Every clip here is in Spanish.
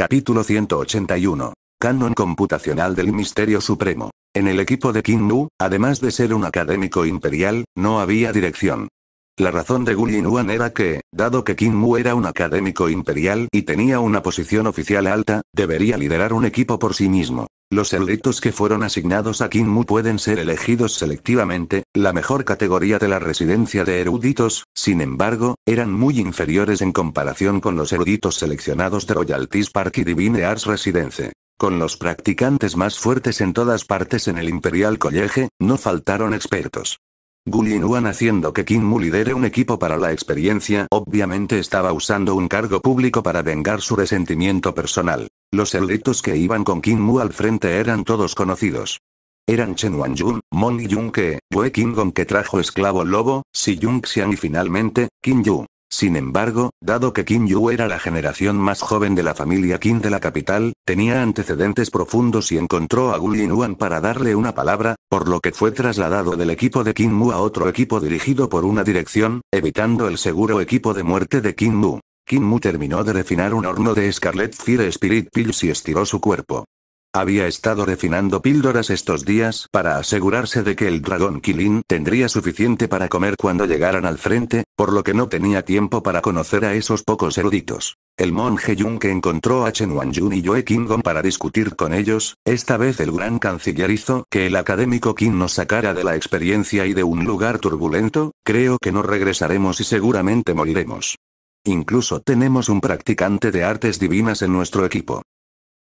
Capítulo 181. Canon computacional del Misterio Supremo. En el equipo de King Mu, además de ser un académico imperial, no había dirección. La razón de Gu Wan era que, dado que King Mu era un académico imperial y tenía una posición oficial alta, debería liderar un equipo por sí mismo. Los eruditos que fueron asignados a King Mu pueden ser elegidos selectivamente, la mejor categoría de la residencia de eruditos, sin embargo, eran muy inferiores en comparación con los eruditos seleccionados de Royalties Park y Divine Arts Residence. Con los practicantes más fuertes en todas partes en el Imperial College, no faltaron expertos. Wan haciendo que Kim Mu lidere un equipo para la experiencia obviamente estaba usando un cargo público para vengar su resentimiento personal. Los eruditos que iban con Kim Mu al frente eran todos conocidos. Eran Chen Wanjun, Mon Yun Ke, Wei Gong que trajo esclavo lobo, Si Yung Xiang y finalmente, Kim Yu. Sin embargo, dado que Kim Yu era la generación más joven de la familia Qin de la capital, tenía antecedentes profundos y encontró a Gu Wan para darle una palabra, por lo que fue trasladado del equipo de Kim Mu a otro equipo dirigido por una dirección, evitando el seguro equipo de muerte de Kim Mu. Kim Mu terminó de refinar un horno de Scarlet Fire Spirit Pills y estiró su cuerpo. Había estado refinando píldoras estos días para asegurarse de que el dragón Kilin tendría suficiente para comer cuando llegaran al frente, por lo que no tenía tiempo para conocer a esos pocos eruditos. El monje Yun que encontró a Chen Wanjun y Yoe Kingon para discutir con ellos, esta vez el gran canciller hizo que el académico Qin nos sacara de la experiencia y de un lugar turbulento, creo que no regresaremos y seguramente moriremos. Incluso tenemos un practicante de artes divinas en nuestro equipo.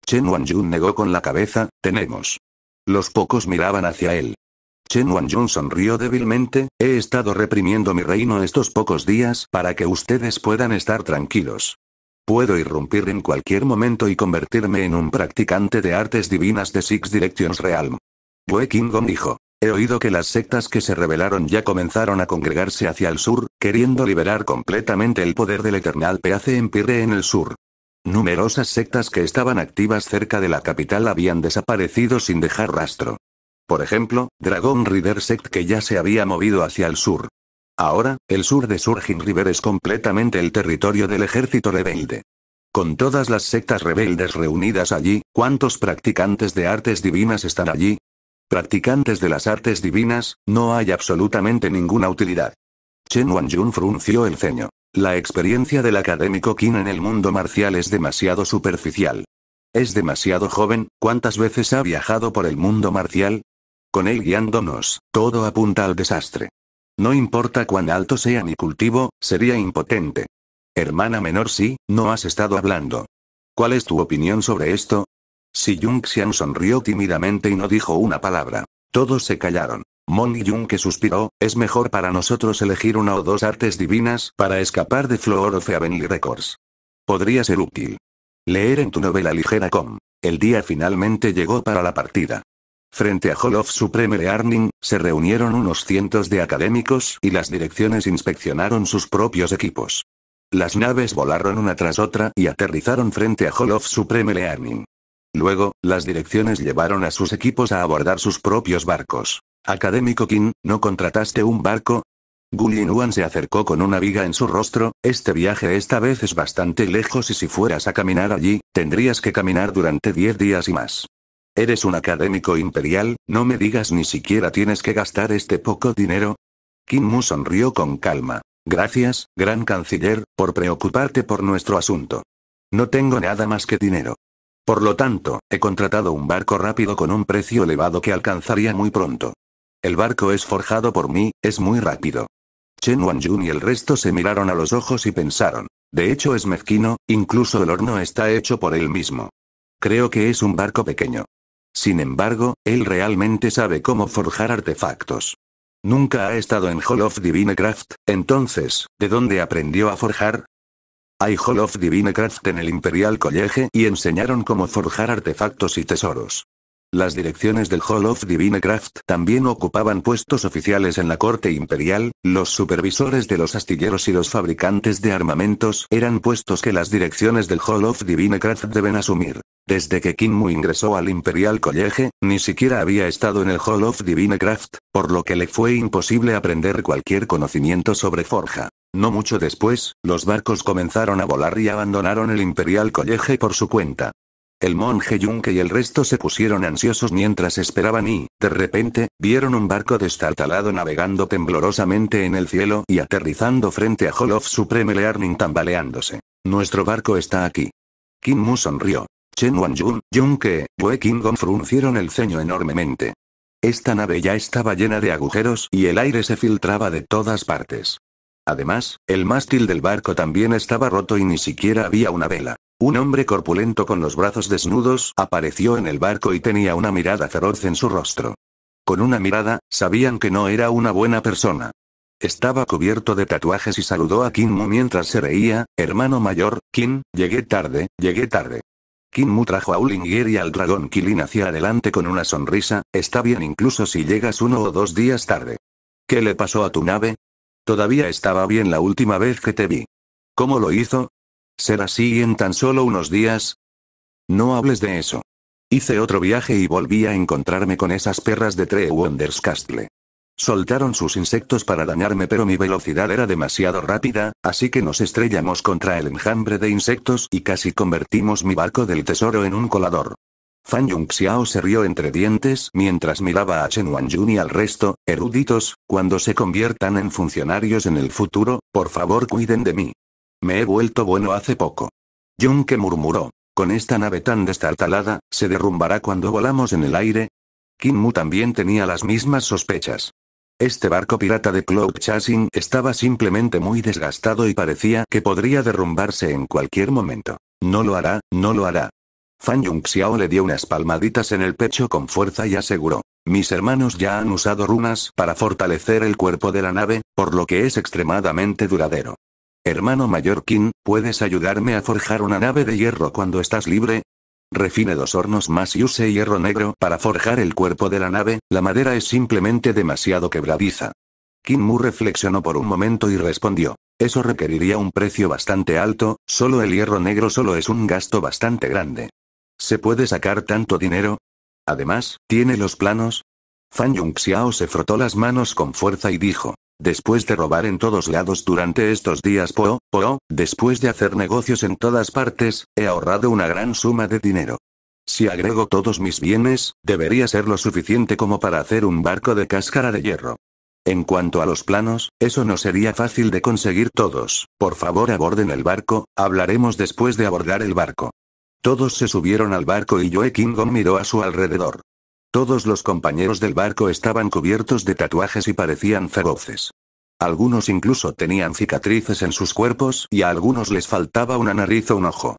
Chen Wanjun negó con la cabeza, tenemos. Los pocos miraban hacia él. Chen Wanjun sonrió débilmente, he estado reprimiendo mi reino estos pocos días para que ustedes puedan estar tranquilos. Puedo irrumpir en cualquier momento y convertirme en un practicante de artes divinas de Six Directions Realm. Wei dijo. He oído que las sectas que se rebelaron ya comenzaron a congregarse hacia el sur, queriendo liberar completamente el poder del Eternal Peace Empire en el sur. Numerosas sectas que estaban activas cerca de la capital habían desaparecido sin dejar rastro. Por ejemplo, Dragon River Sect que ya se había movido hacia el sur. Ahora, el sur de Surging River es completamente el territorio del ejército rebelde. Con todas las sectas rebeldes reunidas allí, ¿cuántos practicantes de artes divinas están allí? Practicantes de las artes divinas, no hay absolutamente ninguna utilidad. Chen Wanjun frunció el ceño. La experiencia del académico Qin en el mundo marcial es demasiado superficial. Es demasiado joven, ¿cuántas veces ha viajado por el mundo marcial? Con él guiándonos, todo apunta al desastre. No importa cuán alto sea mi cultivo, sería impotente. Hermana menor sí, no has estado hablando. ¿Cuál es tu opinión sobre esto? Si Jung Xian sonrió tímidamente y no dijo una palabra. Todos se callaron. Mon Jung que suspiró, es mejor para nosotros elegir una o dos artes divinas para escapar de Floor of Heavenly Records. Podría ser útil. Leer en tu novela ligera com. El día finalmente llegó para la partida. Frente a Hall of Supreme Learning, se reunieron unos cientos de académicos y las direcciones inspeccionaron sus propios equipos. Las naves volaron una tras otra y aterrizaron frente a Hall of Supreme Learning. Luego, las direcciones llevaron a sus equipos a abordar sus propios barcos. Académico King, ¿no contrataste un barco? Wan se acercó con una viga en su rostro, este viaje esta vez es bastante lejos y si fueras a caminar allí, tendrías que caminar durante 10 días y más. Eres un académico imperial, no me digas ni siquiera tienes que gastar este poco dinero. Kim Mu sonrió con calma. Gracias, gran canciller, por preocuparte por nuestro asunto. No tengo nada más que dinero. Por lo tanto, he contratado un barco rápido con un precio elevado que alcanzaría muy pronto. El barco es forjado por mí, es muy rápido. Chen Wanjun y el resto se miraron a los ojos y pensaron. De hecho es mezquino, incluso el horno está hecho por él mismo. Creo que es un barco pequeño. Sin embargo, él realmente sabe cómo forjar artefactos. Nunca ha estado en Hall of Divinecraft, entonces, ¿de dónde aprendió a forjar? Hay Hall of Divinecraft en el Imperial College y enseñaron cómo forjar artefactos y tesoros. Las direcciones del Hall of Divinecraft también ocupaban puestos oficiales en la corte imperial, los supervisores de los astilleros y los fabricantes de armamentos eran puestos que las direcciones del Hall of Divinecraft deben asumir. Desde que Kim Mu ingresó al Imperial College, ni siquiera había estado en el Hall of Divinecraft, por lo que le fue imposible aprender cualquier conocimiento sobre forja. No mucho después, los barcos comenzaron a volar y abandonaron el Imperial College por su cuenta. El monje Yunque y el resto se pusieron ansiosos mientras esperaban y, de repente, vieron un barco destartalado navegando temblorosamente en el cielo y aterrizando frente a Hall of Supreme Learning tambaleándose. Nuestro barco está aquí. Kim Mu sonrió. Chen Wanjun, Yunque, Wei Gong fruncieron el ceño enormemente. Esta nave ya estaba llena de agujeros y el aire se filtraba de todas partes. Además, el mástil del barco también estaba roto y ni siquiera había una vela. Un hombre corpulento con los brazos desnudos apareció en el barco y tenía una mirada feroz en su rostro. Con una mirada, sabían que no era una buena persona. Estaba cubierto de tatuajes y saludó a Kim Mu mientras se reía, hermano mayor, Kim, llegué tarde, llegué tarde. Kim Mu trajo a Ulingir y al dragón Kilin hacia adelante con una sonrisa, está bien incluso si llegas uno o dos días tarde. ¿Qué le pasó a tu nave? Todavía estaba bien la última vez que te vi. ¿Cómo lo hizo? ¿Ser así en tan solo unos días? No hables de eso. Hice otro viaje y volví a encontrarme con esas perras de Tree Wonders Castle. Soltaron sus insectos para dañarme pero mi velocidad era demasiado rápida, así que nos estrellamos contra el enjambre de insectos y casi convertimos mi barco del tesoro en un colador. Fan Xiao se rió entre dientes mientras miraba a Chen Wanjun y al resto, eruditos, cuando se conviertan en funcionarios en el futuro, por favor cuiden de mí. Me he vuelto bueno hace poco. que murmuró. Con esta nave tan destartalada, ¿se derrumbará cuando volamos en el aire? Kim Mu también tenía las mismas sospechas. Este barco pirata de Cloud Chasing estaba simplemente muy desgastado y parecía que podría derrumbarse en cualquier momento. No lo hará, no lo hará. Fan Xiao le dio unas palmaditas en el pecho con fuerza y aseguró. Mis hermanos ya han usado runas para fortalecer el cuerpo de la nave, por lo que es extremadamente duradero. Hermano mayor Qin, ¿puedes ayudarme a forjar una nave de hierro cuando estás libre? Refine dos hornos más y use hierro negro para forjar el cuerpo de la nave, la madera es simplemente demasiado quebradiza. Kim Mu reflexionó por un momento y respondió. Eso requeriría un precio bastante alto, solo el hierro negro solo es un gasto bastante grande. ¿Se puede sacar tanto dinero? Además, ¿tiene los planos? Fan Yongxiao se frotó las manos con fuerza y dijo. Después de robar en todos lados durante estos días Po, Po, después de hacer negocios en todas partes, he ahorrado una gran suma de dinero. Si agrego todos mis bienes, debería ser lo suficiente como para hacer un barco de cáscara de hierro. En cuanto a los planos, eso no sería fácil de conseguir todos. Por favor aborden el barco, hablaremos después de abordar el barco. Todos se subieron al barco y Joe Kingon miró a su alrededor. Todos los compañeros del barco estaban cubiertos de tatuajes y parecían feroces. Algunos incluso tenían cicatrices en sus cuerpos y a algunos les faltaba una nariz o un ojo.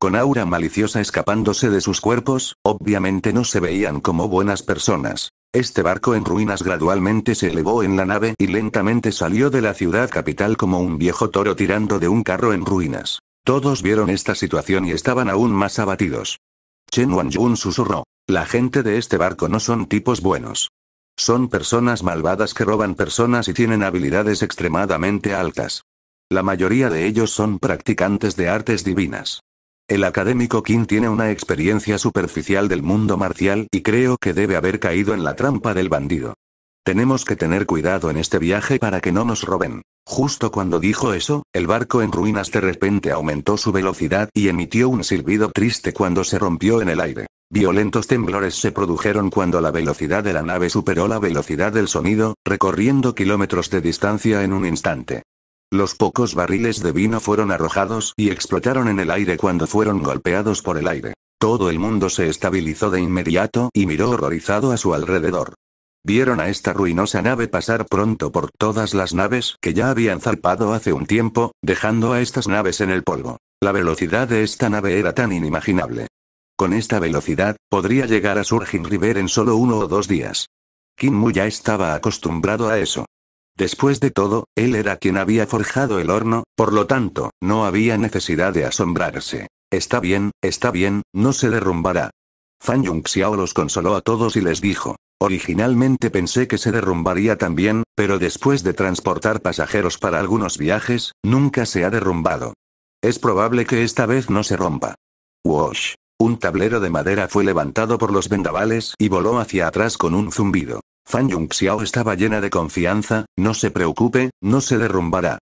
Con aura maliciosa escapándose de sus cuerpos, obviamente no se veían como buenas personas. Este barco en ruinas gradualmente se elevó en la nave y lentamente salió de la ciudad capital como un viejo toro tirando de un carro en ruinas. Todos vieron esta situación y estaban aún más abatidos. Chen Wanjun susurró. La gente de este barco no son tipos buenos. Son personas malvadas que roban personas y tienen habilidades extremadamente altas. La mayoría de ellos son practicantes de artes divinas. El académico Qin tiene una experiencia superficial del mundo marcial y creo que debe haber caído en la trampa del bandido. Tenemos que tener cuidado en este viaje para que no nos roben. Justo cuando dijo eso, el barco en ruinas de repente aumentó su velocidad y emitió un silbido triste cuando se rompió en el aire. Violentos temblores se produjeron cuando la velocidad de la nave superó la velocidad del sonido, recorriendo kilómetros de distancia en un instante. Los pocos barriles de vino fueron arrojados y explotaron en el aire cuando fueron golpeados por el aire. Todo el mundo se estabilizó de inmediato y miró horrorizado a su alrededor. Vieron a esta ruinosa nave pasar pronto por todas las naves que ya habían zarpado hace un tiempo, dejando a estas naves en el polvo. La velocidad de esta nave era tan inimaginable. Con esta velocidad, podría llegar a Surging River en solo uno o dos días. Kim Mu ya estaba acostumbrado a eso. Después de todo, él era quien había forjado el horno, por lo tanto, no había necesidad de asombrarse. Está bien, está bien, no se derrumbará. Fan Xiao los consoló a todos y les dijo. Originalmente pensé que se derrumbaría también, pero después de transportar pasajeros para algunos viajes, nunca se ha derrumbado. Es probable que esta vez no se rompa. Wash. Un tablero de madera fue levantado por los vendavales y voló hacia atrás con un zumbido. Fan Xiao estaba llena de confianza, no se preocupe, no se derrumbará.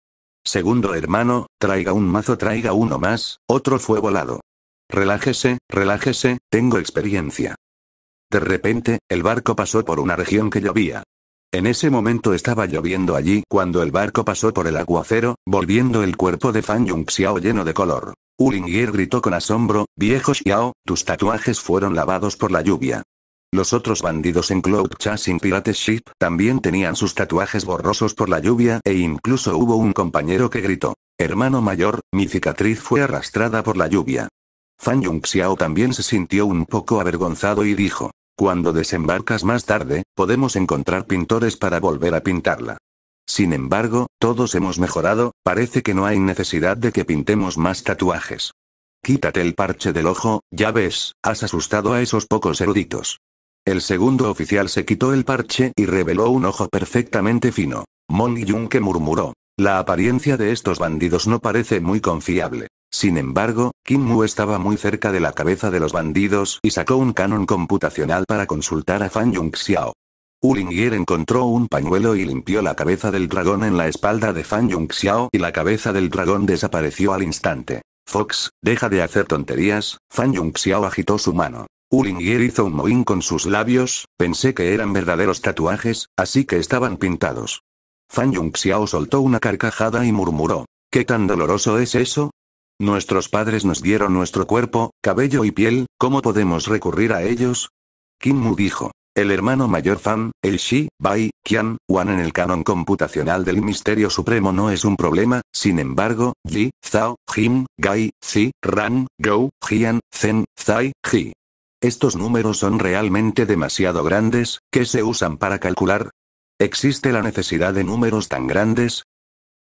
Segundo hermano, traiga un mazo, traiga uno más, otro fue volado. Relájese, relájese, tengo experiencia. De repente, el barco pasó por una región que llovía. En ese momento estaba lloviendo allí cuando el barco pasó por el aguacero, volviendo el cuerpo de Fan Yung Xiao lleno de color. Ulingir gritó con asombro, viejo Xiao, tus tatuajes fueron lavados por la lluvia. Los otros bandidos en Cloud Chasing Pirate Ship también tenían sus tatuajes borrosos por la lluvia e incluso hubo un compañero que gritó, hermano mayor, mi cicatriz fue arrastrada por la lluvia. Fan Yung Xiao también se sintió un poco avergonzado y dijo, cuando desembarcas más tarde, podemos encontrar pintores para volver a pintarla. Sin embargo, todos hemos mejorado, parece que no hay necesidad de que pintemos más tatuajes. Quítate el parche del ojo, ya ves, has asustado a esos pocos eruditos. El segundo oficial se quitó el parche y reveló un ojo perfectamente fino. Mon que murmuró. La apariencia de estos bandidos no parece muy confiable. Sin embargo, Kim Mu estaba muy cerca de la cabeza de los bandidos y sacó un canon computacional para consultar a Fan Yung Xiao. Ulingier encontró un pañuelo y limpió la cabeza del dragón en la espalda de Fan Yung Xiao y la cabeza del dragón desapareció al instante. Fox, deja de hacer tonterías, Fan Yung Xiao agitó su mano. Ulingier hizo un mohín con sus labios, pensé que eran verdaderos tatuajes, así que estaban pintados. Fan Yung Xiao soltó una carcajada y murmuró. ¿Qué tan doloroso es eso? Nuestros padres nos dieron nuestro cuerpo, cabello y piel, ¿cómo podemos recurrir a ellos? Kim Mu dijo. El hermano mayor Fan, el Shi, Bai, Qian, Wan en el canon computacional del Misterio Supremo no es un problema, sin embargo, Yi, Zhao, Jim, Gai, Zi, Ran, Gou, Jian, Zen, Zai, Ji. Estos números son realmente demasiado grandes, ¿qué se usan para calcular? ¿Existe la necesidad de números tan grandes?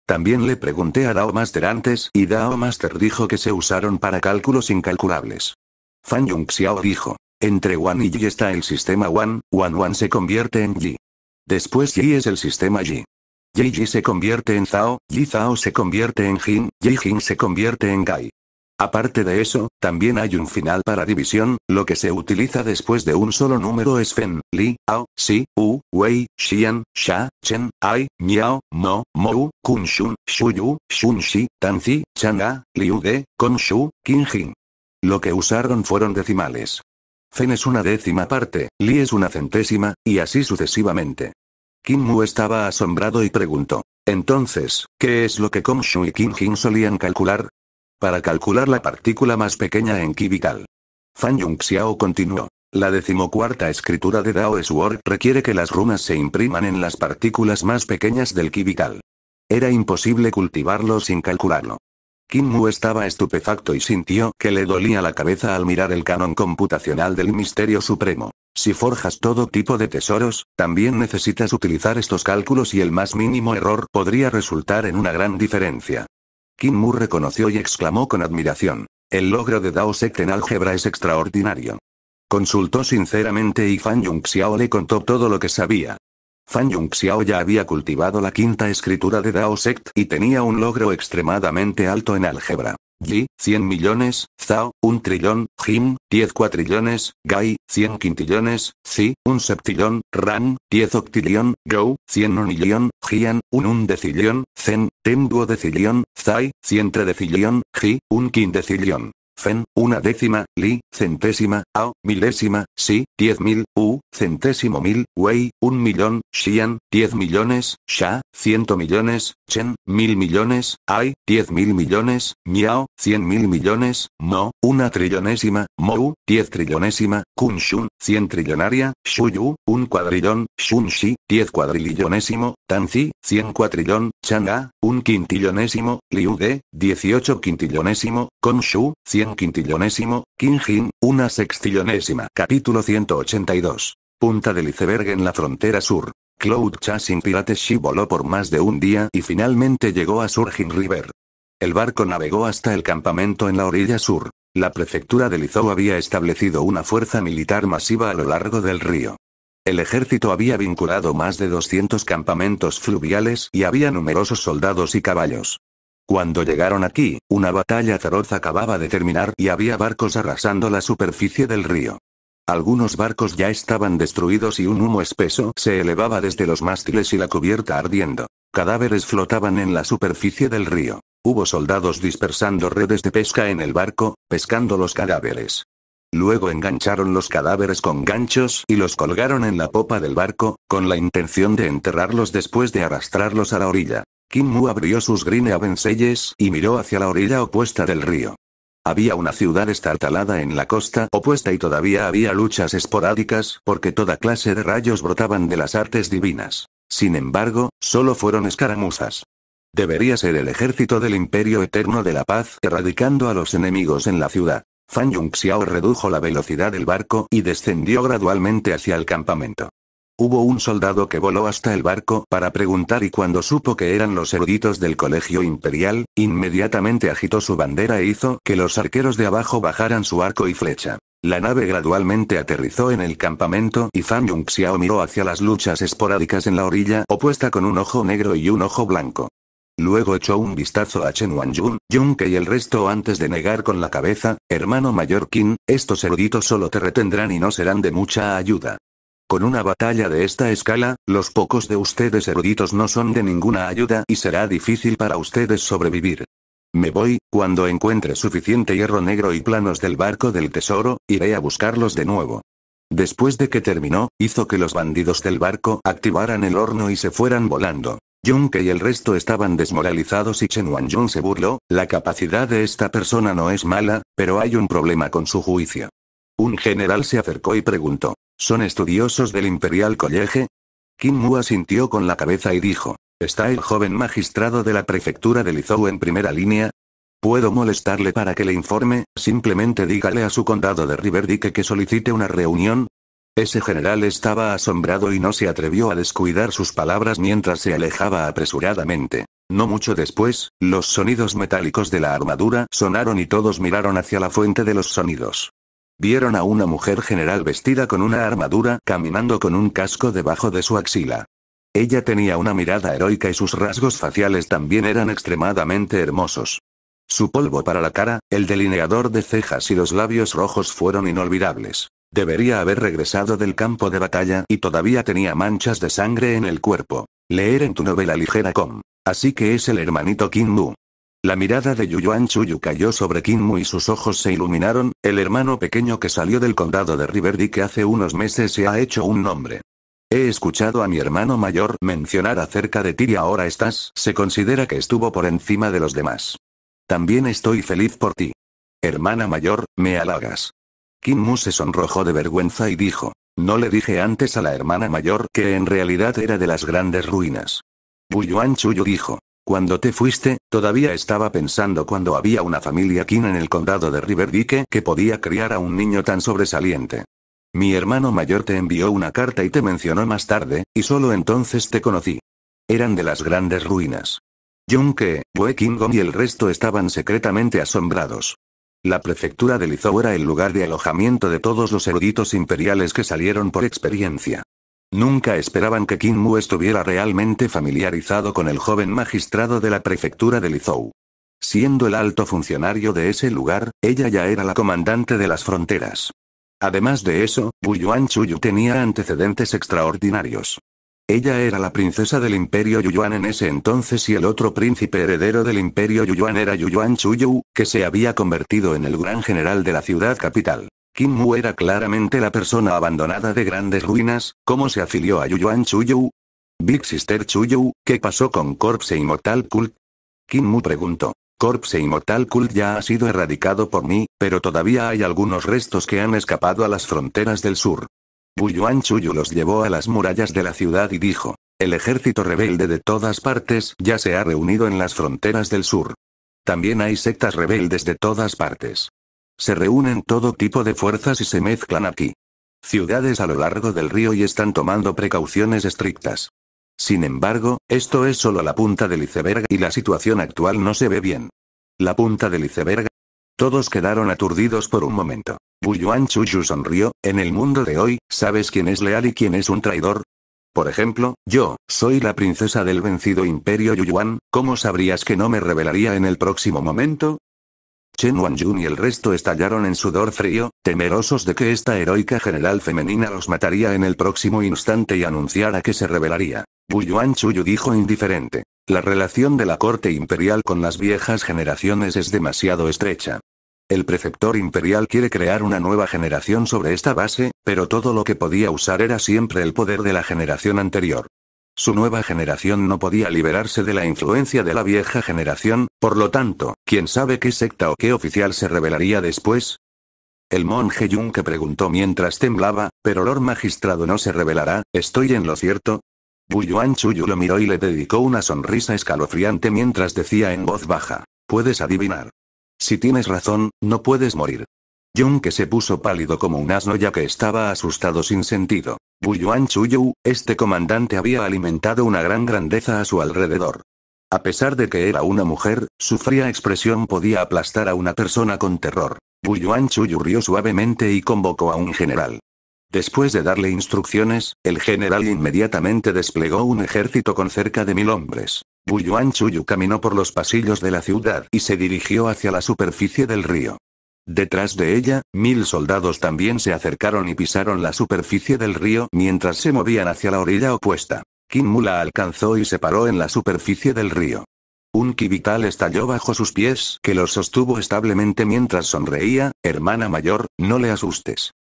También le pregunté a Dao Master antes y Dao Master dijo que se usaron para cálculos incalculables. Fan Yung Xiao dijo. Entre Wan y Yi está el sistema Wan, Wan Wan se convierte en Yi. Después Yi es el sistema Yi. Yi Yi se convierte en Zhao, Yi Zhao se convierte en Jin, Yi Jin se convierte en Gai. Aparte de eso, también hay un final para división, lo que se utiliza después de un solo número es Fen, Li, Ao, Si, U, Wei, Xian, Sha, Chen, Ai, Miao, Mo, Mou, Kun Shun, Shuyu, Shun Shi, Tanzi, Changa, Liu De, Kon Shu, Qin Jin. Lo que usaron fueron decimales. Fen es una décima parte, Li es una centésima, y así sucesivamente. Kim Mu estaba asombrado y preguntó. Entonces, ¿qué es lo que Shu y Qin Jin solían calcular? Para calcular la partícula más pequeña en Ki vital. Fan Yung Xiao continuó. La decimocuarta escritura de Dao Sword requiere que las runas se impriman en las partículas más pequeñas del Ki vital. Era imposible cultivarlo sin calcularlo. Kim Mu estaba estupefacto y sintió que le dolía la cabeza al mirar el canon computacional del misterio supremo. Si forjas todo tipo de tesoros, también necesitas utilizar estos cálculos y el más mínimo error podría resultar en una gran diferencia. Kim Mu reconoció y exclamó con admiración. El logro de Dao Sect en álgebra es extraordinario. Consultó sinceramente y Fan Yung Xiao le contó todo lo que sabía. Fan Yung Xiao ya había cultivado la quinta escritura de Dao Sect y tenía un logro extremadamente alto en álgebra. Yi, 100 millones, Zhao, un trillón, Jim, 10 cuatrillones, Gai, 100 quintillones, Zi, un septillón, Ran, 10 octillón, Gou, 100 nonillón, Jian, un undecillón, Zen, ten duodecillón, Zai, 100 tredecillón, Ji, un quindecillón. Fen, una décima, Li, centésima, Ao, milésima, Si, diez mil, U, centésimo mil, Wei, un millón, Xian, diez millones, Sha, ciento millones, Chen, mil millones, Ai, diez mil millones, Miao, cien mil millones, Mo, una trillonésima, Mou, diez trillonésima, Kun Shun, cien trillonaria, Shuyu, un cuadrillón, Shun Shi, diez cuadrillonésimo, Tanzi, cien cuatrillón, Changa, un quintillonésimo, Liu De, dieciocho quintillonésimo, Shu, cien quintillonésimo, Jin, una sextillonésima. Capítulo 182. Punta del iceberg en la frontera sur. Cloud Chasing Pirate Ship voló por más de un día y finalmente llegó a Surging River. El barco navegó hasta el campamento en la orilla sur. La prefectura de Lizhou había establecido una fuerza militar masiva a lo largo del río. El ejército había vinculado más de 200 campamentos fluviales y había numerosos soldados y caballos. Cuando llegaron aquí, una batalla feroz acababa de terminar y había barcos arrasando la superficie del río. Algunos barcos ya estaban destruidos y un humo espeso se elevaba desde los mástiles y la cubierta ardiendo. Cadáveres flotaban en la superficie del río. Hubo soldados dispersando redes de pesca en el barco, pescando los cadáveres. Luego engancharon los cadáveres con ganchos y los colgaron en la popa del barco, con la intención de enterrarlos después de arrastrarlos a la orilla. Kim Mu abrió sus Green Avenselles y miró hacia la orilla opuesta del río. Había una ciudad estartalada en la costa opuesta y todavía había luchas esporádicas porque toda clase de rayos brotaban de las artes divinas. Sin embargo, solo fueron escaramuzas. Debería ser el ejército del Imperio Eterno de la Paz erradicando a los enemigos en la ciudad. Fan Yongxiao redujo la velocidad del barco y descendió gradualmente hacia el campamento. Hubo un soldado que voló hasta el barco para preguntar y cuando supo que eran los eruditos del colegio imperial, inmediatamente agitó su bandera e hizo que los arqueros de abajo bajaran su arco y flecha. La nave gradualmente aterrizó en el campamento y Fan Yongxiao miró hacia las luchas esporádicas en la orilla opuesta con un ojo negro y un ojo blanco. Luego echó un vistazo a Chen Wanjun, Yunke y el resto antes de negar con la cabeza, hermano mayor Qin, estos eruditos solo te retendrán y no serán de mucha ayuda. Con una batalla de esta escala, los pocos de ustedes eruditos no son de ninguna ayuda y será difícil para ustedes sobrevivir. Me voy, cuando encuentre suficiente hierro negro y planos del barco del tesoro, iré a buscarlos de nuevo. Después de que terminó, hizo que los bandidos del barco activaran el horno y se fueran volando. Junke y el resto estaban desmoralizados y Chen Wanjun se burló, la capacidad de esta persona no es mala, pero hay un problema con su juicio. Un general se acercó y preguntó, ¿son estudiosos del Imperial College? Kim Mu asintió con la cabeza y dijo, ¿está el joven magistrado de la prefectura de Lizhou en primera línea? ¿Puedo molestarle para que le informe? Simplemente dígale a su condado de Riverdike que solicite una reunión, ese general estaba asombrado y no se atrevió a descuidar sus palabras mientras se alejaba apresuradamente. No mucho después, los sonidos metálicos de la armadura sonaron y todos miraron hacia la fuente de los sonidos. Vieron a una mujer general vestida con una armadura caminando con un casco debajo de su axila. Ella tenía una mirada heroica y sus rasgos faciales también eran extremadamente hermosos. Su polvo para la cara, el delineador de cejas y los labios rojos fueron inolvidables. Debería haber regresado del campo de batalla y todavía tenía manchas de sangre en el cuerpo. Leer en tu novela ligera com. Así que es el hermanito Kim Mu. La mirada de Yuyuan Chuyu cayó sobre Kim Mu y sus ojos se iluminaron, el hermano pequeño que salió del condado de Riverdy que hace unos meses se ha hecho un nombre. He escuchado a mi hermano mayor mencionar acerca de ti y ahora estás, se considera que estuvo por encima de los demás. También estoy feliz por ti. Hermana mayor, me halagas. Kim Mu se sonrojó de vergüenza y dijo, no le dije antes a la hermana mayor que en realidad era de las grandes ruinas. Buyuan Chuyu dijo, cuando te fuiste, todavía estaba pensando cuando había una familia Qin en el condado de Riverdike que podía criar a un niño tan sobresaliente. Mi hermano mayor te envió una carta y te mencionó más tarde, y solo entonces te conocí. Eran de las grandes ruinas. Wei Gong y el resto estaban secretamente asombrados. La prefectura de Lizhou era el lugar de alojamiento de todos los eruditos imperiales que salieron por experiencia. Nunca esperaban que Qin Mu estuviera realmente familiarizado con el joven magistrado de la prefectura de Lizhou. Siendo el alto funcionario de ese lugar, ella ya era la comandante de las fronteras. Además de eso, Yuan Chuyu tenía antecedentes extraordinarios. Ella era la princesa del imperio Yuyuan en ese entonces y el otro príncipe heredero del imperio Yuyuan era Yuyuan Chuyu, que se había convertido en el gran general de la ciudad capital. Kim Mu era claramente la persona abandonada de grandes ruinas, ¿cómo se afilió a Yuyuan Chuyu? Big Sister Chuyu, ¿qué pasó con Corpse Immortal Cult? Kim Mu preguntó. Corpse Immortal Cult ya ha sido erradicado por mí, pero todavía hay algunos restos que han escapado a las fronteras del sur. Buyuan Chuyu los llevó a las murallas de la ciudad y dijo, el ejército rebelde de todas partes ya se ha reunido en las fronteras del sur. También hay sectas rebeldes de todas partes. Se reúnen todo tipo de fuerzas y se mezclan aquí. Ciudades a lo largo del río y están tomando precauciones estrictas. Sin embargo, esto es solo la punta del iceberg y la situación actual no se ve bien. La punta del iceberg. Todos quedaron aturdidos por un momento. Buyuan Chuyu sonrió, en el mundo de hoy, ¿sabes quién es leal y quién es un traidor? Por ejemplo, yo, soy la princesa del vencido imperio Yuyuan, ¿cómo sabrías que no me revelaría en el próximo momento? Chen Wanjun y el resto estallaron en sudor frío, temerosos de que esta heroica general femenina los mataría en el próximo instante y anunciara que se revelaría. Buyuan Chuyu dijo indiferente. La relación de la corte imperial con las viejas generaciones es demasiado estrecha. El preceptor imperial quiere crear una nueva generación sobre esta base, pero todo lo que podía usar era siempre el poder de la generación anterior. Su nueva generación no podía liberarse de la influencia de la vieja generación, por lo tanto, ¿quién sabe qué secta o qué oficial se revelaría después? El monje que preguntó mientras temblaba, pero Lord Magistrado no se revelará, ¿estoy en lo cierto? Buyuan Chuyu lo miró y le dedicó una sonrisa escalofriante mientras decía en voz baja. Puedes adivinar. Si tienes razón, no puedes morir. que se puso pálido como un asno ya que estaba asustado sin sentido. Buyuan Chuyu, este comandante había alimentado una gran grandeza a su alrededor. A pesar de que era una mujer, su fría expresión podía aplastar a una persona con terror. Buyuan Chuyu rió suavemente y convocó a un general. Después de darle instrucciones, el general inmediatamente desplegó un ejército con cerca de mil hombres. Buyuan Chuyu caminó por los pasillos de la ciudad y se dirigió hacia la superficie del río. Detrás de ella, mil soldados también se acercaron y pisaron la superficie del río mientras se movían hacia la orilla opuesta. Kim Mula alcanzó y se paró en la superficie del río. Un ki vital estalló bajo sus pies que lo sostuvo establemente mientras sonreía, hermana mayor, no le asustes.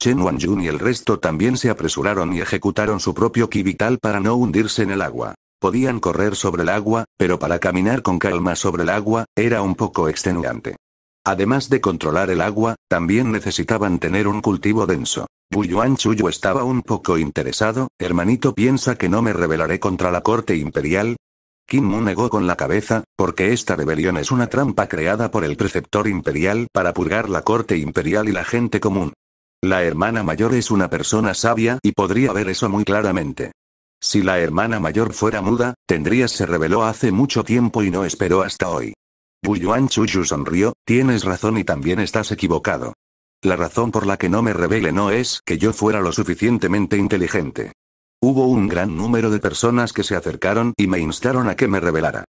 Chen Wanjun y el resto también se apresuraron y ejecutaron su propio ki vital para no hundirse en el agua. Podían correr sobre el agua, pero para caminar con calma sobre el agua, era un poco extenuante. Además de controlar el agua, también necesitaban tener un cultivo denso. Buyuan Chuyu estaba un poco interesado, hermanito piensa que no me rebelaré contra la corte imperial. Kim Mu negó con la cabeza, porque esta rebelión es una trampa creada por el preceptor imperial para purgar la corte imperial y la gente común. La hermana mayor es una persona sabia y podría ver eso muy claramente. Si la hermana mayor fuera muda, tendrías se reveló hace mucho tiempo y no esperó hasta hoy. Buyuan Chuyu sonrió, tienes razón y también estás equivocado. La razón por la que no me revele no es que yo fuera lo suficientemente inteligente. Hubo un gran número de personas que se acercaron y me instaron a que me revelara.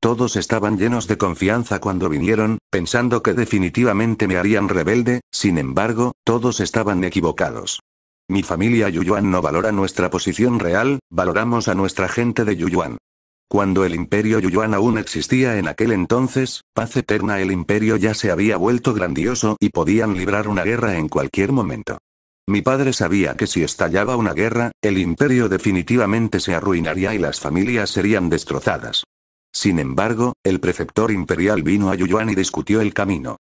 Todos estaban llenos de confianza cuando vinieron, pensando que definitivamente me harían rebelde, sin embargo, todos estaban equivocados. Mi familia Yuyuan no valora nuestra posición real, valoramos a nuestra gente de Yuyuan. Cuando el imperio Yuyuan aún existía en aquel entonces, paz eterna el imperio ya se había vuelto grandioso y podían librar una guerra en cualquier momento. Mi padre sabía que si estallaba una guerra, el imperio definitivamente se arruinaría y las familias serían destrozadas. Sin embargo, el preceptor imperial vino a Yuyuan y discutió el camino.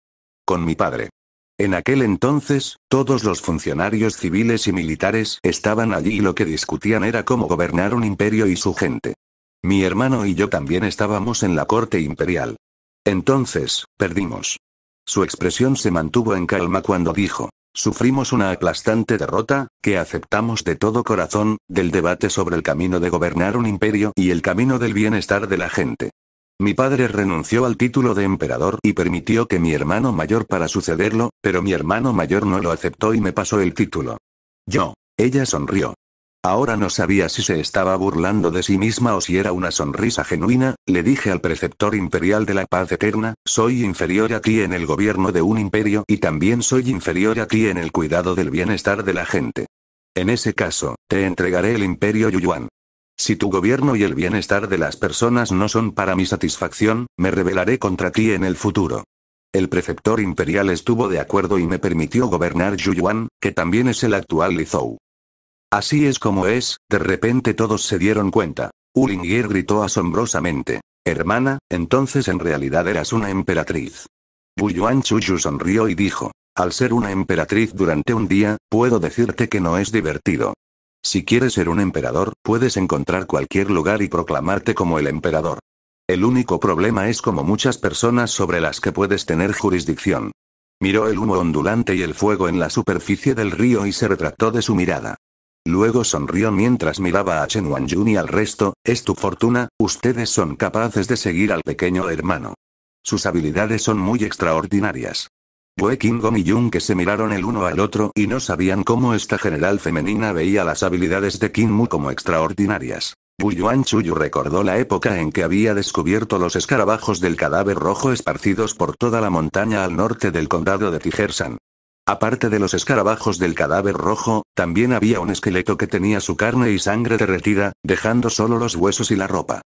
Con mi padre. En aquel entonces, todos los funcionarios civiles y militares estaban allí y lo que discutían era cómo gobernar un imperio y su gente. Mi hermano y yo también estábamos en la corte imperial. Entonces, perdimos. Su expresión se mantuvo en calma cuando dijo, Sufrimos una aplastante derrota, que aceptamos de todo corazón, del debate sobre el camino de gobernar un imperio y el camino del bienestar de la gente. Mi padre renunció al título de emperador y permitió que mi hermano mayor para sucederlo, pero mi hermano mayor no lo aceptó y me pasó el título. Yo. Ella sonrió. Ahora no sabía si se estaba burlando de sí misma o si era una sonrisa genuina, le dije al preceptor imperial de la paz eterna, soy inferior a ti en el gobierno de un imperio y también soy inferior a ti en el cuidado del bienestar de la gente. En ese caso, te entregaré el imperio Yuyuan. Si tu gobierno y el bienestar de las personas no son para mi satisfacción, me rebelaré contra ti en el futuro. El preceptor imperial estuvo de acuerdo y me permitió gobernar Yuyuan, que también es el actual Lizhou. Así es como es, de repente todos se dieron cuenta. Ulingir gritó asombrosamente. Hermana, entonces en realidad eras una emperatriz. Buyuan Chuyu sonrió y dijo. Al ser una emperatriz durante un día, puedo decirte que no es divertido. Si quieres ser un emperador, puedes encontrar cualquier lugar y proclamarte como el emperador. El único problema es como muchas personas sobre las que puedes tener jurisdicción. Miró el humo ondulante y el fuego en la superficie del río y se retractó de su mirada. Luego sonrió mientras miraba a Chen Wanjun y al resto, es tu fortuna, ustedes son capaces de seguir al pequeño hermano. Sus habilidades son muy extraordinarias. Wei Qinggong y Jung que se miraron el uno al otro y no sabían cómo esta general femenina veía las habilidades de Qin Mu como extraordinarias. Yuan Chuyu recordó la época en que había descubierto los escarabajos del cadáver rojo esparcidos por toda la montaña al norte del condado de Tijersan. Aparte de los escarabajos del cadáver rojo, también había un esqueleto que tenía su carne y sangre derretida, dejando solo los huesos y la ropa.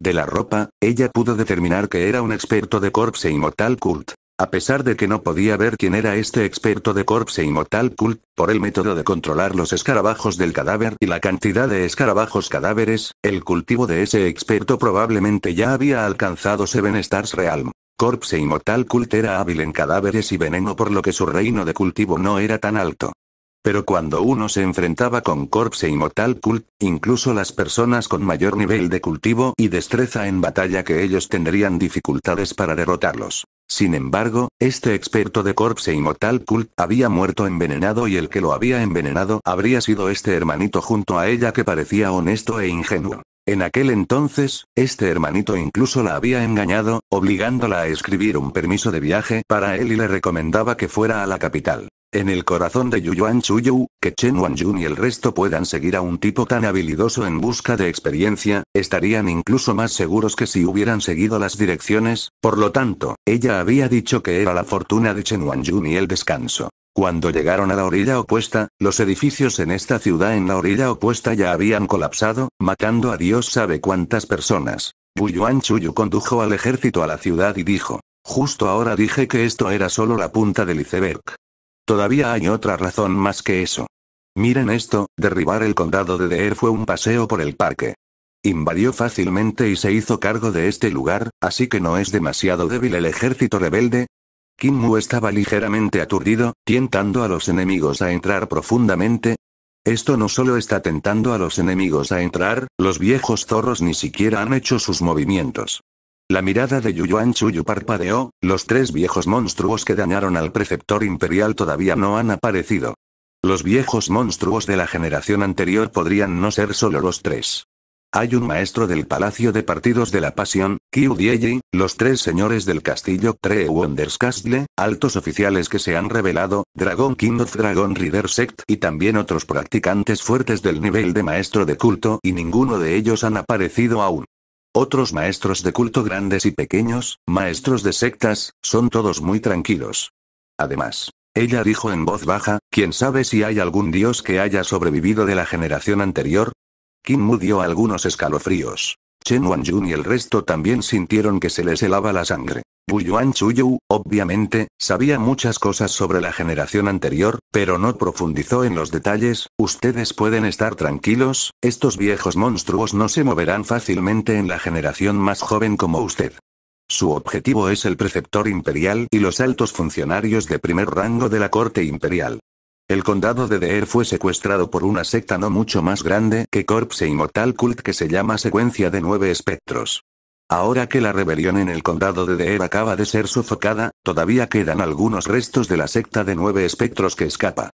De la ropa, ella pudo determinar que era un experto de Corpse Immortal Cult. A pesar de que no podía ver quién era este experto de Corpse Immortal Cult, por el método de controlar los escarabajos del cadáver y la cantidad de escarabajos cadáveres, el cultivo de ese experto probablemente ya había alcanzado Seven Stars Realm. Corpse Immortal Cult era hábil en cadáveres y veneno por lo que su reino de cultivo no era tan alto. Pero cuando uno se enfrentaba con Corpse Immortal Cult, incluso las personas con mayor nivel de cultivo y destreza en batalla que ellos tendrían dificultades para derrotarlos. Sin embargo, este experto de Corpse Immortal Cult había muerto envenenado y el que lo había envenenado habría sido este hermanito junto a ella que parecía honesto e ingenuo. En aquel entonces, este hermanito incluso la había engañado, obligándola a escribir un permiso de viaje para él y le recomendaba que fuera a la capital. En el corazón de Yuyuan Chuyu, que Chen Wanjun y el resto puedan seguir a un tipo tan habilidoso en busca de experiencia, estarían incluso más seguros que si hubieran seguido las direcciones, por lo tanto, ella había dicho que era la fortuna de Chen Wanjun y el descanso. Cuando llegaron a la orilla opuesta, los edificios en esta ciudad en la orilla opuesta ya habían colapsado, matando a Dios sabe cuántas personas. Buyuan Chuyu condujo al ejército a la ciudad y dijo, justo ahora dije que esto era solo la punta del iceberg. Todavía hay otra razón más que eso. Miren esto, derribar el condado de Deer fue un paseo por el parque. Invadió fácilmente y se hizo cargo de este lugar, así que no es demasiado débil el ejército rebelde, Kim Mu estaba ligeramente aturdido, tientando a los enemigos a entrar profundamente. Esto no solo está tentando a los enemigos a entrar, los viejos zorros ni siquiera han hecho sus movimientos. La mirada de Yuyuan Chuyu parpadeó, los tres viejos monstruos que dañaron al preceptor imperial todavía no han aparecido. Los viejos monstruos de la generación anterior podrían no ser solo los tres. Hay un maestro del Palacio de Partidos de la Pasión, Qiu Dieji, los tres señores del castillo Tree Wonderscastle, altos oficiales que se han revelado, Dragon King of Dragon Reader Sect y también otros practicantes fuertes del nivel de maestro de culto y ninguno de ellos han aparecido aún. Otros maestros de culto grandes y pequeños, maestros de sectas, son todos muy tranquilos. Además, ella dijo en voz baja, ¿quién sabe si hay algún dios que haya sobrevivido de la generación anterior? Kim Mu dio algunos escalofríos. Chen Wanjun y el resto también sintieron que se les helaba la sangre. Yuan Chuyu, obviamente, sabía muchas cosas sobre la generación anterior, pero no profundizó en los detalles, ustedes pueden estar tranquilos, estos viejos monstruos no se moverán fácilmente en la generación más joven como usted. Su objetivo es el preceptor imperial y los altos funcionarios de primer rango de la corte imperial. El condado de Deer fue secuestrado por una secta no mucho más grande que Corpse Immortal Cult que se llama Secuencia de Nueve Espectros. Ahora que la rebelión en el condado de Deer acaba de ser sofocada, todavía quedan algunos restos de la secta de nueve espectros que escapa.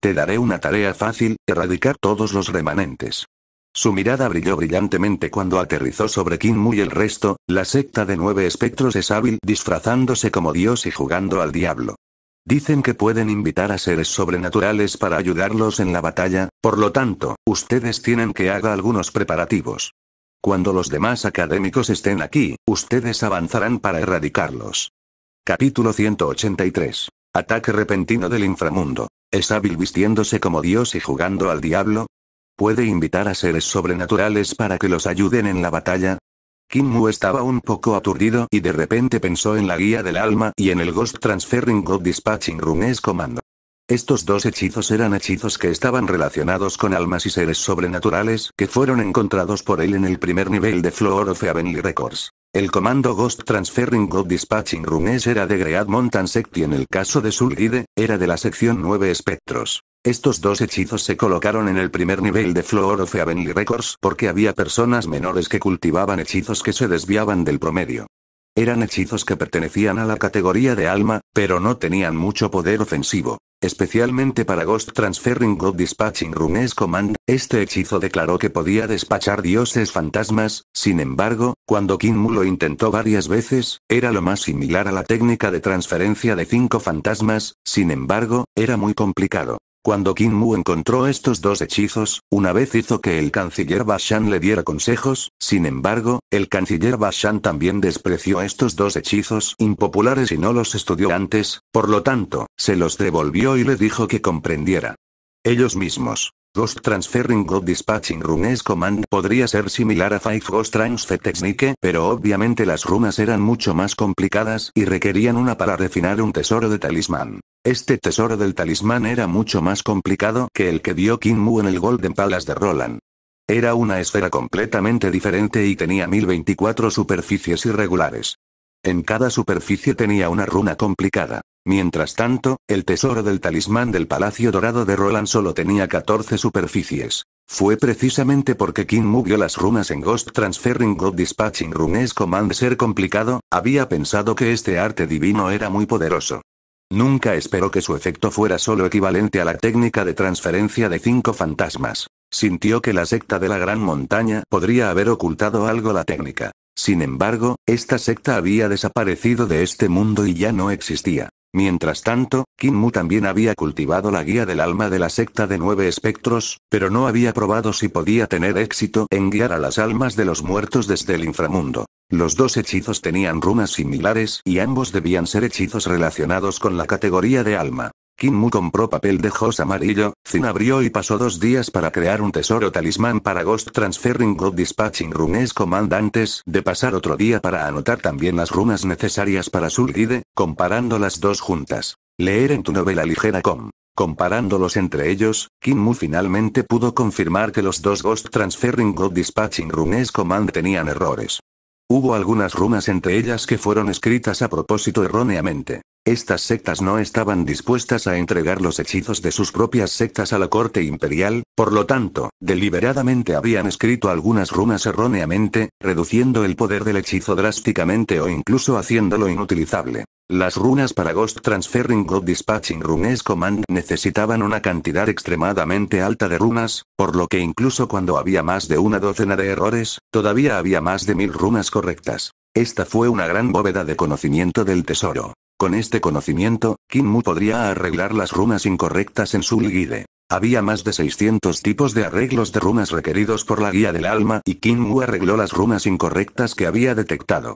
Te daré una tarea fácil, erradicar todos los remanentes. Su mirada brilló brillantemente cuando aterrizó sobre Kim y el resto, la secta de nueve espectros es hábil disfrazándose como Dios y jugando al diablo. Dicen que pueden invitar a seres sobrenaturales para ayudarlos en la batalla, por lo tanto, ustedes tienen que haga algunos preparativos. Cuando los demás académicos estén aquí, ustedes avanzarán para erradicarlos. Capítulo 183. Ataque repentino del inframundo. ¿Es hábil vistiéndose como Dios y jugando al diablo? ¿Puede invitar a seres sobrenaturales para que los ayuden en la batalla? Kim Mu estaba un poco aturdido y de repente pensó en la guía del alma y en el Ghost Transferring God Dispatching Runes Commando. Estos dos hechizos eran hechizos que estaban relacionados con almas y seres sobrenaturales que fueron encontrados por él en el primer nivel de Floor of Heavenly Records. El comando Ghost Transferring God Dispatching Runes era de Great Mountain Sect y en el caso de Sulgide, era de la sección 9 espectros. Estos dos hechizos se colocaron en el primer nivel de Floor of Heavenly Records porque había personas menores que cultivaban hechizos que se desviaban del promedio. Eran hechizos que pertenecían a la categoría de alma, pero no tenían mucho poder ofensivo. Especialmente para Ghost Transferring God Dispatching Runes Command, este hechizo declaró que podía despachar dioses fantasmas, sin embargo, cuando Mu lo intentó varias veces, era lo más similar a la técnica de transferencia de cinco fantasmas, sin embargo, era muy complicado. Cuando King Mu encontró estos dos hechizos, una vez hizo que el canciller Bashan le diera consejos, sin embargo, el canciller Bashan también despreció estos dos hechizos impopulares y no los estudió antes, por lo tanto, se los devolvió y le dijo que comprendiera. Ellos mismos. Ghost Transferring God Dispatching Runes Command podría ser similar a Five Ghost Transfer Technique, pero obviamente las runas eran mucho más complicadas y requerían una para refinar un tesoro de talismán. Este tesoro del talismán era mucho más complicado que el que dio King Mu en el Golden Palace de Roland. Era una esfera completamente diferente y tenía 1024 superficies irregulares. En cada superficie tenía una runa complicada. Mientras tanto, el tesoro del talismán del Palacio Dorado de Roland solo tenía 14 superficies. Fue precisamente porque King vio las runas en Ghost Transferring God Dispatching Runes Command ser complicado, había pensado que este arte divino era muy poderoso. Nunca esperó que su efecto fuera solo equivalente a la técnica de transferencia de cinco fantasmas. Sintió que la secta de la gran montaña podría haber ocultado algo la técnica. Sin embargo, esta secta había desaparecido de este mundo y ya no existía. Mientras tanto, Kim Mu también había cultivado la guía del alma de la secta de nueve espectros, pero no había probado si podía tener éxito en guiar a las almas de los muertos desde el inframundo. Los dos hechizos tenían runas similares y ambos debían ser hechizos relacionados con la categoría de alma. Kim Mu compró papel de Jos amarillo, Zin abrió y pasó dos días para crear un tesoro talismán para Ghost Transferring God Dispatching Runes Command antes de pasar otro día para anotar también las runas necesarias para Sulgide, comparando las dos juntas. Leer en tu novela ligera com. Comparándolos entre ellos, Kim Mu finalmente pudo confirmar que los dos Ghost Transferring God Dispatching Runes Command tenían errores. Hubo algunas runas entre ellas que fueron escritas a propósito erróneamente. Estas sectas no estaban dispuestas a entregar los hechizos de sus propias sectas a la corte imperial, por lo tanto, deliberadamente habían escrito algunas runas erróneamente, reduciendo el poder del hechizo drásticamente o incluso haciéndolo inutilizable. Las runas para Ghost Transferring God Dispatching Runes Command necesitaban una cantidad extremadamente alta de runas, por lo que incluso cuando había más de una docena de errores, todavía había más de mil runas correctas. Esta fue una gran bóveda de conocimiento del tesoro. Con este conocimiento, Kim Mu podría arreglar las runas incorrectas en su guide. Había más de 600 tipos de arreglos de runas requeridos por la guía del alma y Kim Mu arregló las runas incorrectas que había detectado.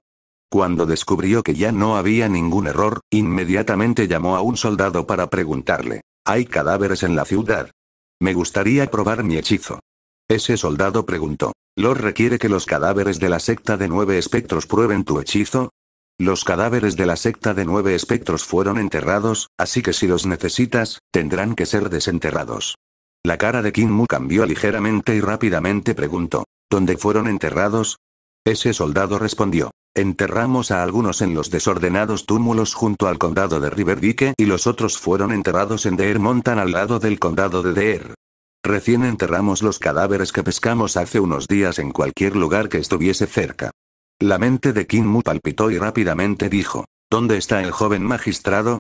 Cuando descubrió que ya no había ningún error, inmediatamente llamó a un soldado para preguntarle. ¿Hay cadáveres en la ciudad? Me gustaría probar mi hechizo. Ese soldado preguntó. ¿Lord requiere que los cadáveres de la secta de nueve espectros prueben tu hechizo? Los cadáveres de la secta de nueve espectros fueron enterrados, así que si los necesitas, tendrán que ser desenterrados. La cara de Kim Mu cambió ligeramente y rápidamente preguntó. ¿Dónde fueron enterrados? Ese soldado respondió. Enterramos a algunos en los desordenados túmulos junto al condado de Riverdike y los otros fueron enterrados en Deer Mountain al lado del condado de Deer. Recién enterramos los cadáveres que pescamos hace unos días en cualquier lugar que estuviese cerca. La mente de Kim Mu palpitó y rápidamente dijo, ¿Dónde está el joven magistrado?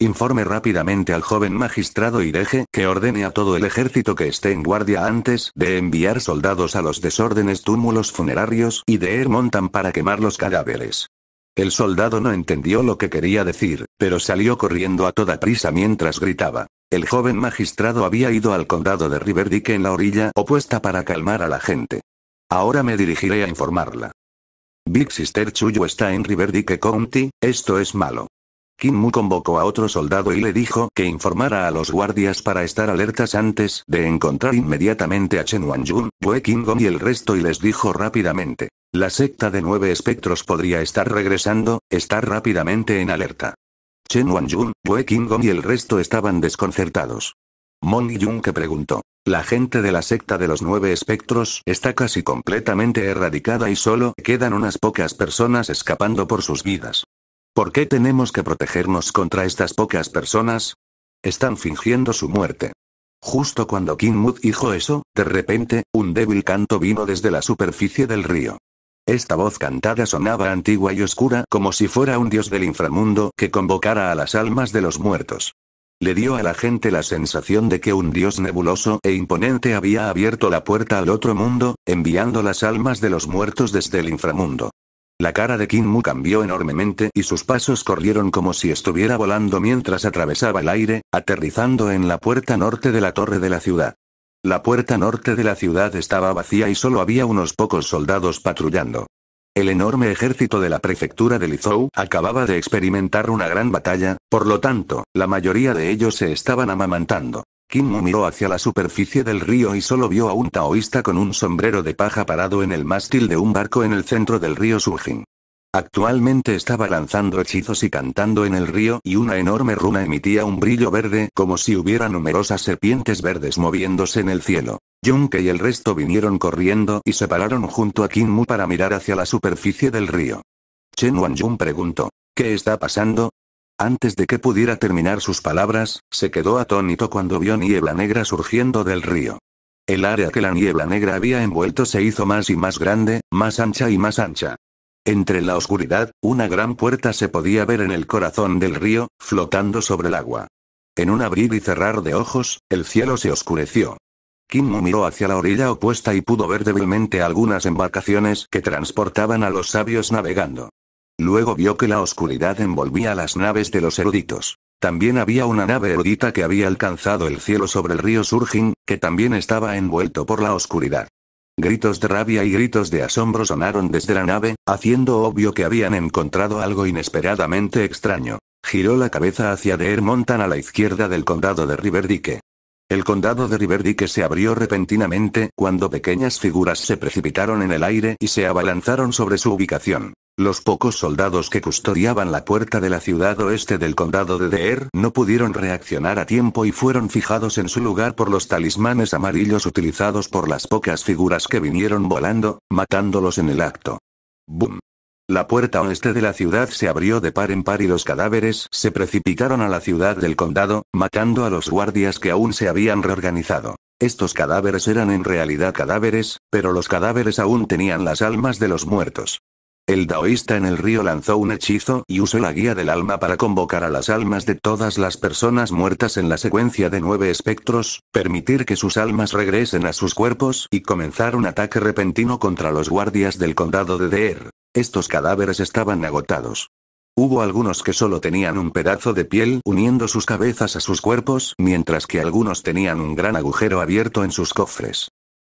Informe rápidamente al joven magistrado y deje que ordene a todo el ejército que esté en guardia antes de enviar soldados a los desórdenes túmulos funerarios y de Air Mountain para quemar los cadáveres. El soldado no entendió lo que quería decir, pero salió corriendo a toda prisa mientras gritaba. El joven magistrado había ido al condado de Riverdike en la orilla opuesta para calmar a la gente. Ahora me dirigiré a informarla. Big Sister Chuyo está en Riverdike County, esto es malo. Kim Mu convocó a otro soldado y le dijo que informara a los guardias para estar alertas antes de encontrar inmediatamente a Chen Wanjun, Wei Qinggong y el resto y les dijo rápidamente. La secta de nueve espectros podría estar regresando, estar rápidamente en alerta. Chen Wanjun, Wei Qinggong y el resto estaban desconcertados. Mong Yun que preguntó. La gente de la secta de los nueve espectros está casi completamente erradicada y solo quedan unas pocas personas escapando por sus vidas. ¿Por qué tenemos que protegernos contra estas pocas personas? Están fingiendo su muerte. Justo cuando King Mood dijo eso, de repente, un débil canto vino desde la superficie del río. Esta voz cantada sonaba antigua y oscura como si fuera un dios del inframundo que convocara a las almas de los muertos. Le dio a la gente la sensación de que un dios nebuloso e imponente había abierto la puerta al otro mundo, enviando las almas de los muertos desde el inframundo. La cara de Kim Mu cambió enormemente y sus pasos corrieron como si estuviera volando mientras atravesaba el aire, aterrizando en la puerta norte de la torre de la ciudad. La puerta norte de la ciudad estaba vacía y solo había unos pocos soldados patrullando. El enorme ejército de la prefectura de Lizhou acababa de experimentar una gran batalla, por lo tanto, la mayoría de ellos se estaban amamantando. Kim Mu miró hacia la superficie del río y solo vio a un taoísta con un sombrero de paja parado en el mástil de un barco en el centro del río Surjin. Actualmente estaba lanzando hechizos y cantando en el río y una enorme runa emitía un brillo verde como si hubiera numerosas serpientes verdes moviéndose en el cielo. Junke y el resto vinieron corriendo y se pararon junto a Kim Mu para mirar hacia la superficie del río. Chen Wanjun preguntó, ¿qué está pasando? Antes de que pudiera terminar sus palabras, se quedó atónito cuando vio niebla negra surgiendo del río. El área que la niebla negra había envuelto se hizo más y más grande, más ancha y más ancha. Entre la oscuridad, una gran puerta se podía ver en el corazón del río, flotando sobre el agua. En un abrir y cerrar de ojos, el cielo se oscureció. Kim miró hacia la orilla opuesta y pudo ver débilmente algunas embarcaciones que transportaban a los sabios navegando. Luego vio que la oscuridad envolvía las naves de los eruditos. También había una nave erudita que había alcanzado el cielo sobre el río Surgin, que también estaba envuelto por la oscuridad. Gritos de rabia y gritos de asombro sonaron desde la nave, haciendo obvio que habían encontrado algo inesperadamente extraño. Giró la cabeza hacia Deer Montan a la izquierda del condado de Riverdike. El condado de Riverdike se abrió repentinamente cuando pequeñas figuras se precipitaron en el aire y se abalanzaron sobre su ubicación. Los pocos soldados que custodiaban la puerta de la ciudad oeste del condado de Deer no pudieron reaccionar a tiempo y fueron fijados en su lugar por los talismanes amarillos utilizados por las pocas figuras que vinieron volando, matándolos en el acto. ¡Bum! La puerta oeste de la ciudad se abrió de par en par y los cadáveres se precipitaron a la ciudad del condado, matando a los guardias que aún se habían reorganizado. Estos cadáveres eran en realidad cadáveres, pero los cadáveres aún tenían las almas de los muertos. El daoísta en el río lanzó un hechizo y usó la guía del alma para convocar a las almas de todas las personas muertas en la secuencia de nueve espectros, permitir que sus almas regresen a sus cuerpos y comenzar un ataque repentino contra los guardias del condado de Deer. Estos cadáveres estaban agotados. Hubo algunos que solo tenían un pedazo de piel uniendo sus cabezas a sus cuerpos, mientras que algunos tenían un gran agujero abierto en sus cofres.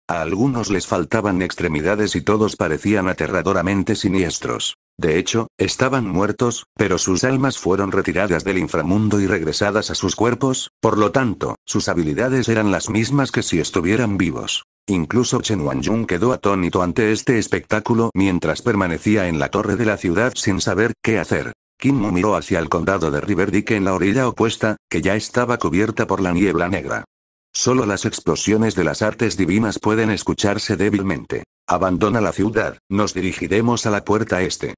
A algunos les faltaban extremidades y todos parecían aterradoramente siniestros. De hecho, estaban muertos, pero sus almas fueron retiradas del inframundo y regresadas a sus cuerpos, por lo tanto, sus habilidades eran las mismas que si estuvieran vivos. Incluso Chen Wanjun quedó atónito ante este espectáculo mientras permanecía en la torre de la ciudad sin saber qué hacer. Kim Mu miró hacia el condado de Riverdike en la orilla opuesta, que ya estaba cubierta por la niebla negra. Solo las explosiones de las artes divinas pueden escucharse débilmente. Abandona la ciudad, nos dirigiremos a la puerta este.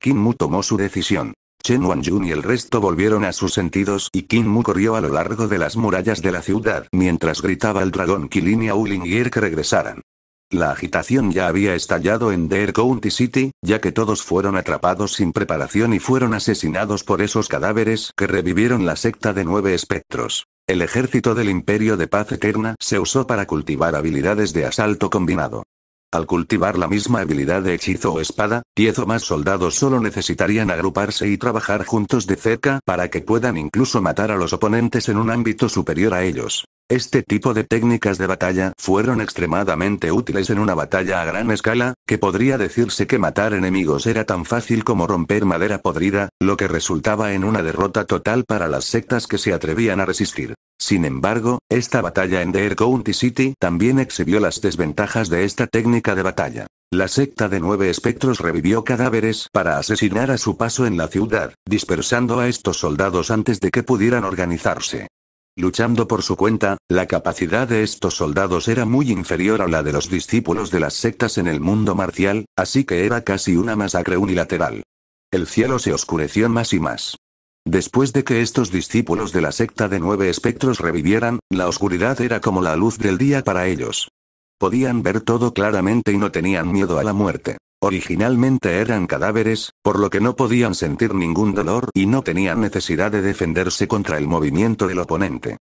Kim Mu tomó su decisión. Chen Wanjun y el resto volvieron a sus sentidos y Kim Mu corrió a lo largo de las murallas de la ciudad mientras gritaba al dragón Kilin y a Ulingir que regresaran. La agitación ya había estallado en Dare County City, ya que todos fueron atrapados sin preparación y fueron asesinados por esos cadáveres que revivieron la secta de nueve espectros. El ejército del Imperio de Paz Eterna se usó para cultivar habilidades de asalto combinado. Al cultivar la misma habilidad de hechizo o espada, 10 o más soldados solo necesitarían agruparse y trabajar juntos de cerca para que puedan incluso matar a los oponentes en un ámbito superior a ellos. Este tipo de técnicas de batalla fueron extremadamente útiles en una batalla a gran escala, que podría decirse que matar enemigos era tan fácil como romper madera podrida, lo que resultaba en una derrota total para las sectas que se atrevían a resistir. Sin embargo, esta batalla en Dare County City también exhibió las desventajas de esta técnica de batalla. La secta de nueve espectros revivió cadáveres para asesinar a su paso en la ciudad, dispersando a estos soldados antes de que pudieran organizarse. Luchando por su cuenta, la capacidad de estos soldados era muy inferior a la de los discípulos de las sectas en el mundo marcial, así que era casi una masacre unilateral. El cielo se oscureció más y más. Después de que estos discípulos de la secta de nueve espectros revivieran, la oscuridad era como la luz del día para ellos. Podían ver todo claramente y no tenían miedo a la muerte. Originalmente eran cadáveres, por lo que no podían sentir ningún dolor y no tenían necesidad de defenderse contra el movimiento del oponente.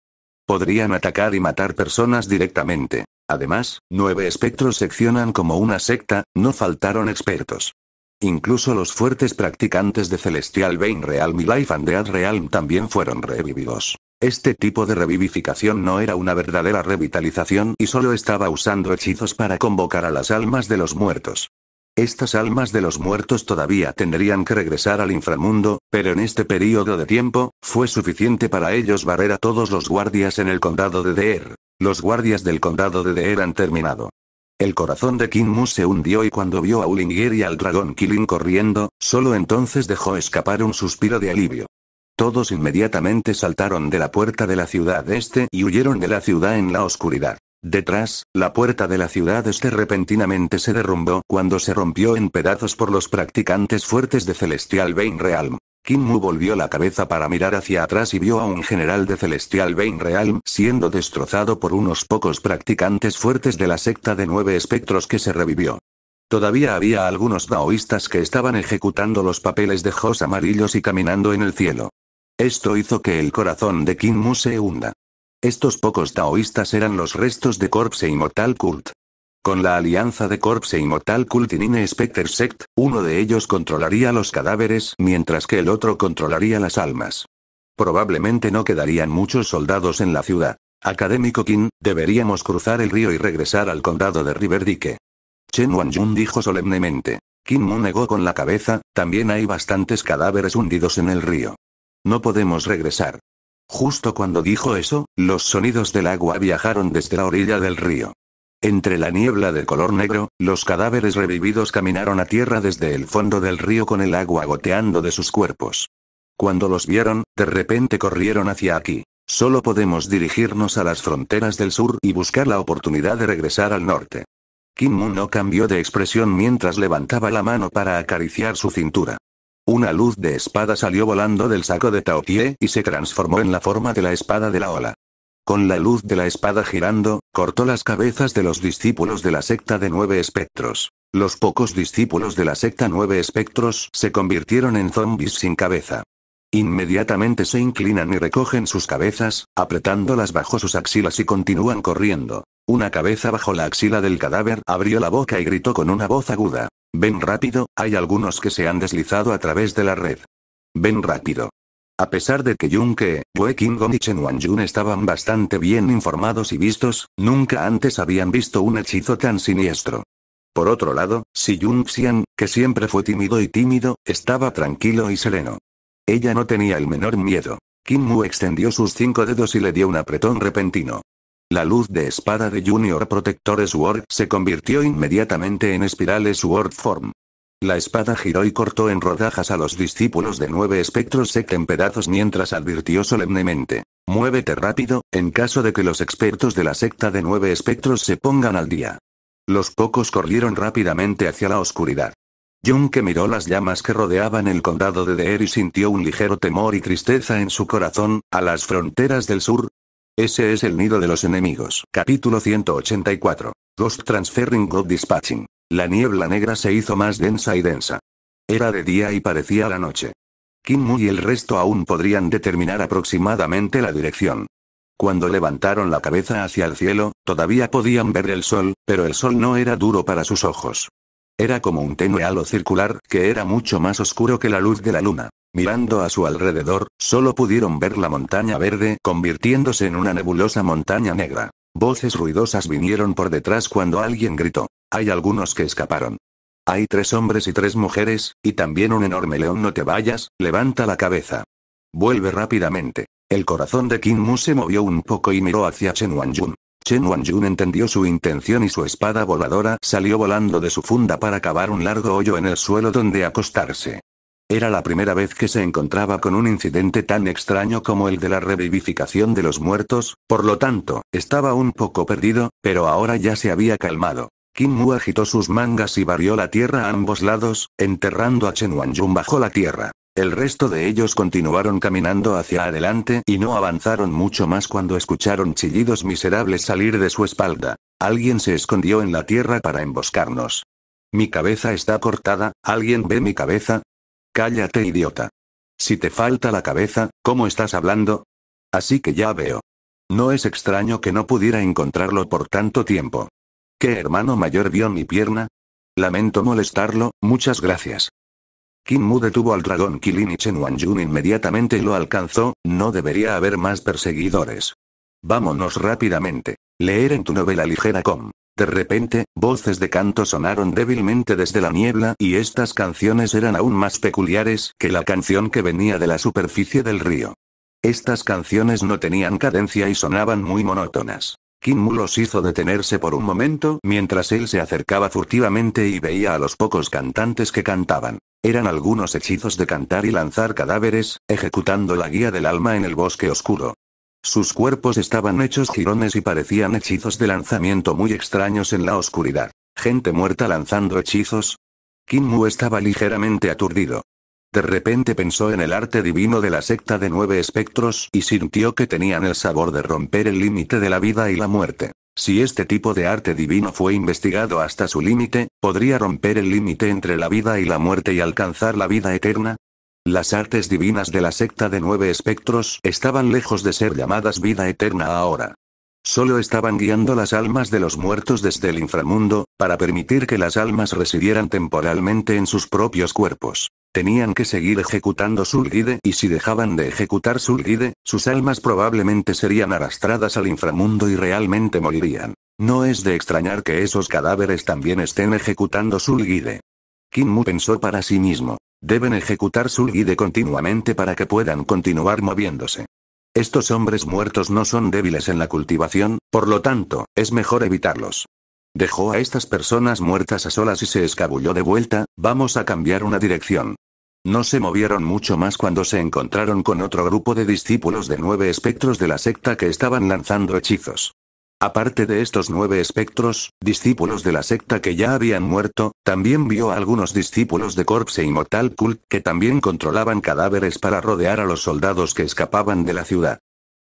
Podrían atacar y matar personas directamente. Además, nueve espectros seccionan como una secta, no faltaron expertos. Incluso los fuertes practicantes de Celestial Vein Realm y Life and Dead Realm también fueron revividos. Este tipo de revivificación no era una verdadera revitalización y solo estaba usando hechizos para convocar a las almas de los muertos. Estas almas de los muertos todavía tendrían que regresar al inframundo, pero en este periodo de tiempo, fue suficiente para ellos barrer a todos los guardias en el condado de Deer. Los guardias del condado de Deer han terminado. El corazón de Mu se hundió y cuando vio a Ulingier y al dragón Killing corriendo, solo entonces dejó escapar un suspiro de alivio. Todos inmediatamente saltaron de la puerta de la ciudad este y huyeron de la ciudad en la oscuridad. Detrás, la puerta de la ciudad este repentinamente se derrumbó cuando se rompió en pedazos por los practicantes fuertes de Celestial Vein Realm. Mu volvió la cabeza para mirar hacia atrás y vio a un general de Celestial Vein Realm siendo destrozado por unos pocos practicantes fuertes de la secta de nueve espectros que se revivió. Todavía había algunos daoístas que estaban ejecutando los papeles de Jos amarillos y caminando en el cielo. Esto hizo que el corazón de Mu se hunda. Estos pocos taoístas eran los restos de Corpse Immortal Cult. Con la alianza de Corpse Immortal Cult y Nine Specter Sect, uno de ellos controlaría los cadáveres mientras que el otro controlaría las almas. Probablemente no quedarían muchos soldados en la ciudad. Académico King, deberíamos cruzar el río y regresar al condado de Riverdike. Chen Wanjun dijo solemnemente. Kim Mu negó con la cabeza, también hay bastantes cadáveres hundidos en el río. No podemos regresar. Justo cuando dijo eso, los sonidos del agua viajaron desde la orilla del río. Entre la niebla de color negro, los cadáveres revividos caminaron a tierra desde el fondo del río con el agua goteando de sus cuerpos. Cuando los vieron, de repente corrieron hacia aquí. Solo podemos dirigirnos a las fronteras del sur y buscar la oportunidad de regresar al norte. Kim Moon no cambió de expresión mientras levantaba la mano para acariciar su cintura. Una luz de espada salió volando del saco de Taotie y se transformó en la forma de la espada de la ola. Con la luz de la espada girando, cortó las cabezas de los discípulos de la secta de nueve espectros. Los pocos discípulos de la secta nueve espectros se convirtieron en zombies sin cabeza. Inmediatamente se inclinan y recogen sus cabezas, apretándolas bajo sus axilas y continúan corriendo. Una cabeza bajo la axila del cadáver abrió la boca y gritó con una voz aguda. Ven rápido, hay algunos que se han deslizado a través de la red. Ven rápido. A pesar de que Yunke, Wei Qinggong y Chen Wanjun estaban bastante bien informados y vistos, nunca antes habían visto un hechizo tan siniestro. Por otro lado, Si Xian, que siempre fue tímido y tímido, estaba tranquilo y sereno. Ella no tenía el menor miedo. Kim Mu extendió sus cinco dedos y le dio un apretón repentino. La luz de espada de Junior Protector Sword se convirtió inmediatamente en espirales Sword Form. La espada giró y cortó en rodajas a los discípulos de nueve espectros sec en pedazos mientras advirtió solemnemente. Muévete rápido, en caso de que los expertos de la secta de nueve espectros se pongan al día. Los pocos corrieron rápidamente hacia la oscuridad. Que miró las llamas que rodeaban el condado de Deer y sintió un ligero temor y tristeza en su corazón, a las fronteras del sur. Ese es el nido de los enemigos. Capítulo 184. Ghost Transferring God Dispatching. La niebla negra se hizo más densa y densa. Era de día y parecía la noche. Kim y el resto aún podrían determinar aproximadamente la dirección. Cuando levantaron la cabeza hacia el cielo, todavía podían ver el sol, pero el sol no era duro para sus ojos. Era como un tenue halo circular, que era mucho más oscuro que la luz de la luna. Mirando a su alrededor, solo pudieron ver la montaña verde convirtiéndose en una nebulosa montaña negra. Voces ruidosas vinieron por detrás cuando alguien gritó. Hay algunos que escaparon. Hay tres hombres y tres mujeres, y también un enorme león. No te vayas, levanta la cabeza. Vuelve rápidamente. El corazón de Kim Mu se movió un poco y miró hacia Chen Wanjun. Chen Wanjun entendió su intención y su espada voladora salió volando de su funda para cavar un largo hoyo en el suelo donde acostarse. Era la primera vez que se encontraba con un incidente tan extraño como el de la revivificación de los muertos, por lo tanto, estaba un poco perdido, pero ahora ya se había calmado. Kim Mu agitó sus mangas y barrió la tierra a ambos lados, enterrando a Chen Wanjun bajo la tierra. El resto de ellos continuaron caminando hacia adelante y no avanzaron mucho más cuando escucharon chillidos miserables salir de su espalda. Alguien se escondió en la tierra para emboscarnos. Mi cabeza está cortada, ¿alguien ve mi cabeza? Cállate idiota. Si te falta la cabeza, ¿cómo estás hablando? Así que ya veo. No es extraño que no pudiera encontrarlo por tanto tiempo. ¿Qué hermano mayor vio mi pierna? Lamento molestarlo, muchas gracias. Kim Mu detuvo al dragón Kilin y Chen Wanjun inmediatamente y lo alcanzó, no debería haber más perseguidores. Vámonos rápidamente. Leer en tu novela ligera com. De repente, voces de canto sonaron débilmente desde la niebla y estas canciones eran aún más peculiares que la canción que venía de la superficie del río. Estas canciones no tenían cadencia y sonaban muy monótonas. Kim los hizo detenerse por un momento mientras él se acercaba furtivamente y veía a los pocos cantantes que cantaban. Eran algunos hechizos de cantar y lanzar cadáveres, ejecutando la guía del alma en el bosque oscuro. Sus cuerpos estaban hechos jirones y parecían hechizos de lanzamiento muy extraños en la oscuridad. Gente muerta lanzando hechizos. Kim Mu estaba ligeramente aturdido. De repente pensó en el arte divino de la secta de nueve espectros y sintió que tenían el sabor de romper el límite de la vida y la muerte. Si este tipo de arte divino fue investigado hasta su límite, ¿podría romper el límite entre la vida y la muerte y alcanzar la vida eterna? Las artes divinas de la secta de nueve espectros estaban lejos de ser llamadas vida eterna ahora. Solo estaban guiando las almas de los muertos desde el inframundo, para permitir que las almas residieran temporalmente en sus propios cuerpos. Tenían que seguir ejecutando Sulgide y si dejaban de ejecutar Sulgide, sus almas probablemente serían arrastradas al inframundo y realmente morirían. No es de extrañar que esos cadáveres también estén ejecutando Sulgide. Kim Mu pensó para sí mismo. Deben ejecutar Sulgide continuamente para que puedan continuar moviéndose. Estos hombres muertos no son débiles en la cultivación, por lo tanto, es mejor evitarlos. Dejó a estas personas muertas a solas y se escabulló de vuelta, vamos a cambiar una dirección. No se movieron mucho más cuando se encontraron con otro grupo de discípulos de nueve espectros de la secta que estaban lanzando hechizos. Aparte de estos nueve espectros, discípulos de la secta que ya habían muerto, también vio a algunos discípulos de Corpse y Mortal Cult que también controlaban cadáveres para rodear a los soldados que escapaban de la ciudad.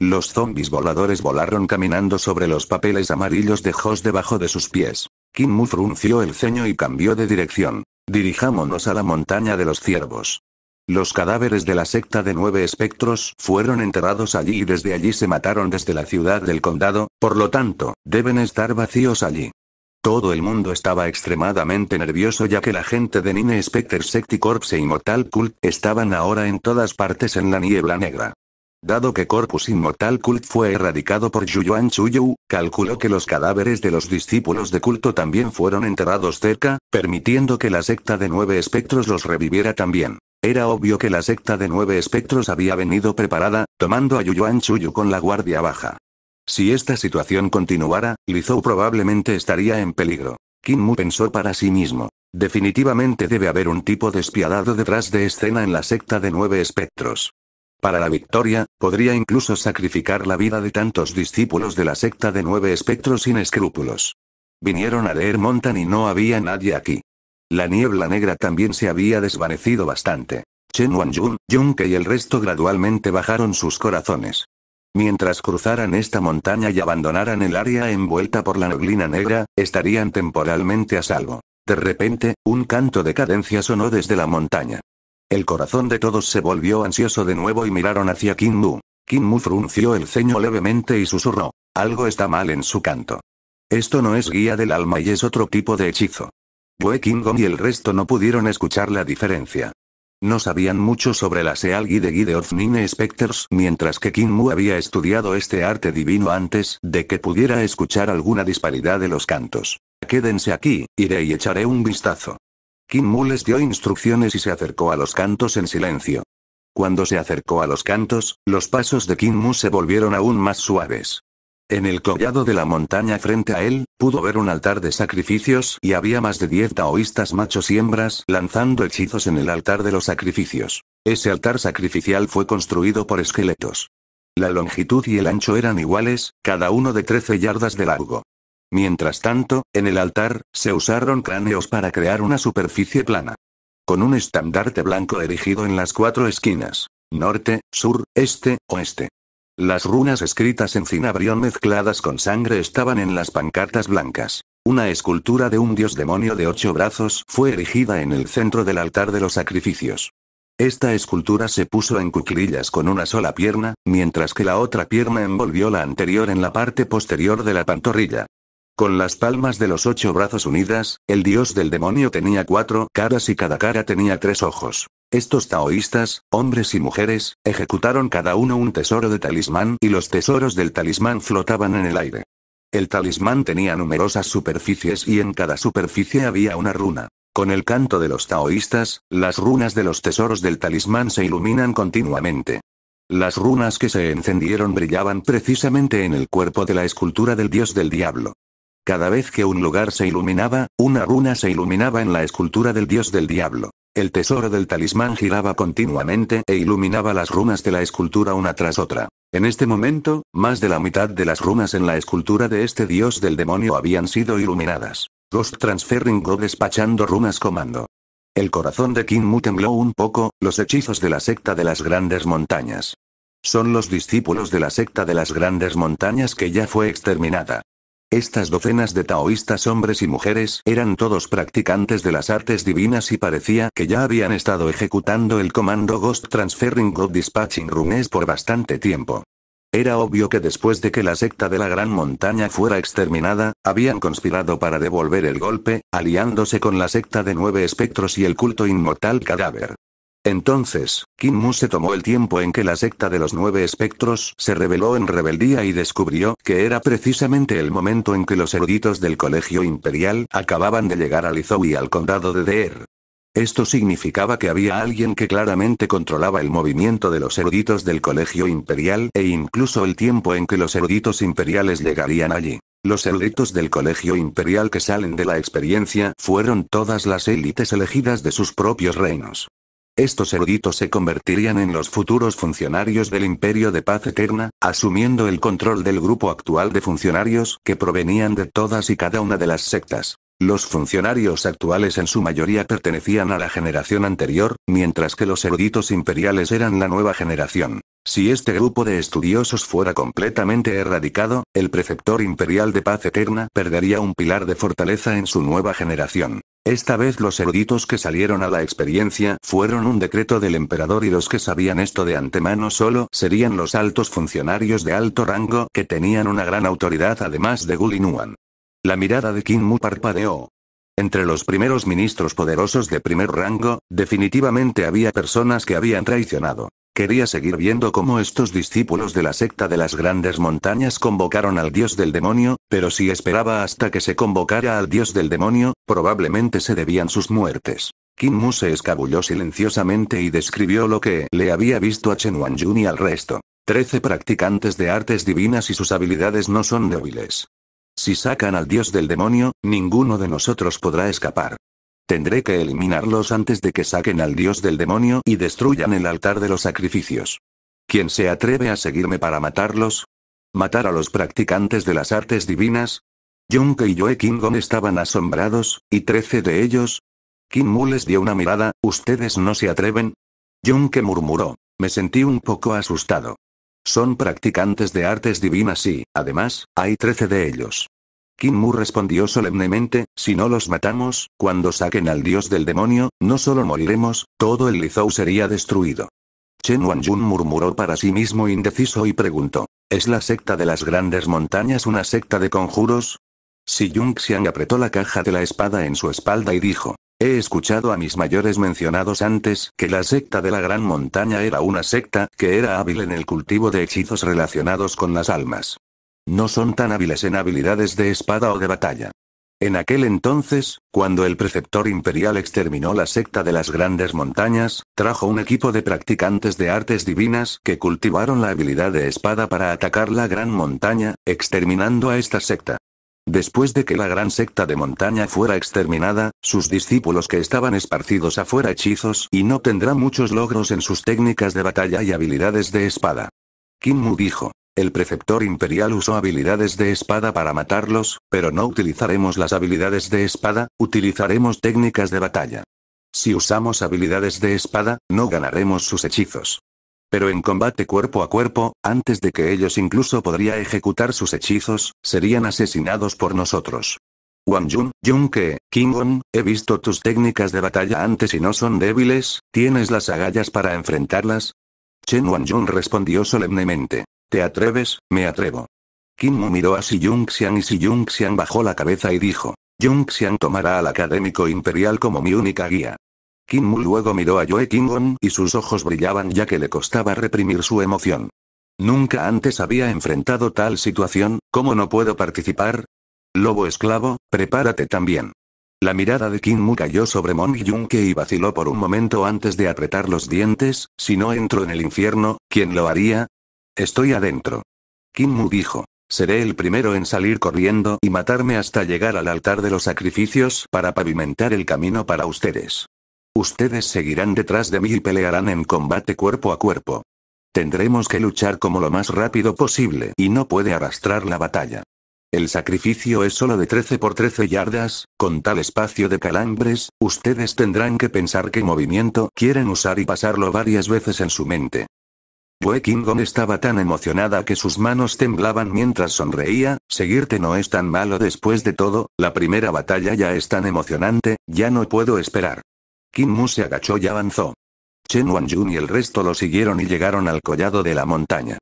Los zombies voladores volaron caminando sobre los papeles amarillos de Jos debajo de sus pies. Kim Mu frunció el ceño y cambió de dirección. Dirijámonos a la montaña de los ciervos. Los cadáveres de la secta de nueve espectros fueron enterrados allí y desde allí se mataron desde la ciudad del condado, por lo tanto, deben estar vacíos allí. Todo el mundo estaba extremadamente nervioso ya que la gente de Nine Specter Secti Corps e Immortal Cult estaban ahora en todas partes en la niebla negra. Dado que Corpus Immortal Cult fue erradicado por Yuyuan Chuyu, calculó que los cadáveres de los discípulos de culto también fueron enterrados cerca, permitiendo que la secta de nueve espectros los reviviera también. Era obvio que la secta de nueve espectros había venido preparada, tomando a Yuyuan Chuyu con la guardia baja. Si esta situación continuara, Lizou probablemente estaría en peligro. Kim Mu pensó para sí mismo. Definitivamente debe haber un tipo despiadado detrás de escena en la secta de nueve espectros. Para la victoria, podría incluso sacrificar la vida de tantos discípulos de la secta de nueve espectros sin escrúpulos. Vinieron a leer Montan y no había nadie aquí. La niebla negra también se había desvanecido bastante. Chen Wanjun, Yunke y el resto gradualmente bajaron sus corazones. Mientras cruzaran esta montaña y abandonaran el área envuelta por la neblina negra, estarían temporalmente a salvo. De repente, un canto de cadencia sonó desde la montaña. El corazón de todos se volvió ansioso de nuevo y miraron hacia Kim Mu. Kim Mu frunció el ceño levemente y susurró. Algo está mal en su canto. Esto no es guía del alma y es otro tipo de hechizo. Wei Gong y el resto no pudieron escuchar la diferencia. No sabían mucho sobre la Sealgi de Guide of Nine Specters mientras que Kim Mu había estudiado este arte divino antes de que pudiera escuchar alguna disparidad de los cantos. Quédense aquí, iré y echaré un vistazo. Kim Mu les dio instrucciones y se acercó a los cantos en silencio. Cuando se acercó a los cantos, los pasos de Kim Mu se volvieron aún más suaves. En el collado de la montaña frente a él, pudo ver un altar de sacrificios y había más de diez taoístas machos y hembras lanzando hechizos en el altar de los sacrificios. Ese altar sacrificial fue construido por esqueletos. La longitud y el ancho eran iguales, cada uno de 13 yardas de largo. Mientras tanto, en el altar, se usaron cráneos para crear una superficie plana. Con un estandarte blanco erigido en las cuatro esquinas. Norte, sur, este, oeste. Las runas escritas en cinabrión mezcladas con sangre estaban en las pancartas blancas. Una escultura de un dios demonio de ocho brazos fue erigida en el centro del altar de los sacrificios. Esta escultura se puso en cuclillas con una sola pierna, mientras que la otra pierna envolvió la anterior en la parte posterior de la pantorrilla. Con las palmas de los ocho brazos unidas, el dios del demonio tenía cuatro caras y cada cara tenía tres ojos. Estos taoístas, hombres y mujeres, ejecutaron cada uno un tesoro de talismán y los tesoros del talismán flotaban en el aire. El talismán tenía numerosas superficies y en cada superficie había una runa. Con el canto de los taoístas, las runas de los tesoros del talismán se iluminan continuamente. Las runas que se encendieron brillaban precisamente en el cuerpo de la escultura del dios del diablo. Cada vez que un lugar se iluminaba, una runa se iluminaba en la escultura del dios del diablo. El tesoro del talismán giraba continuamente e iluminaba las runas de la escultura una tras otra. En este momento, más de la mitad de las runas en la escultura de este dios del demonio habían sido iluminadas. Ghost Transferring Go despachando runas comando. El corazón de King Mu tembló un poco, los hechizos de la secta de las grandes montañas. Son los discípulos de la secta de las grandes montañas que ya fue exterminada. Estas docenas de taoístas hombres y mujeres eran todos practicantes de las artes divinas y parecía que ya habían estado ejecutando el comando Ghost Transferring God Dispatching Runes por bastante tiempo. Era obvio que después de que la secta de la Gran Montaña fuera exterminada, habían conspirado para devolver el golpe, aliándose con la secta de nueve espectros y el culto inmortal cadáver. Entonces, Kim Mu se tomó el tiempo en que la secta de los nueve espectros se rebeló en rebeldía y descubrió que era precisamente el momento en que los eruditos del colegio imperial acababan de llegar a Lizhou y al condado de Deer. Esto significaba que había alguien que claramente controlaba el movimiento de los eruditos del colegio imperial e incluso el tiempo en que los eruditos imperiales llegarían allí. Los eruditos del colegio imperial que salen de la experiencia fueron todas las élites elegidas de sus propios reinos. Estos eruditos se convertirían en los futuros funcionarios del Imperio de Paz Eterna, asumiendo el control del grupo actual de funcionarios que provenían de todas y cada una de las sectas. Los funcionarios actuales en su mayoría pertenecían a la generación anterior, mientras que los eruditos imperiales eran la nueva generación. Si este grupo de estudiosos fuera completamente erradicado, el preceptor imperial de paz eterna perdería un pilar de fortaleza en su nueva generación. Esta vez los eruditos que salieron a la experiencia fueron un decreto del emperador y los que sabían esto de antemano solo serían los altos funcionarios de alto rango que tenían una gran autoridad además de Gulinuan. La mirada de King Mu parpadeó. Entre los primeros ministros poderosos de primer rango, definitivamente había personas que habían traicionado. Quería seguir viendo cómo estos discípulos de la secta de las grandes montañas convocaron al dios del demonio, pero si esperaba hasta que se convocara al dios del demonio, probablemente se debían sus muertes. Kim Mu se escabulló silenciosamente y describió lo que le había visto a Chen Wanjun y al resto. Trece practicantes de artes divinas y sus habilidades no son débiles. Si sacan al dios del demonio, ninguno de nosotros podrá escapar. Tendré que eliminarlos antes de que saquen al dios del demonio y destruyan el altar de los sacrificios. ¿Quién se atreve a seguirme para matarlos? ¿Matar a los practicantes de las artes divinas? Junke y Joe Kingon estaban asombrados, y trece de ellos. Kim Mu les dio una mirada, ¿ustedes no se atreven? Junke murmuró. Me sentí un poco asustado. Son practicantes de artes divinas y, además, hay trece de ellos. Kim Mu respondió solemnemente, si no los matamos, cuando saquen al dios del demonio, no solo moriremos, todo el Lizhou sería destruido. Chen Wanjun murmuró para sí mismo indeciso y preguntó, ¿es la secta de las grandes montañas una secta de conjuros? Si Jung Xiang apretó la caja de la espada en su espalda y dijo, He escuchado a mis mayores mencionados antes que la secta de la Gran Montaña era una secta que era hábil en el cultivo de hechizos relacionados con las almas. No son tan hábiles en habilidades de espada o de batalla. En aquel entonces, cuando el preceptor imperial exterminó la secta de las grandes montañas, trajo un equipo de practicantes de artes divinas que cultivaron la habilidad de espada para atacar la gran montaña, exterminando a esta secta. Después de que la gran secta de montaña fuera exterminada, sus discípulos que estaban esparcidos afuera hechizos y no tendrán muchos logros en sus técnicas de batalla y habilidades de espada. Kim Mu dijo, el preceptor imperial usó habilidades de espada para matarlos, pero no utilizaremos las habilidades de espada, utilizaremos técnicas de batalla. Si usamos habilidades de espada, no ganaremos sus hechizos. Pero en combate cuerpo a cuerpo, antes de que ellos incluso podría ejecutar sus hechizos, serían asesinados por nosotros. Wang Jun, Junke, Kingon, he visto tus técnicas de batalla antes y no son débiles, ¿tienes las agallas para enfrentarlas? Chen Wanjun respondió solemnemente. ¿Te atreves? Me atrevo. Kim Mu miró a Si Xian y Si Xian bajó la cabeza y dijo, Jung Xian tomará al académico imperial como mi única guía. Kim Mu luego miró a Joe Kingon y sus ojos brillaban ya que le costaba reprimir su emoción. Nunca antes había enfrentado tal situación, ¿cómo no puedo participar? Lobo esclavo, prepárate también. La mirada de Kim Mu cayó sobre Mon Yunke y vaciló por un momento antes de apretar los dientes, si no entro en el infierno, ¿quién lo haría? Estoy adentro. Kim Mu dijo. Seré el primero en salir corriendo y matarme hasta llegar al altar de los sacrificios para pavimentar el camino para ustedes. Ustedes seguirán detrás de mí y pelearán en combate cuerpo a cuerpo. Tendremos que luchar como lo más rápido posible y no puede arrastrar la batalla. El sacrificio es solo de 13 por 13 yardas, con tal espacio de calambres, ustedes tendrán que pensar qué movimiento quieren usar y pasarlo varias veces en su mente. Wei Kingon estaba tan emocionada que sus manos temblaban mientras sonreía, seguirte no es tan malo después de todo, la primera batalla ya es tan emocionante, ya no puedo esperar. Kim Mu se agachó y avanzó. Chen Wanjun y el resto lo siguieron y llegaron al collado de la montaña.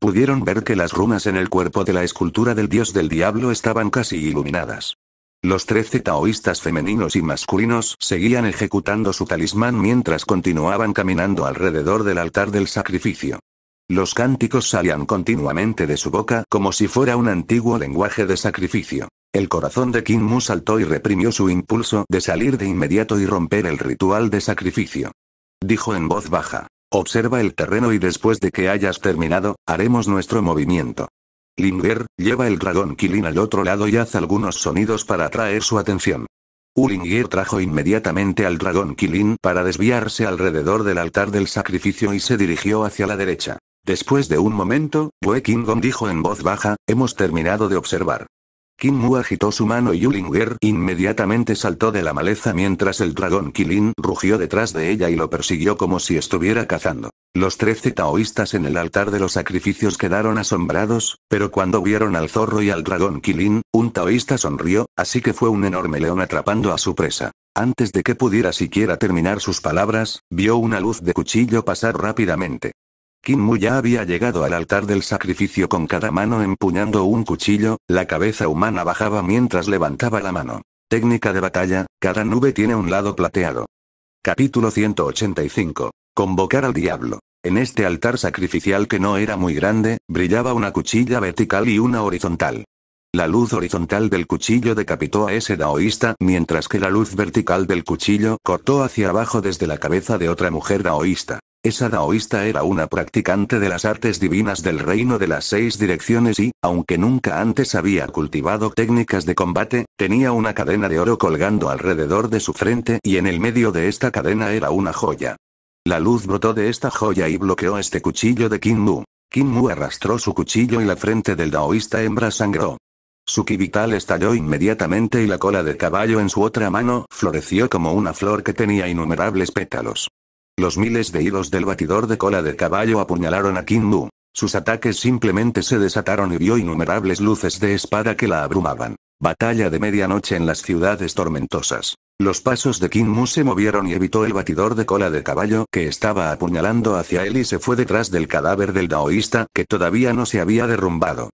Pudieron ver que las runas en el cuerpo de la escultura del dios del diablo estaban casi iluminadas. Los trece taoístas femeninos y masculinos seguían ejecutando su talismán mientras continuaban caminando alrededor del altar del sacrificio. Los cánticos salían continuamente de su boca como si fuera un antiguo lenguaje de sacrificio. El corazón de King Mu saltó y reprimió su impulso de salir de inmediato y romper el ritual de sacrificio. Dijo en voz baja. Observa el terreno y después de que hayas terminado, haremos nuestro movimiento. Linger, lleva el dragón Kilin al otro lado y haz algunos sonidos para atraer su atención. Ulinger trajo inmediatamente al dragón Kilin para desviarse alrededor del altar del sacrificio y se dirigió hacia la derecha. Después de un momento, Kingon dijo en voz baja, hemos terminado de observar. Kim Mu agitó su mano y Yulinger inmediatamente saltó de la maleza mientras el dragón Kilin rugió detrás de ella y lo persiguió como si estuviera cazando. Los trece taoístas en el altar de los sacrificios quedaron asombrados, pero cuando vieron al zorro y al dragón Kilin, un taoísta sonrió, así que fue un enorme león atrapando a su presa. Antes de que pudiera siquiera terminar sus palabras, vio una luz de cuchillo pasar rápidamente. Kim Mu ya había llegado al altar del sacrificio con cada mano empuñando un cuchillo, la cabeza humana bajaba mientras levantaba la mano. Técnica de batalla, cada nube tiene un lado plateado. Capítulo 185. Convocar al diablo. En este altar sacrificial que no era muy grande, brillaba una cuchilla vertical y una horizontal. La luz horizontal del cuchillo decapitó a ese daoísta, mientras que la luz vertical del cuchillo cortó hacia abajo desde la cabeza de otra mujer daoísta. Esa daoísta era una practicante de las artes divinas del reino de las seis direcciones y, aunque nunca antes había cultivado técnicas de combate, tenía una cadena de oro colgando alrededor de su frente y en el medio de esta cadena era una joya. La luz brotó de esta joya y bloqueó este cuchillo de Kim Mu. Kim Mu arrastró su cuchillo y la frente del daoísta hembra sangró. Su kibital estalló inmediatamente y la cola de caballo en su otra mano floreció como una flor que tenía innumerables pétalos. Los miles de hilos del batidor de cola de caballo apuñalaron a Kim Mu. Sus ataques simplemente se desataron y vio innumerables luces de espada que la abrumaban. Batalla de medianoche en las ciudades tormentosas. Los pasos de Kim Mu se movieron y evitó el batidor de cola de caballo que estaba apuñalando hacia él y se fue detrás del cadáver del taoísta que todavía no se había derrumbado.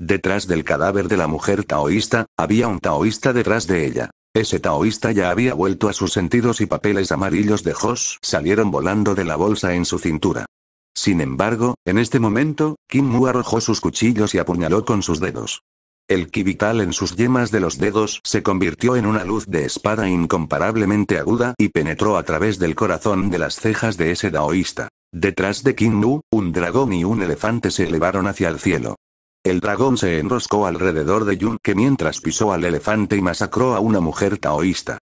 Detrás del cadáver de la mujer taoísta, había un taoísta detrás de ella. Ese taoísta ya había vuelto a sus sentidos y papeles amarillos de Josh salieron volando de la bolsa en su cintura. Sin embargo, en este momento, Kim Mu arrojó sus cuchillos y apuñaló con sus dedos. El kibital en sus yemas de los dedos se convirtió en una luz de espada incomparablemente aguda y penetró a través del corazón de las cejas de ese taoísta. Detrás de Kim Mu, un dragón y un elefante se elevaron hacia el cielo. El dragón se enroscó alrededor de Yun que mientras pisó al elefante y masacró a una mujer taoísta.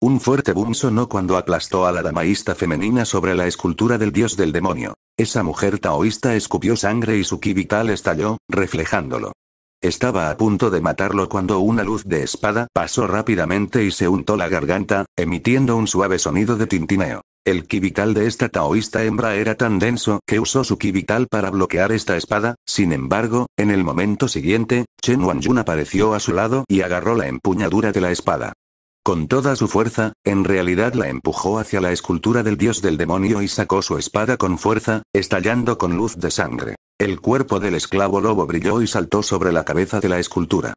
Un fuerte boom sonó cuando aplastó a la damaísta femenina sobre la escultura del dios del demonio. Esa mujer taoísta escupió sangre y su ki vital estalló, reflejándolo. Estaba a punto de matarlo cuando una luz de espada pasó rápidamente y se untó la garganta, emitiendo un suave sonido de tintineo. El ki vital de esta taoísta hembra era tan denso que usó su ki vital para bloquear esta espada, sin embargo, en el momento siguiente, Chen Wanjun apareció a su lado y agarró la empuñadura de la espada. Con toda su fuerza, en realidad la empujó hacia la escultura del dios del demonio y sacó su espada con fuerza, estallando con luz de sangre. El cuerpo del esclavo lobo brilló y saltó sobre la cabeza de la escultura.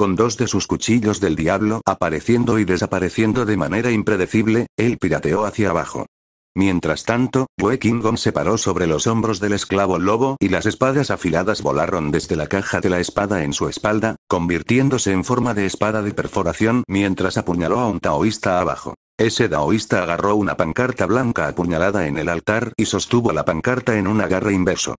Con dos de sus cuchillos del diablo apareciendo y desapareciendo de manera impredecible, él pirateó hacia abajo. Mientras tanto, Wei Kingon se paró sobre los hombros del esclavo lobo y las espadas afiladas volaron desde la caja de la espada en su espalda, convirtiéndose en forma de espada de perforación mientras apuñaló a un taoísta abajo. Ese taoísta agarró una pancarta blanca apuñalada en el altar y sostuvo la pancarta en un agarre inverso.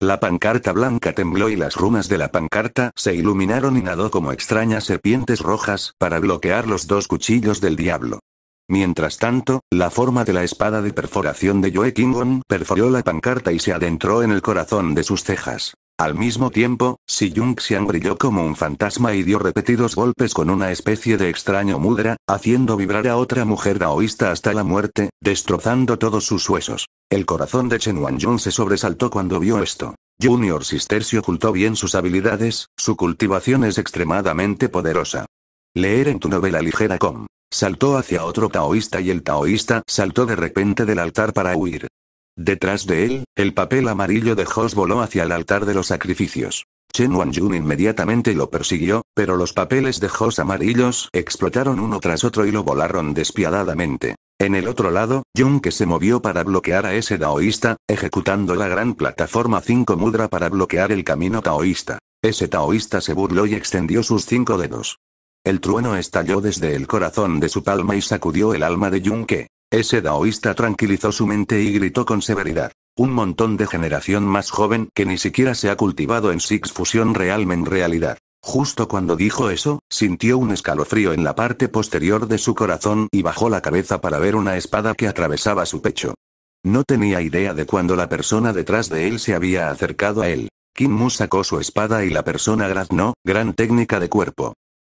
La pancarta blanca tembló y las runas de la pancarta se iluminaron y nadó como extrañas serpientes rojas para bloquear los dos cuchillos del diablo. Mientras tanto, la forma de la espada de perforación de Joe Kingon perforó la pancarta y se adentró en el corazón de sus cejas. Al mismo tiempo, Si Jung Xiang brilló como un fantasma y dio repetidos golpes con una especie de extraño mudra, haciendo vibrar a otra mujer daoísta hasta la muerte, destrozando todos sus huesos. El corazón de Chen Wanjun se sobresaltó cuando vio esto. Junior Sister ocultó bien sus habilidades, su cultivación es extremadamente poderosa. Leer en tu novela ligera com. Saltó hacia otro taoísta y el taoísta saltó de repente del altar para huir. Detrás de él, el papel amarillo de Jos voló hacia el altar de los sacrificios. Chen Wanjun inmediatamente lo persiguió, pero los papeles de Jos amarillos explotaron uno tras otro y lo volaron despiadadamente. En el otro lado, Jung que se movió para bloquear a ese taoísta, ejecutando la gran plataforma 5 mudra para bloquear el camino taoísta. Ese taoísta se burló y extendió sus cinco dedos. El trueno estalló desde el corazón de su palma y sacudió el alma de Yunque. Ese daoísta tranquilizó su mente y gritó con severidad. Un montón de generación más joven que ni siquiera se ha cultivado en Six Fusión realmente realidad. Justo cuando dijo eso, sintió un escalofrío en la parte posterior de su corazón y bajó la cabeza para ver una espada que atravesaba su pecho. No tenía idea de cuando la persona detrás de él se había acercado a él. Kim Mu sacó su espada y la persona graznó, gran técnica de cuerpo.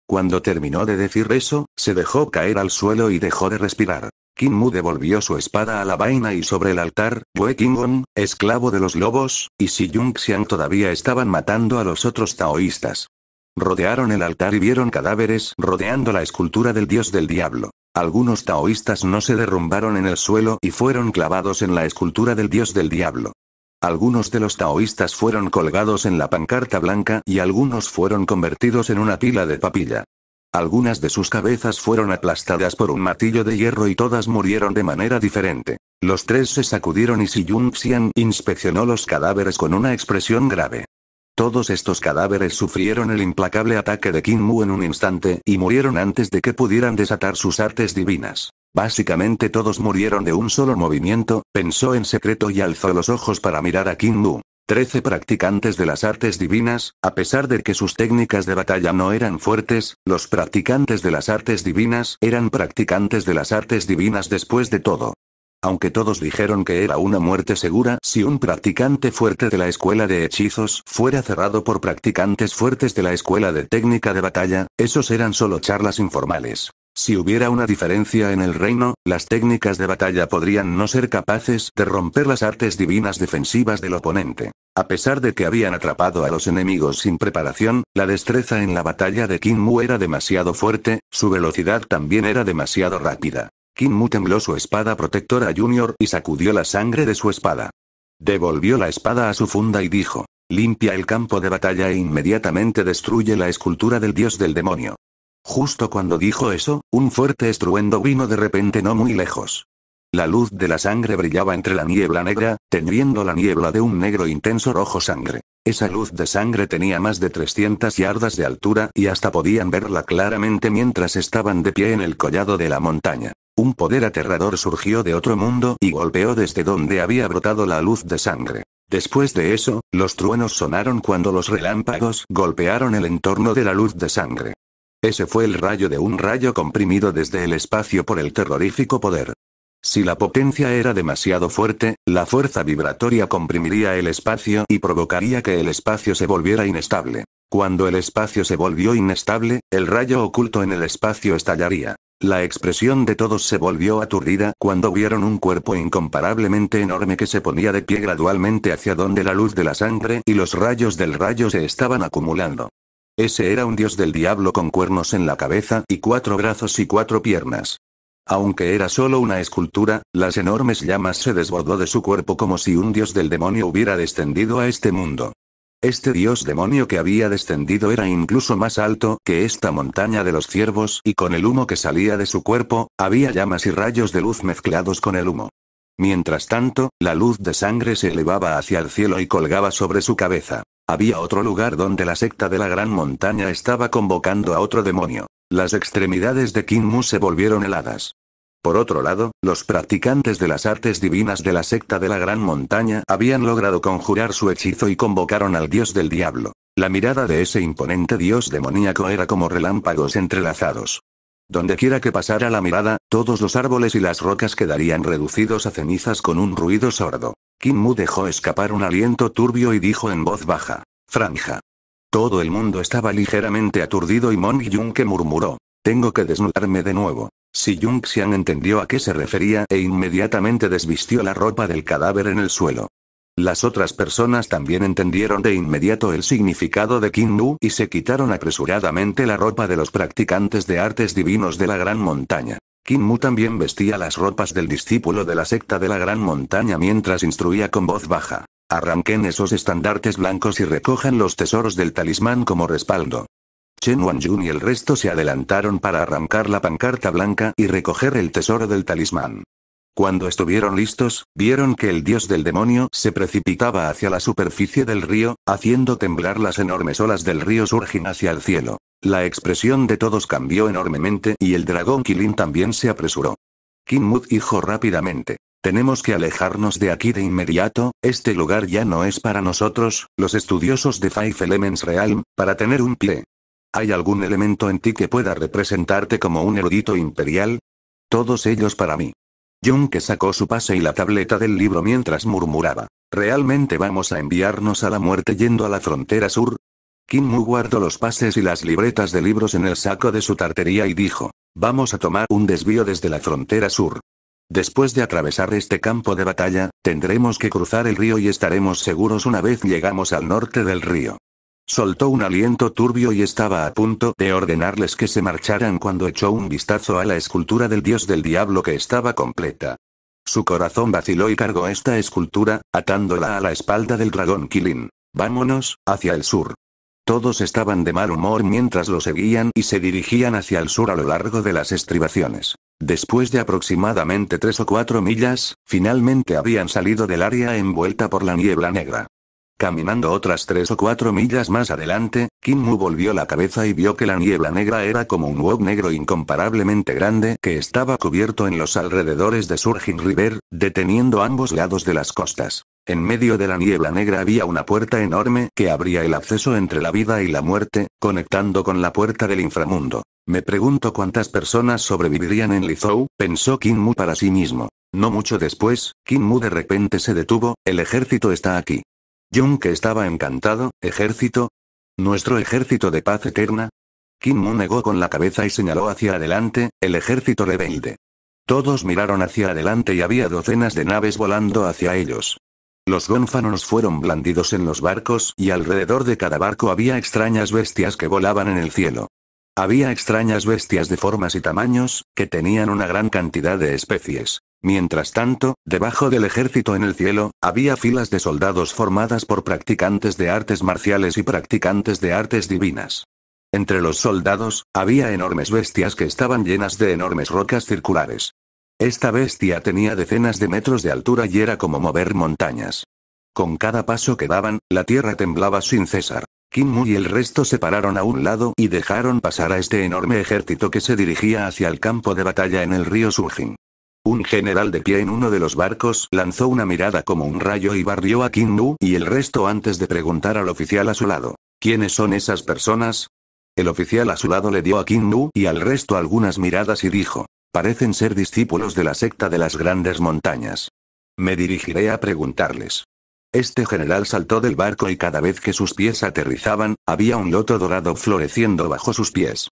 Cuando terminó de decir eso, se dejó caer al suelo y dejó de respirar. Kim Mu devolvió su espada a la vaina y sobre el altar, Wei Kingon, esclavo de los lobos, y Si Jung todavía estaban matando a los otros taoístas. Rodearon el altar y vieron cadáveres rodeando la escultura del dios del diablo. Algunos taoístas no se derrumbaron en el suelo y fueron clavados en la escultura del dios del diablo. Algunos de los taoístas fueron colgados en la pancarta blanca y algunos fueron convertidos en una pila de papilla. Algunas de sus cabezas fueron aplastadas por un martillo de hierro y todas murieron de manera diferente. Los tres se sacudieron y Si Jung inspeccionó los cadáveres con una expresión grave. Todos estos cadáveres sufrieron el implacable ataque de Qin Mu en un instante y murieron antes de que pudieran desatar sus artes divinas. Básicamente todos murieron de un solo movimiento, pensó en secreto y alzó los ojos para mirar a King Mu. Trece practicantes de las artes divinas, a pesar de que sus técnicas de batalla no eran fuertes, los practicantes de las artes divinas eran practicantes de las artes divinas después de todo. Aunque todos dijeron que era una muerte segura si un practicante fuerte de la escuela de hechizos fuera cerrado por practicantes fuertes de la escuela de técnica de batalla, esos eran solo charlas informales. Si hubiera una diferencia en el reino, las técnicas de batalla podrían no ser capaces de romper las artes divinas defensivas del oponente. A pesar de que habían atrapado a los enemigos sin preparación, la destreza en la batalla de Qin Mu era demasiado fuerte, su velocidad también era demasiado rápida. Qin Mu tembló su espada protectora Junior y sacudió la sangre de su espada. Devolvió la espada a su funda y dijo, limpia el campo de batalla e inmediatamente destruye la escultura del dios del demonio. Justo cuando dijo eso, un fuerte estruendo vino de repente no muy lejos. La luz de la sangre brillaba entre la niebla negra, teniendo la niebla de un negro intenso rojo sangre. Esa luz de sangre tenía más de 300 yardas de altura y hasta podían verla claramente mientras estaban de pie en el collado de la montaña. Un poder aterrador surgió de otro mundo y golpeó desde donde había brotado la luz de sangre. Después de eso, los truenos sonaron cuando los relámpagos golpearon el entorno de la luz de sangre. Ese fue el rayo de un rayo comprimido desde el espacio por el terrorífico poder. Si la potencia era demasiado fuerte, la fuerza vibratoria comprimiría el espacio y provocaría que el espacio se volviera inestable. Cuando el espacio se volvió inestable, el rayo oculto en el espacio estallaría. La expresión de todos se volvió aturdida cuando vieron un cuerpo incomparablemente enorme que se ponía de pie gradualmente hacia donde la luz de la sangre y los rayos del rayo se estaban acumulando. Ese era un dios del diablo con cuernos en la cabeza y cuatro brazos y cuatro piernas. Aunque era solo una escultura, las enormes llamas se desbordó de su cuerpo como si un dios del demonio hubiera descendido a este mundo. Este dios demonio que había descendido era incluso más alto que esta montaña de los ciervos y con el humo que salía de su cuerpo, había llamas y rayos de luz mezclados con el humo. Mientras tanto, la luz de sangre se elevaba hacia el cielo y colgaba sobre su cabeza. Había otro lugar donde la secta de la gran montaña estaba convocando a otro demonio. Las extremidades de Mu se volvieron heladas. Por otro lado, los practicantes de las artes divinas de la secta de la gran montaña habían logrado conjurar su hechizo y convocaron al dios del diablo. La mirada de ese imponente dios demoníaco era como relámpagos entrelazados. Dondequiera que pasara la mirada, todos los árboles y las rocas quedarían reducidos a cenizas con un ruido sordo. Kim Mu dejó escapar un aliento turbio y dijo en voz baja. Franja. Todo el mundo estaba ligeramente aturdido y Mon que murmuró. Tengo que desnudarme de nuevo. Si Jung Xian entendió a qué se refería e inmediatamente desvistió la ropa del cadáver en el suelo. Las otras personas también entendieron de inmediato el significado de Kim Mu y se quitaron apresuradamente la ropa de los practicantes de artes divinos de la Gran Montaña. Kim Mu también vestía las ropas del discípulo de la secta de la Gran Montaña mientras instruía con voz baja. Arranquen esos estandartes blancos y recojan los tesoros del talismán como respaldo. Chen Wanjun y el resto se adelantaron para arrancar la pancarta blanca y recoger el tesoro del talismán. Cuando estuvieron listos, vieron que el dios del demonio se precipitaba hacia la superficie del río, haciendo temblar las enormes olas del río surgin hacia el cielo. La expresión de todos cambió enormemente y el dragón Kilin también se apresuró. Kim dijo rápidamente. Tenemos que alejarnos de aquí de inmediato, este lugar ya no es para nosotros, los estudiosos de Five Elements Realm, para tener un pie. ¿Hay algún elemento en ti que pueda representarte como un erudito imperial? Todos ellos para mí. Jung que sacó su pase y la tableta del libro mientras murmuraba. ¿Realmente vamos a enviarnos a la muerte yendo a la frontera sur? Kim Mu guardó los pases y las libretas de libros en el saco de su tartería y dijo, vamos a tomar un desvío desde la frontera sur. Después de atravesar este campo de batalla, tendremos que cruzar el río y estaremos seguros una vez llegamos al norte del río. Soltó un aliento turbio y estaba a punto de ordenarles que se marcharan cuando echó un vistazo a la escultura del dios del diablo que estaba completa. Su corazón vaciló y cargó esta escultura, atándola a la espalda del dragón Kilin. Vámonos, hacia el sur. Todos estaban de mal humor mientras lo seguían y se dirigían hacia el sur a lo largo de las estribaciones. Después de aproximadamente tres o cuatro millas, finalmente habían salido del área envuelta por la niebla negra. Caminando otras tres o cuatro millas más adelante, Kim Mu volvió la cabeza y vio que la niebla negra era como un web negro incomparablemente grande que estaba cubierto en los alrededores de Surging River, deteniendo ambos lados de las costas. En medio de la niebla negra había una puerta enorme que abría el acceso entre la vida y la muerte, conectando con la puerta del inframundo. Me pregunto cuántas personas sobrevivirían en Lizou, pensó Kim Mu para sí mismo. No mucho después, Kim Mu de repente se detuvo, el ejército está aquí. Jung que estaba encantado, ejército. ¿Nuestro ejército de paz eterna? Kim Mu negó con la cabeza y señaló hacia adelante, el ejército rebelde. Todos miraron hacia adelante y había docenas de naves volando hacia ellos. Los gonfanos fueron blandidos en los barcos y alrededor de cada barco había extrañas bestias que volaban en el cielo. Había extrañas bestias de formas y tamaños, que tenían una gran cantidad de especies. Mientras tanto, debajo del ejército en el cielo, había filas de soldados formadas por practicantes de artes marciales y practicantes de artes divinas. Entre los soldados, había enormes bestias que estaban llenas de enormes rocas circulares. Esta bestia tenía decenas de metros de altura y era como mover montañas. Con cada paso que daban, la tierra temblaba sin cesar. Kim Mu y el resto se pararon a un lado y dejaron pasar a este enorme ejército que se dirigía hacia el campo de batalla en el río Surjin. Un general de pie en uno de los barcos lanzó una mirada como un rayo y barrió a Kim Mu y el resto antes de preguntar al oficial a su lado. ¿Quiénes son esas personas? El oficial a su lado le dio a Kim Mu y al resto algunas miradas y dijo, Parecen ser discípulos de la secta de las grandes montañas. Me dirigiré a preguntarles. Este general saltó del barco y cada vez que sus pies aterrizaban, había un loto dorado floreciendo bajo sus pies.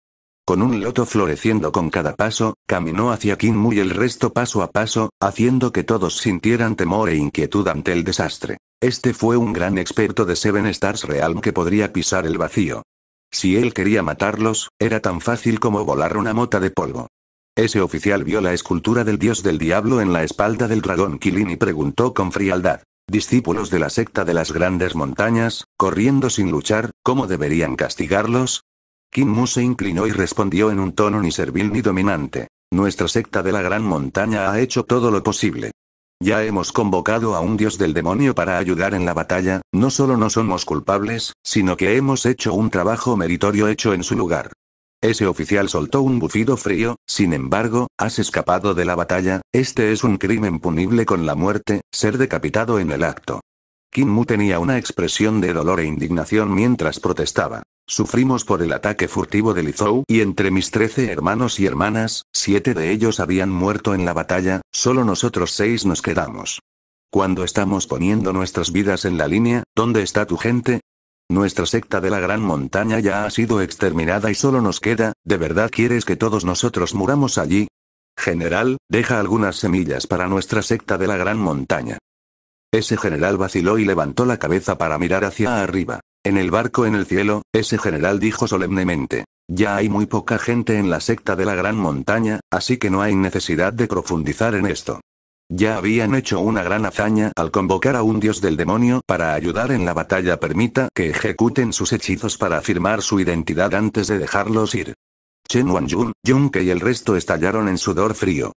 Con un loto floreciendo con cada paso, caminó hacia Kim y el resto paso a paso, haciendo que todos sintieran temor e inquietud ante el desastre. Este fue un gran experto de Seven Stars Realm que podría pisar el vacío. Si él quería matarlos, era tan fácil como volar una mota de polvo. Ese oficial vio la escultura del dios del diablo en la espalda del dragón Kilin y preguntó con frialdad. Discípulos de la secta de las grandes montañas, corriendo sin luchar, ¿cómo deberían castigarlos? Kim Mu se inclinó y respondió en un tono ni servil ni dominante. Nuestra secta de la gran montaña ha hecho todo lo posible. Ya hemos convocado a un dios del demonio para ayudar en la batalla, no solo no somos culpables, sino que hemos hecho un trabajo meritorio hecho en su lugar. Ese oficial soltó un bufido frío, sin embargo, has escapado de la batalla, este es un crimen punible con la muerte, ser decapitado en el acto. Kim Mu tenía una expresión de dolor e indignación mientras protestaba. Sufrimos por el ataque furtivo de Lizou y entre mis trece hermanos y hermanas, siete de ellos habían muerto en la batalla, solo nosotros seis nos quedamos. Cuando estamos poniendo nuestras vidas en la línea, ¿dónde está tu gente? Nuestra secta de la gran montaña ya ha sido exterminada y solo nos queda, ¿de verdad quieres que todos nosotros muramos allí? General, deja algunas semillas para nuestra secta de la gran montaña. Ese general vaciló y levantó la cabeza para mirar hacia arriba. En el barco en el cielo, ese general dijo solemnemente. Ya hay muy poca gente en la secta de la gran montaña, así que no hay necesidad de profundizar en esto. Ya habían hecho una gran hazaña al convocar a un dios del demonio para ayudar en la batalla. Permita que ejecuten sus hechizos para afirmar su identidad antes de dejarlos ir. Chen Wanjun, Yunke y el resto estallaron en sudor frío.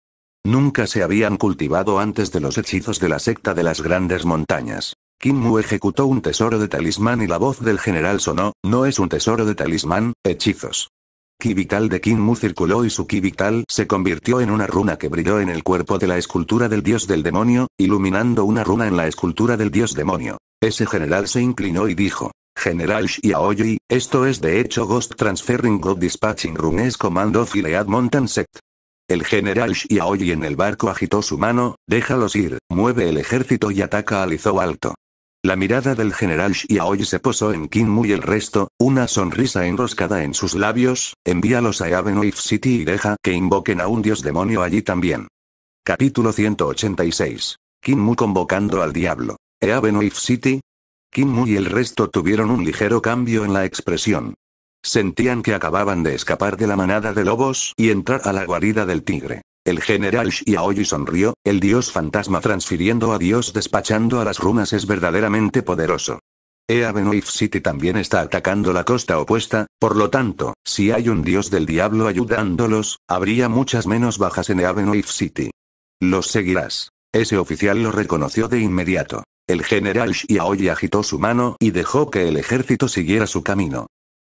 Nunca se habían cultivado antes de los hechizos de la secta de las grandes montañas. Kim Mu ejecutó un tesoro de talismán y la voz del general sonó, no es un tesoro de talismán, hechizos. Ki vital de Kim Mu circuló y su ki vital se convirtió en una runa que brilló en el cuerpo de la escultura del dios del demonio, iluminando una runa en la escultura del dios demonio. Ese general se inclinó y dijo, General Xiaoyi, esto es de hecho Ghost Transferring God Dispatching Runes Commando Filead Mountain Sect. El general Xiaoyi en el barco agitó su mano, déjalos ir, mueve el ejército y ataca a Lizou Alto. La mirada del general Xiaoyi se posó en Mu y el resto, una sonrisa enroscada en sus labios, envíalos a Avenue City y deja que invoquen a un dios demonio allí también. Capítulo 186. Mu convocando al diablo. ¿E Avenue City? Mu y el resto tuvieron un ligero cambio en la expresión. Sentían que acababan de escapar de la manada de lobos y entrar a la guarida del tigre. El general Xiaoyi sonrió, el dios fantasma transfiriendo a dios despachando a las runas es verdaderamente poderoso. Eavenue City también está atacando la costa opuesta, por lo tanto, si hay un dios del diablo ayudándolos, habría muchas menos bajas en Eavenue City. Los seguirás. Ese oficial lo reconoció de inmediato. El general Xiaoyi agitó su mano y dejó que el ejército siguiera su camino.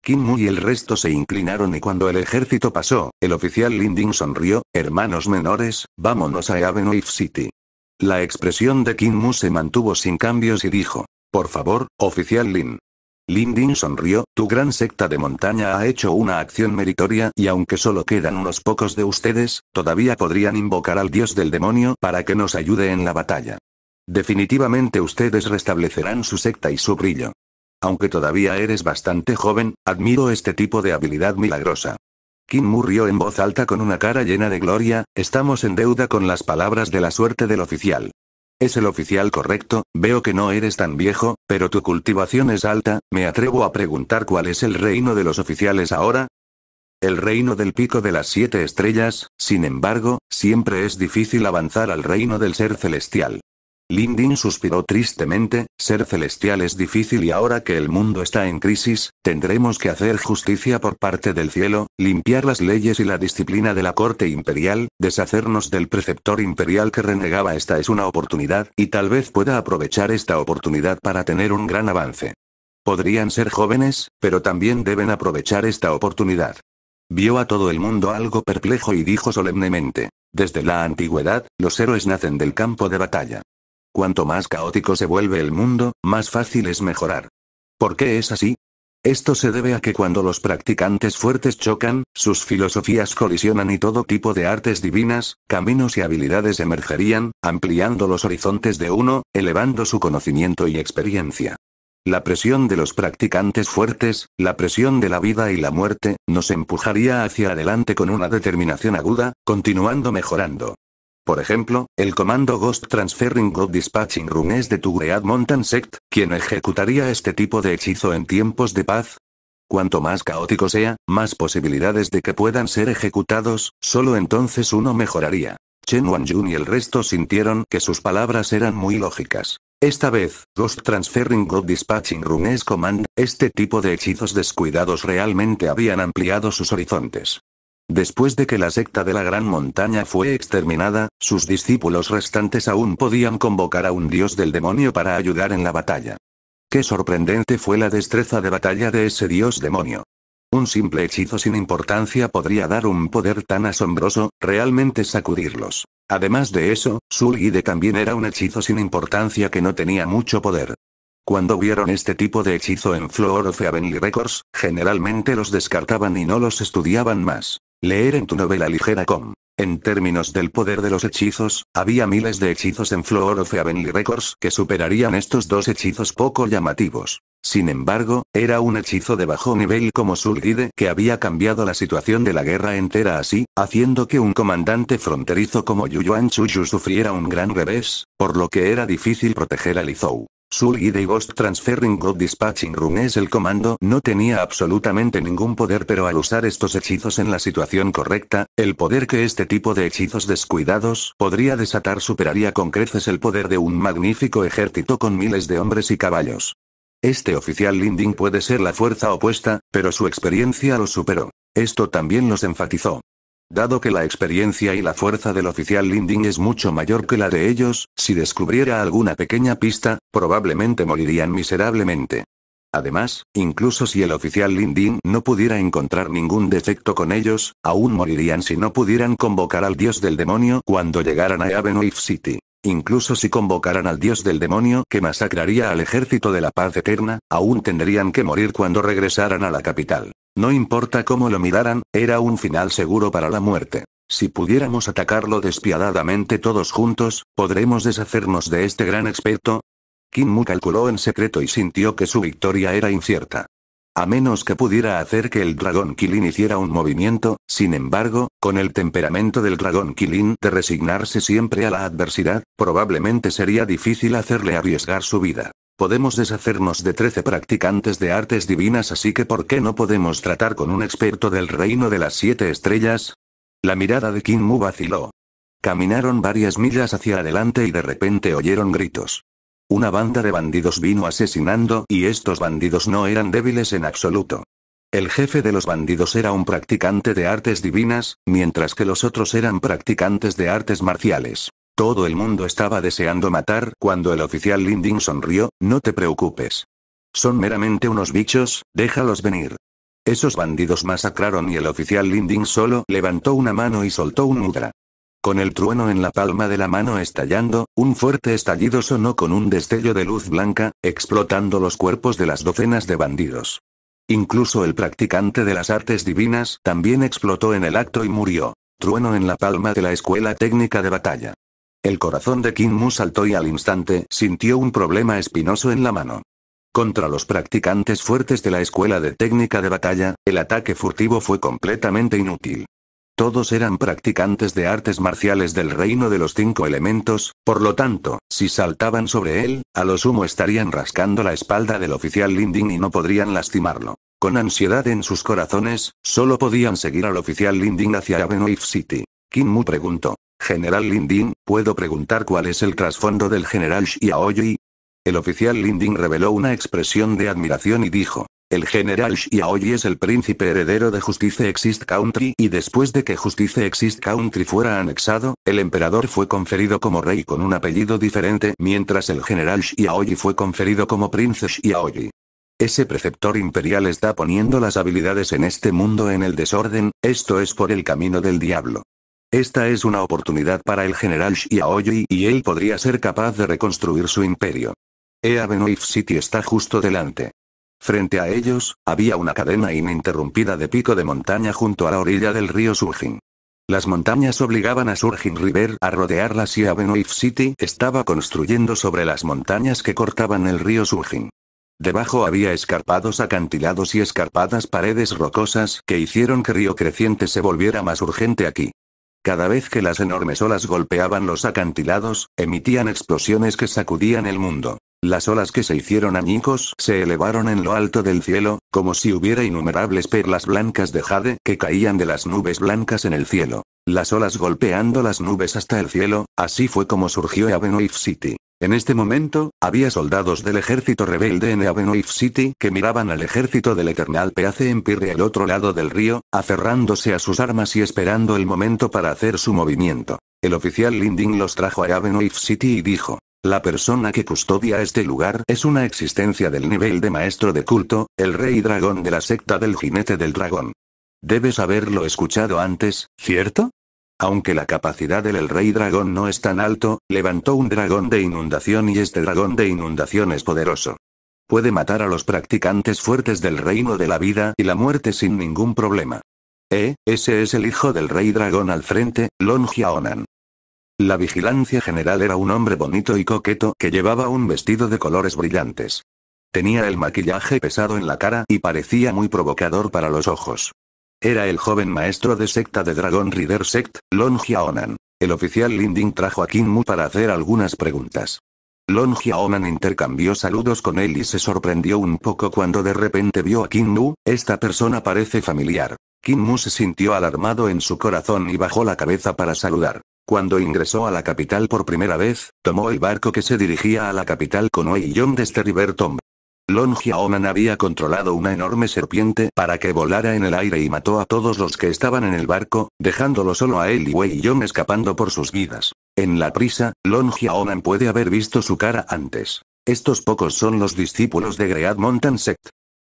Kim Mu y el resto se inclinaron y cuando el ejército pasó, el oficial Linding sonrió, hermanos menores, vámonos a Avenue City. La expresión de Kim Mu se mantuvo sin cambios y dijo, por favor, oficial Lin. Linding sonrió, tu gran secta de montaña ha hecho una acción meritoria y aunque solo quedan unos pocos de ustedes, todavía podrían invocar al dios del demonio para que nos ayude en la batalla. Definitivamente ustedes restablecerán su secta y su brillo. Aunque todavía eres bastante joven, admiro este tipo de habilidad milagrosa. Kim murió en voz alta con una cara llena de gloria, estamos en deuda con las palabras de la suerte del oficial. Es el oficial correcto, veo que no eres tan viejo, pero tu cultivación es alta, me atrevo a preguntar cuál es el reino de los oficiales ahora. El reino del pico de las siete estrellas, sin embargo, siempre es difícil avanzar al reino del ser celestial. Lindin suspiró tristemente, ser celestial es difícil y ahora que el mundo está en crisis, tendremos que hacer justicia por parte del cielo, limpiar las leyes y la disciplina de la corte imperial, deshacernos del preceptor imperial que renegaba esta es una oportunidad, y tal vez pueda aprovechar esta oportunidad para tener un gran avance. Podrían ser jóvenes, pero también deben aprovechar esta oportunidad. Vio a todo el mundo algo perplejo y dijo solemnemente. Desde la antigüedad, los héroes nacen del campo de batalla. Cuanto más caótico se vuelve el mundo, más fácil es mejorar. ¿Por qué es así? Esto se debe a que cuando los practicantes fuertes chocan, sus filosofías colisionan y todo tipo de artes divinas, caminos y habilidades emergerían, ampliando los horizontes de uno, elevando su conocimiento y experiencia. La presión de los practicantes fuertes, la presión de la vida y la muerte, nos empujaría hacia adelante con una determinación aguda, continuando mejorando. Por ejemplo, el comando Ghost Transferring God Dispatching Runes de Tugread Mountain Sect, quien ejecutaría este tipo de hechizo en tiempos de paz. Cuanto más caótico sea, más posibilidades de que puedan ser ejecutados, solo entonces uno mejoraría. Chen Wanjun y el resto sintieron que sus palabras eran muy lógicas. Esta vez, Ghost Transferring God Dispatching Runes Command, este tipo de hechizos descuidados realmente habían ampliado sus horizontes. Después de que la secta de la Gran Montaña fue exterminada, sus discípulos restantes aún podían convocar a un dios del demonio para ayudar en la batalla. Qué sorprendente fue la destreza de batalla de ese dios demonio. Un simple hechizo sin importancia podría dar un poder tan asombroso, realmente sacudirlos. Además de eso, Sulgide también era un hechizo sin importancia que no tenía mucho poder. Cuando vieron este tipo de hechizo en Floor of Heavenly Records, generalmente los descartaban y no los estudiaban más. Leer en tu novela ligera com. En términos del poder de los hechizos, había miles de hechizos en Floor of Heavenly Records que superarían estos dos hechizos poco llamativos. Sin embargo, era un hechizo de bajo nivel como Sulgide que había cambiado la situación de la guerra entera así, haciendo que un comandante fronterizo como Yuyuan Chuyu sufriera un gran revés, por lo que era difícil proteger a Lizou. Sulgide y Ghost Transferring God Dispatching Runes el comando no tenía absolutamente ningún poder pero al usar estos hechizos en la situación correcta, el poder que este tipo de hechizos descuidados podría desatar superaría con creces el poder de un magnífico ejército con miles de hombres y caballos. Este oficial Linding puede ser la fuerza opuesta, pero su experiencia lo superó. Esto también los enfatizó. Dado que la experiencia y la fuerza del oficial Linding es mucho mayor que la de ellos, si descubriera alguna pequeña pista, probablemente morirían miserablemente. Además, incluso si el oficial Linding no pudiera encontrar ningún defecto con ellos, aún morirían si no pudieran convocar al dios del demonio cuando llegaran a Avenue City. Incluso si convocaran al dios del demonio que masacraría al ejército de la paz eterna, aún tendrían que morir cuando regresaran a la capital. No importa cómo lo miraran, era un final seguro para la muerte. Si pudiéramos atacarlo despiadadamente todos juntos, ¿podremos deshacernos de este gran experto? Kim Mu calculó en secreto y sintió que su victoria era incierta. A menos que pudiera hacer que el dragón Kilin hiciera un movimiento, sin embargo, con el temperamento del dragón Kilin de resignarse siempre a la adversidad, probablemente sería difícil hacerle arriesgar su vida. Podemos deshacernos de 13 practicantes de artes divinas así que ¿por qué no podemos tratar con un experto del reino de las siete estrellas? La mirada de Kim Mu vaciló. Caminaron varias millas hacia adelante y de repente oyeron gritos. Una banda de bandidos vino asesinando y estos bandidos no eran débiles en absoluto. El jefe de los bandidos era un practicante de artes divinas, mientras que los otros eran practicantes de artes marciales. Todo el mundo estaba deseando matar cuando el oficial Linding sonrió, no te preocupes. Son meramente unos bichos, déjalos venir. Esos bandidos masacraron y el oficial Linding solo levantó una mano y soltó un mudra. Con el trueno en la palma de la mano estallando, un fuerte estallido sonó con un destello de luz blanca, explotando los cuerpos de las docenas de bandidos. Incluso el practicante de las artes divinas también explotó en el acto y murió. Trueno en la palma de la escuela técnica de batalla. El corazón de Kim Mu saltó y al instante sintió un problema espinoso en la mano. Contra los practicantes fuertes de la escuela de técnica de batalla, el ataque furtivo fue completamente inútil. Todos eran practicantes de artes marciales del reino de los cinco elementos, por lo tanto, si saltaban sobre él, a lo sumo estarían rascando la espalda del oficial Linding y no podrían lastimarlo. Con ansiedad en sus corazones, solo podían seguir al oficial Linding hacia Avenue City. Kim Mu preguntó. General Linding, ¿puedo preguntar cuál es el trasfondo del general Xiaoyi? El oficial Linding reveló una expresión de admiración y dijo. El general Xiaoyi es el príncipe heredero de Justice Exist Country y después de que Justice Exist Country fuera anexado, el emperador fue conferido como rey con un apellido diferente mientras el general Xiaoyi fue conferido como príncipe Xiaoyi. Ese preceptor imperial está poniendo las habilidades en este mundo en el desorden, esto es por el camino del diablo. Esta es una oportunidad para el general Xiaoyi y él podría ser capaz de reconstruir su imperio. E Avenue City está justo delante. Frente a ellos, había una cadena ininterrumpida de pico de montaña junto a la orilla del río Surgin. Las montañas obligaban a Surgin River a rodearlas y Avenue City estaba construyendo sobre las montañas que cortaban el río Surgin. Debajo había escarpados acantilados y escarpadas paredes rocosas que hicieron que Río Creciente se volviera más urgente aquí. Cada vez que las enormes olas golpeaban los acantilados, emitían explosiones que sacudían el mundo. Las olas que se hicieron añicos se elevaron en lo alto del cielo, como si hubiera innumerables perlas blancas de jade que caían de las nubes blancas en el cielo. Las olas golpeando las nubes hasta el cielo, así fue como surgió Avenoif City. En este momento, había soldados del ejército rebelde en Avenoif City que miraban al ejército del Eternal Peace Empire al otro lado del río, aferrándose a sus armas y esperando el momento para hacer su movimiento. El oficial Linding los trajo a Avenoif City y dijo, la persona que custodia este lugar es una existencia del nivel de maestro de culto, el rey dragón de la secta del jinete del dragón. Debes haberlo escuchado antes, ¿cierto? Aunque la capacidad del rey dragón no es tan alto, levantó un dragón de inundación y este dragón de inundación es poderoso. Puede matar a los practicantes fuertes del reino de la vida y la muerte sin ningún problema. Eh, ese es el hijo del rey dragón al frente, Longiaonan. La vigilancia general era un hombre bonito y coqueto que llevaba un vestido de colores brillantes. Tenía el maquillaje pesado en la cara y parecía muy provocador para los ojos. Era el joven maestro de secta de Dragon Rider Sect, Longiaonan. El oficial Linding trajo a Mu para hacer algunas preguntas. Longiaonan intercambió saludos con él y se sorprendió un poco cuando de repente vio a Mu, esta persona parece familiar. Mu se sintió alarmado en su corazón y bajó la cabeza para saludar. Cuando ingresó a la capital por primera vez, tomó el barco que se dirigía a la capital con Weiyong desde River Tomb. Lon Xiaoman había controlado una enorme serpiente para que volara en el aire y mató a todos los que estaban en el barco, dejándolo solo a él y Wei Yong escapando por sus vidas. En la prisa, Lon Xiaoman puede haber visto su cara antes. Estos pocos son los discípulos de Great Mountain Sect.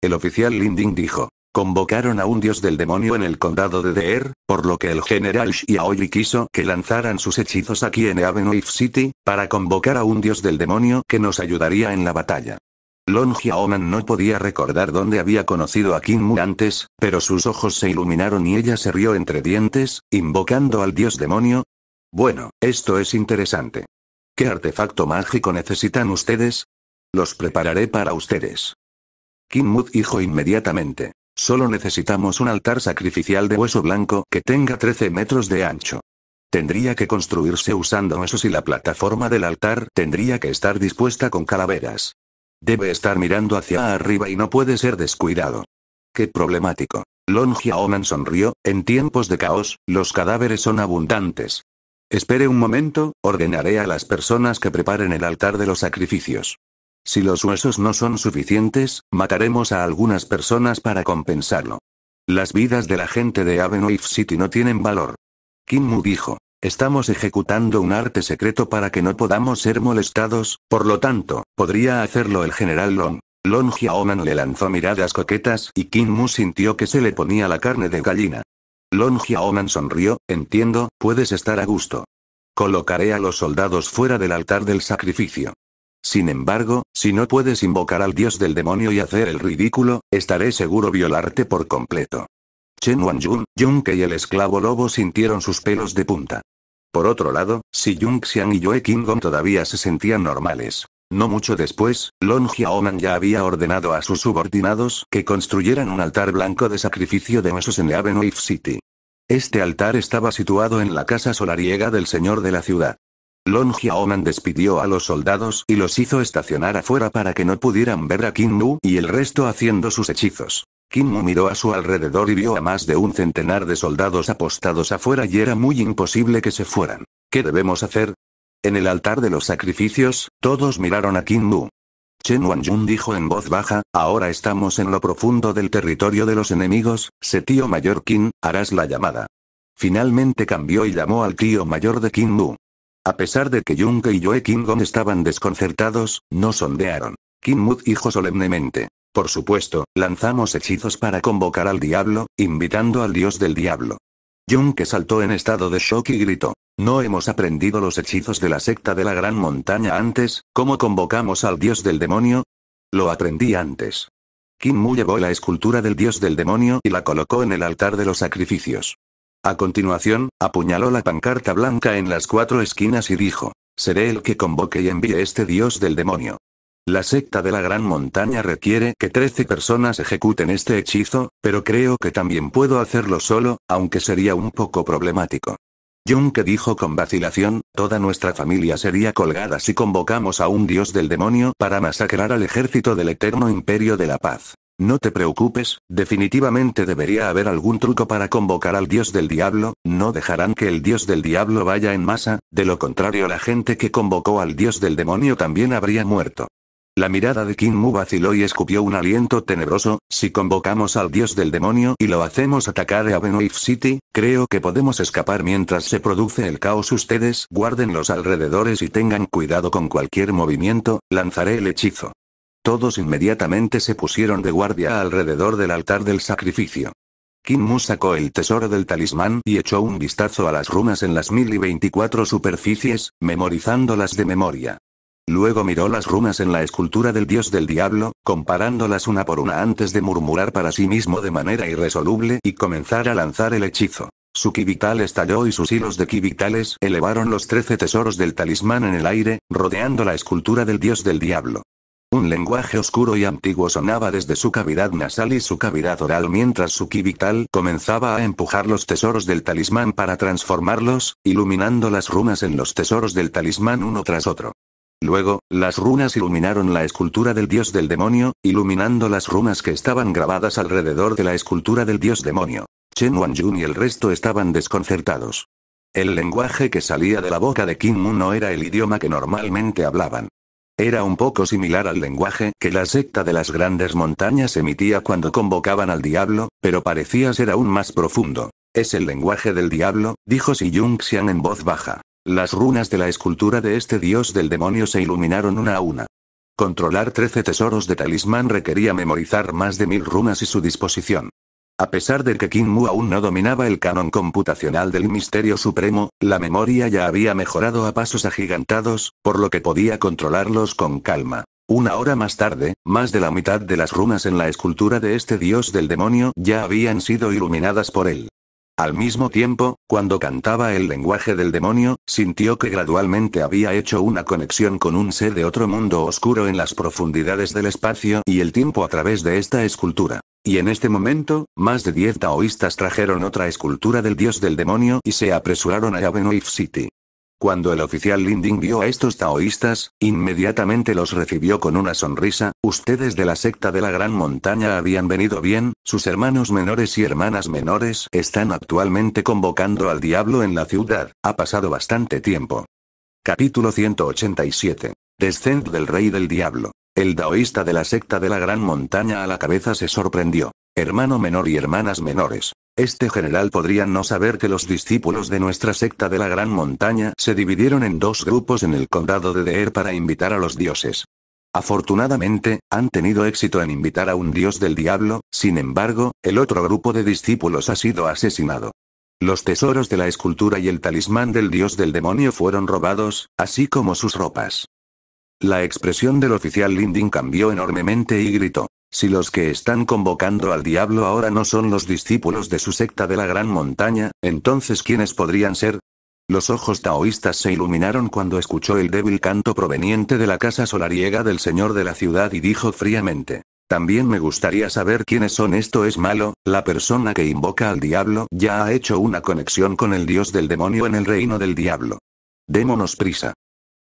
El oficial Linding dijo. Convocaron a un dios del demonio en el condado de Deer, por lo que el general Xiaoyi quiso que lanzaran sus hechizos aquí en Avenue City, para convocar a un dios del demonio que nos ayudaría en la batalla. Lon Xiaoman no podía recordar dónde había conocido a Mu antes, pero sus ojos se iluminaron y ella se rió entre dientes, invocando al dios demonio. Bueno, esto es interesante. ¿Qué artefacto mágico necesitan ustedes? Los prepararé para ustedes. Qin Mu dijo inmediatamente. Solo necesitamos un altar sacrificial de hueso blanco que tenga 13 metros de ancho. Tendría que construirse usando huesos y la plataforma del altar tendría que estar dispuesta con calaveras. Debe estar mirando hacia arriba y no puede ser descuidado. Qué problemático. Lon Xiaoman sonrió, en tiempos de caos, los cadáveres son abundantes. Espere un momento, ordenaré a las personas que preparen el altar de los sacrificios. Si los huesos no son suficientes, mataremos a algunas personas para compensarlo. Las vidas de la gente de Avenue City no tienen valor. Kim Mu dijo. Estamos ejecutando un arte secreto para que no podamos ser molestados, por lo tanto, podría hacerlo el general Long. Long Xiaoman le lanzó miradas coquetas y Kim Mu sintió que se le ponía la carne de gallina. Long Xiaoman sonrió, entiendo, puedes estar a gusto. Colocaré a los soldados fuera del altar del sacrificio. Sin embargo, si no puedes invocar al dios del demonio y hacer el ridículo, estaré seguro violarte por completo. Chen Wanjun, Yunke y el esclavo lobo sintieron sus pelos de punta. Por otro lado, si Jung Xiang y Yue Kinggong todavía se sentían normales. No mucho después, Lon Xiaoman ya había ordenado a sus subordinados que construyeran un altar blanco de sacrificio de huesos en Avenue City. Este altar estaba situado en la casa solariega del señor de la ciudad. Lon Xiaoman despidió a los soldados y los hizo estacionar afuera para que no pudieran ver a Qin Mu y el resto haciendo sus hechizos. Qin Mu miró a su alrededor y vio a más de un centenar de soldados apostados afuera y era muy imposible que se fueran. ¿Qué debemos hacer? En el altar de los sacrificios, todos miraron a Qin Mu. Chen Wanjun dijo en voz baja, ahora estamos en lo profundo del territorio de los enemigos, se tío mayor Qin, harás la llamada. Finalmente cambió y llamó al tío mayor de Qin Mu. A pesar de que Junke y Joe Kingon estaban desconcertados, no sondearon. Mood dijo solemnemente. Por supuesto, lanzamos hechizos para convocar al diablo, invitando al dios del diablo. Junke saltó en estado de shock y gritó. No hemos aprendido los hechizos de la secta de la gran montaña antes, ¿cómo convocamos al dios del demonio? Lo aprendí antes. Kim Mu llevó la escultura del dios del demonio y la colocó en el altar de los sacrificios. A continuación, apuñaló la pancarta blanca en las cuatro esquinas y dijo, seré el que convoque y envíe este dios del demonio. La secta de la gran montaña requiere que trece personas ejecuten este hechizo, pero creo que también puedo hacerlo solo, aunque sería un poco problemático. Yunque dijo con vacilación, toda nuestra familia sería colgada si convocamos a un dios del demonio para masacrar al ejército del eterno imperio de la paz. No te preocupes, definitivamente debería haber algún truco para convocar al dios del diablo, no dejarán que el dios del diablo vaya en masa, de lo contrario la gente que convocó al dios del demonio también habría muerto. La mirada de King Mu vaciló y escupió un aliento tenebroso, si convocamos al dios del demonio y lo hacemos atacar a Benoit City, creo que podemos escapar mientras se produce el caos ustedes guarden los alrededores y tengan cuidado con cualquier movimiento, lanzaré el hechizo. Todos inmediatamente se pusieron de guardia alrededor del altar del sacrificio. King Mu sacó el tesoro del talismán y echó un vistazo a las runas en las mil y veinticuatro superficies, memorizándolas de memoria. Luego miró las runas en la escultura del dios del diablo, comparándolas una por una antes de murmurar para sí mismo de manera irresoluble y comenzar a lanzar el hechizo. Su ki vital estalló y sus hilos de ki vitales elevaron los trece tesoros del talismán en el aire, rodeando la escultura del dios del diablo. Un lenguaje oscuro y antiguo sonaba desde su cavidad nasal y su cavidad oral mientras su ki vital comenzaba a empujar los tesoros del talismán para transformarlos, iluminando las runas en los tesoros del talismán uno tras otro. Luego, las runas iluminaron la escultura del dios del demonio, iluminando las runas que estaban grabadas alrededor de la escultura del dios demonio. Chen Wanjun y el resto estaban desconcertados. El lenguaje que salía de la boca de Kim Mu no era el idioma que normalmente hablaban. Era un poco similar al lenguaje que la secta de las grandes montañas emitía cuando convocaban al diablo, pero parecía ser aún más profundo. Es el lenguaje del diablo, dijo Si Xian en voz baja. Las runas de la escultura de este dios del demonio se iluminaron una a una. Controlar trece tesoros de talismán requería memorizar más de mil runas y su disposición. A pesar de que King Mu aún no dominaba el canon computacional del misterio supremo, la memoria ya había mejorado a pasos agigantados, por lo que podía controlarlos con calma. Una hora más tarde, más de la mitad de las runas en la escultura de este dios del demonio ya habían sido iluminadas por él. Al mismo tiempo, cuando cantaba el lenguaje del demonio, sintió que gradualmente había hecho una conexión con un ser de otro mundo oscuro en las profundidades del espacio y el tiempo a través de esta escultura. Y en este momento, más de diez taoístas trajeron otra escultura del dios del demonio y se apresuraron a Yavenoif City. Cuando el oficial Linding vio a estos taoístas, inmediatamente los recibió con una sonrisa, ustedes de la secta de la Gran Montaña habían venido bien, sus hermanos menores y hermanas menores están actualmente convocando al diablo en la ciudad, ha pasado bastante tiempo. Capítulo 187. Descend del rey del diablo. El taoísta de la secta de la Gran Montaña a la cabeza se sorprendió. Hermano menor y hermanas menores. Este general podría no saber que los discípulos de nuestra secta de la Gran Montaña se dividieron en dos grupos en el condado de Deer para invitar a los dioses. Afortunadamente, han tenido éxito en invitar a un dios del diablo, sin embargo, el otro grupo de discípulos ha sido asesinado. Los tesoros de la escultura y el talismán del dios del demonio fueron robados, así como sus ropas. La expresión del oficial Linding cambió enormemente y gritó. Si los que están convocando al diablo ahora no son los discípulos de su secta de la gran montaña, entonces ¿quiénes podrían ser? Los ojos taoístas se iluminaron cuando escuchó el débil canto proveniente de la casa solariega del señor de la ciudad y dijo fríamente. También me gustaría saber quiénes son. Esto es malo, la persona que invoca al diablo ya ha hecho una conexión con el dios del demonio en el reino del diablo. Démonos prisa.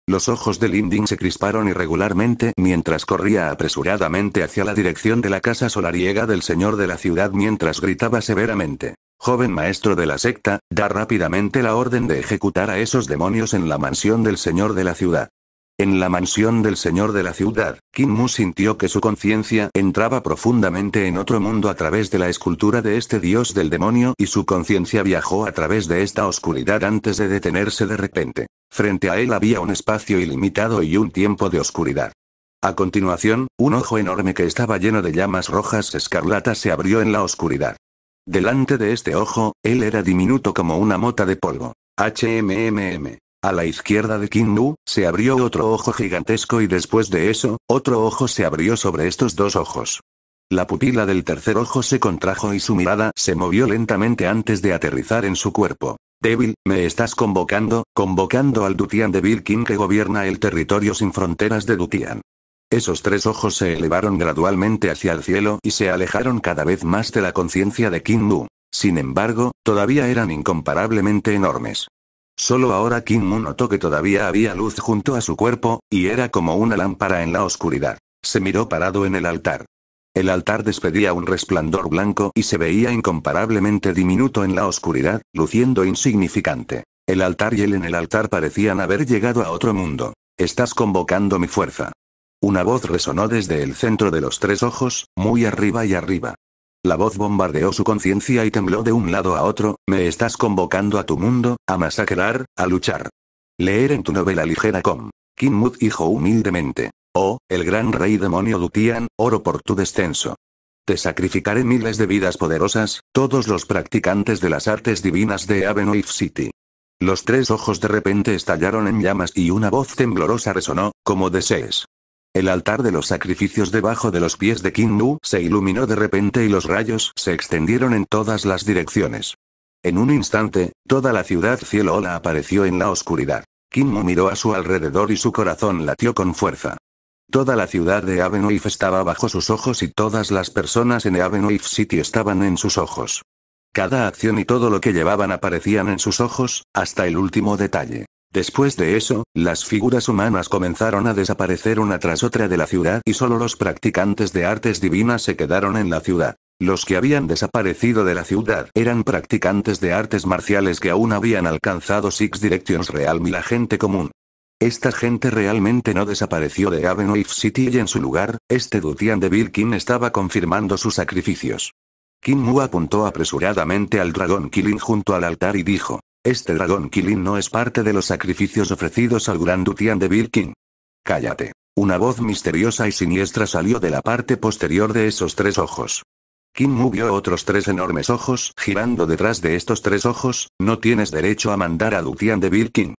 Los ojos de Linding se crisparon irregularmente mientras corría apresuradamente hacia la dirección de la casa solariega del señor de la ciudad mientras gritaba severamente. Joven maestro de la secta, da rápidamente la orden de ejecutar a esos demonios en la mansión del señor de la ciudad. En la mansión del señor de la ciudad, Kim Mu sintió que su conciencia entraba profundamente en otro mundo a través de la escultura de este dios del demonio y su conciencia viajó a través de esta oscuridad antes de detenerse de repente. Frente a él había un espacio ilimitado y un tiempo de oscuridad. A continuación, un ojo enorme que estaba lleno de llamas rojas escarlatas se abrió en la oscuridad. Delante de este ojo, él era diminuto como una mota de polvo. HMMM. A la izquierda de Kim se abrió otro ojo gigantesco y después de eso, otro ojo se abrió sobre estos dos ojos. La pupila del tercer ojo se contrajo y su mirada se movió lentamente antes de aterrizar en su cuerpo. Débil, me estás convocando, convocando al Dutian de Birkin que gobierna el territorio sin fronteras de Dutian. Esos tres ojos se elevaron gradualmente hacia el cielo y se alejaron cada vez más de la conciencia de Kim Sin embargo, todavía eran incomparablemente enormes. Solo ahora Kim Mu notó que todavía había luz junto a su cuerpo, y era como una lámpara en la oscuridad. Se miró parado en el altar. El altar despedía un resplandor blanco y se veía incomparablemente diminuto en la oscuridad, luciendo insignificante. El altar y él en el altar parecían haber llegado a otro mundo. Estás convocando mi fuerza. Una voz resonó desde el centro de los tres ojos, muy arriba y arriba. La voz bombardeó su conciencia y tembló de un lado a otro, me estás convocando a tu mundo, a masacrar, a luchar. Leer en tu novela ligera com. Mood dijo humildemente. Oh, el gran rey demonio Dutian, oro por tu descenso. Te sacrificaré miles de vidas poderosas, todos los practicantes de las artes divinas de Avenue City. Los tres ojos de repente estallaron en llamas y una voz temblorosa resonó, como desees. El altar de los sacrificios debajo de los pies de King Nu se iluminó de repente y los rayos se extendieron en todas las direcciones. En un instante, toda la ciudad cielo apareció en la oscuridad. Kim Mu miró a su alrededor y su corazón latió con fuerza. Toda la ciudad de Avenue estaba bajo sus ojos y todas las personas en Avenue City estaban en sus ojos. Cada acción y todo lo que llevaban aparecían en sus ojos, hasta el último detalle. Después de eso, las figuras humanas comenzaron a desaparecer una tras otra de la ciudad y solo los practicantes de artes divinas se quedaron en la ciudad. Los que habían desaparecido de la ciudad eran practicantes de artes marciales que aún habían alcanzado Six Directions Realm y la gente común. Esta gente realmente no desapareció de Avenue City y en su lugar, este Dutian de Bilkin estaba confirmando sus sacrificios. Kim Mu apuntó apresuradamente al dragón Killing junto al altar y dijo, este dragón Killing no es parte de los sacrificios ofrecidos al Gran Dutian de Birkin. Cállate. Una voz misteriosa y siniestra salió de la parte posterior de esos tres ojos. Kim vio otros tres enormes ojos girando detrás de estos tres ojos, no tienes derecho a mandar a Dutian de Birkin.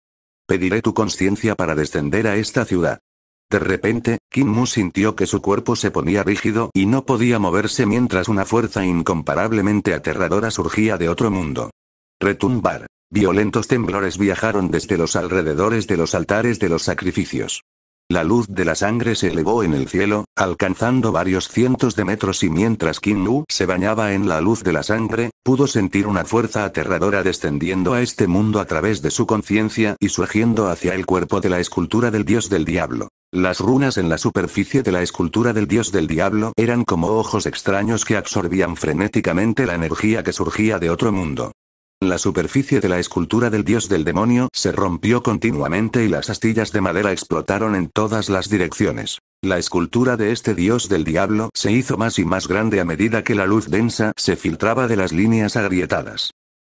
Pediré tu conciencia para descender a esta ciudad. De repente, Kim Mu sintió que su cuerpo se ponía rígido y no podía moverse mientras una fuerza incomparablemente aterradora surgía de otro mundo. Retumbar. Violentos temblores viajaron desde los alrededores de los altares de los sacrificios. La luz de la sangre se elevó en el cielo, alcanzando varios cientos de metros y mientras Kim Nu se bañaba en la luz de la sangre, pudo sentir una fuerza aterradora descendiendo a este mundo a través de su conciencia y surgiendo hacia el cuerpo de la escultura del dios del diablo. Las runas en la superficie de la escultura del dios del diablo eran como ojos extraños que absorbían frenéticamente la energía que surgía de otro mundo. La superficie de la escultura del dios del demonio se rompió continuamente y las astillas de madera explotaron en todas las direcciones. La escultura de este dios del diablo se hizo más y más grande a medida que la luz densa se filtraba de las líneas agrietadas.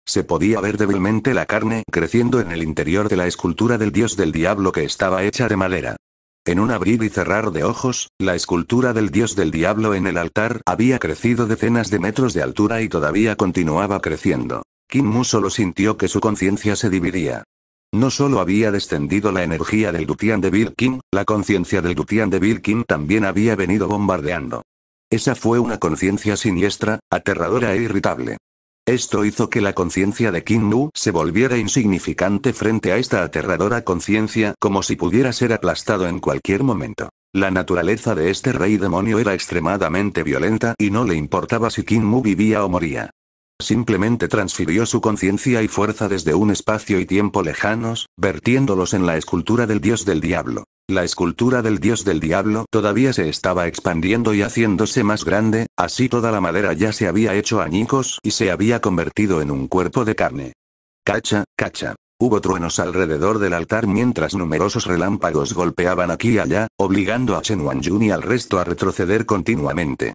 Se podía ver débilmente la carne creciendo en el interior de la escultura del dios del diablo que estaba hecha de madera. En un abrir y cerrar de ojos, la escultura del dios del diablo en el altar había crecido decenas de metros de altura y todavía continuaba creciendo. Kim Mu solo sintió que su conciencia se dividía. No solo había descendido la energía del Dutian de Birkin, la conciencia del Dutian de Birkin también había venido bombardeando. Esa fue una conciencia siniestra, aterradora e irritable. Esto hizo que la conciencia de Kim Nu se volviera insignificante frente a esta aterradora conciencia como si pudiera ser aplastado en cualquier momento. La naturaleza de este rey demonio era extremadamente violenta y no le importaba si Kim Mu vivía o moría. Simplemente transfirió su conciencia y fuerza desde un espacio y tiempo lejanos, vertiéndolos en la escultura del dios del diablo. La escultura del dios del diablo todavía se estaba expandiendo y haciéndose más grande, así toda la madera ya se había hecho añicos y se había convertido en un cuerpo de carne. Cacha, cacha. Hubo truenos alrededor del altar mientras numerosos relámpagos golpeaban aquí y allá, obligando a Chen Wanjun y al resto a retroceder continuamente.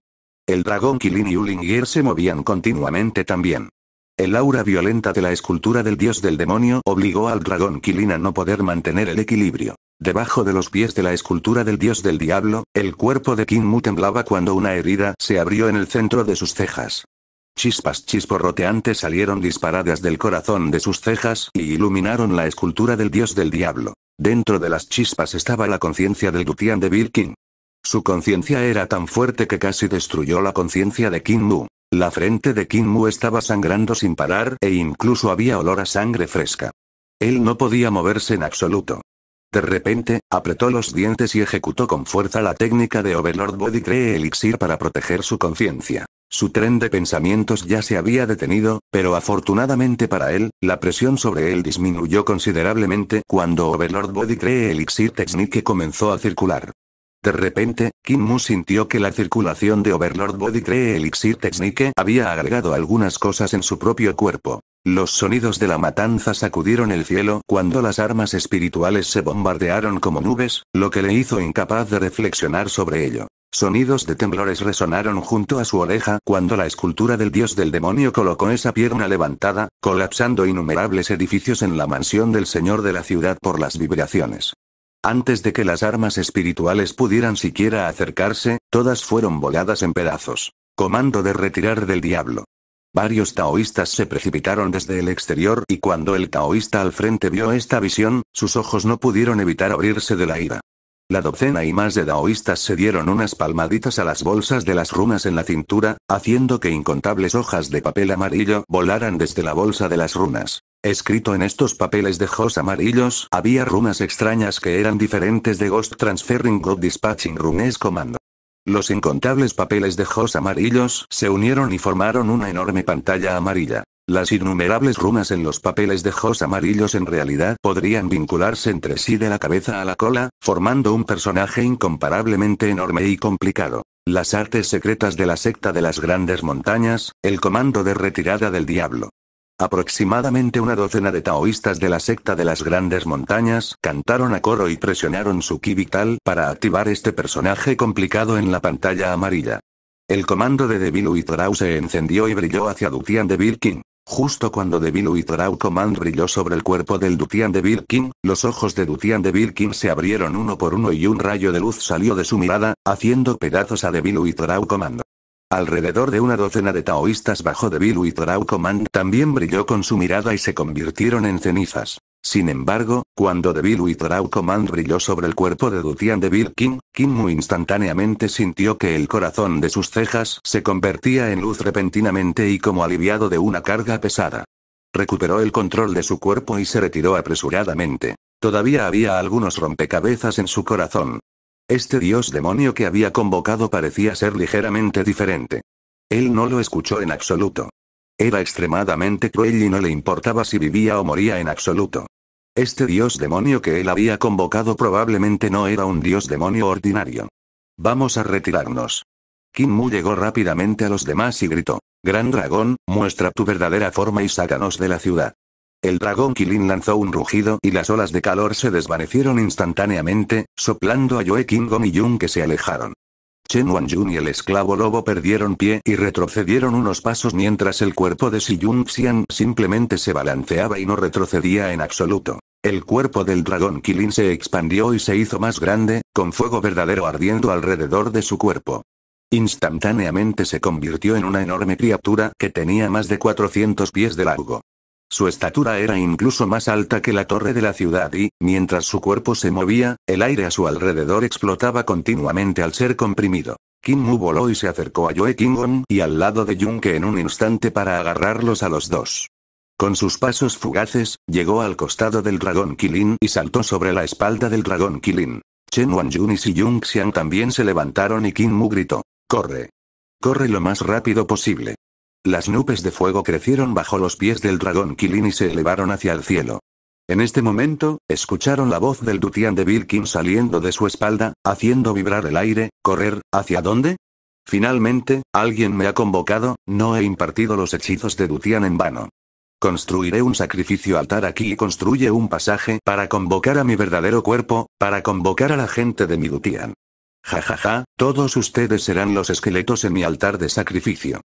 El dragón Kilin y Ulingir se movían continuamente también. El aura violenta de la escultura del dios del demonio obligó al dragón Kilin a no poder mantener el equilibrio. Debajo de los pies de la escultura del dios del diablo, el cuerpo de King Mu temblaba cuando una herida se abrió en el centro de sus cejas. Chispas chisporroteantes salieron disparadas del corazón de sus cejas y iluminaron la escultura del dios del diablo. Dentro de las chispas estaba la conciencia del Dutian de Birkin. Su conciencia era tan fuerte que casi destruyó la conciencia de Kim Mu. La frente de Kim Mu estaba sangrando sin parar e incluso había olor a sangre fresca. Él no podía moverse en absoluto. De repente, apretó los dientes y ejecutó con fuerza la técnica de Overlord Body Cree Elixir para proteger su conciencia. Su tren de pensamientos ya se había detenido, pero afortunadamente para él, la presión sobre él disminuyó considerablemente cuando Overlord Body Cree Elixir Technique comenzó a circular. De repente, Kim Mu sintió que la circulación de Overlord Body Cree Elixir Technique había agregado algunas cosas en su propio cuerpo. Los sonidos de la matanza sacudieron el cielo cuando las armas espirituales se bombardearon como nubes, lo que le hizo incapaz de reflexionar sobre ello. Sonidos de temblores resonaron junto a su oreja cuando la escultura del dios del demonio colocó esa pierna levantada, colapsando innumerables edificios en la mansión del señor de la ciudad por las vibraciones. Antes de que las armas espirituales pudieran siquiera acercarse, todas fueron voladas en pedazos. Comando de retirar del diablo. Varios taoístas se precipitaron desde el exterior y cuando el taoísta al frente vio esta visión, sus ojos no pudieron evitar abrirse de la ira. La docena y más de daoístas se dieron unas palmaditas a las bolsas de las runas en la cintura, haciendo que incontables hojas de papel amarillo volaran desde la bolsa de las runas. Escrito en estos papeles de jos amarillos, había runas extrañas que eran diferentes de Ghost Transferring God Dispatching Runes Commando. Los incontables papeles de jos amarillos se unieron y formaron una enorme pantalla amarilla. Las innumerables runas en los papeles de jos amarillos en realidad podrían vincularse entre sí de la cabeza a la cola, formando un personaje incomparablemente enorme y complicado. Las artes secretas de la secta de las grandes montañas, el comando de retirada del diablo. Aproximadamente una docena de taoístas de la secta de las grandes montañas cantaron a coro y presionaron su ki vital para activar este personaje complicado en la pantalla amarilla. El comando de Devil Withdrawal se encendió y brilló hacia Dutian de Birkin. Justo cuando Devil Withdraw Command brilló sobre el cuerpo del Dutian de Birkin, los ojos de Dutian de Birkin se abrieron uno por uno y un rayo de luz salió de su mirada, haciendo pedazos a Devil Withdraw Command. Alrededor de una docena de taoístas bajo Devil Withdraw Command también brilló con su mirada y se convirtieron en cenizas. Sin embargo, cuando Devil Withdraw Command brilló sobre el cuerpo de Dutian de Birkin, Kim Mu instantáneamente sintió que el corazón de sus cejas se convertía en luz repentinamente y como aliviado de una carga pesada. Recuperó el control de su cuerpo y se retiró apresuradamente. Todavía había algunos rompecabezas en su corazón. Este dios demonio que había convocado parecía ser ligeramente diferente. Él no lo escuchó en absoluto. Era extremadamente cruel y no le importaba si vivía o moría en absoluto. Este dios demonio que él había convocado probablemente no era un dios demonio ordinario. Vamos a retirarnos. Kim Mu llegó rápidamente a los demás y gritó. Gran dragón, muestra tu verdadera forma y sácanos de la ciudad. El dragón Kilin lanzó un rugido y las olas de calor se desvanecieron instantáneamente, soplando a Yoe Kingom y Jung que se alejaron. Chen Wanjun y el esclavo lobo perdieron pie y retrocedieron unos pasos mientras el cuerpo de Si Jung Xian simplemente se balanceaba y no retrocedía en absoluto. El cuerpo del dragón Kilin se expandió y se hizo más grande, con fuego verdadero ardiendo alrededor de su cuerpo. Instantáneamente se convirtió en una enorme criatura que tenía más de 400 pies de largo. Su estatura era incluso más alta que la torre de la ciudad y, mientras su cuerpo se movía, el aire a su alrededor explotaba continuamente al ser comprimido. Kim Mu voló y se acercó a Yoe Kingon y al lado de Junke en un instante para agarrarlos a los dos. Con sus pasos fugaces, llegó al costado del dragón Kilin y saltó sobre la espalda del dragón Kilin. Chen Wanjun y Si Jung Xiang también se levantaron y Kim Mu gritó. Corre. Corre lo más rápido posible. Las nubes de fuego crecieron bajo los pies del dragón Kilin y se elevaron hacia el cielo. En este momento, escucharon la voz del Dutian de Birkin saliendo de su espalda, haciendo vibrar el aire, correr, ¿hacia dónde? Finalmente, alguien me ha convocado, no he impartido los hechizos de Dutian en vano. Construiré un sacrificio altar aquí y construye un pasaje para convocar a mi verdadero cuerpo, para convocar a la gente de mi Dutian. Ja ja ja, todos ustedes serán los esqueletos en mi altar de sacrificio.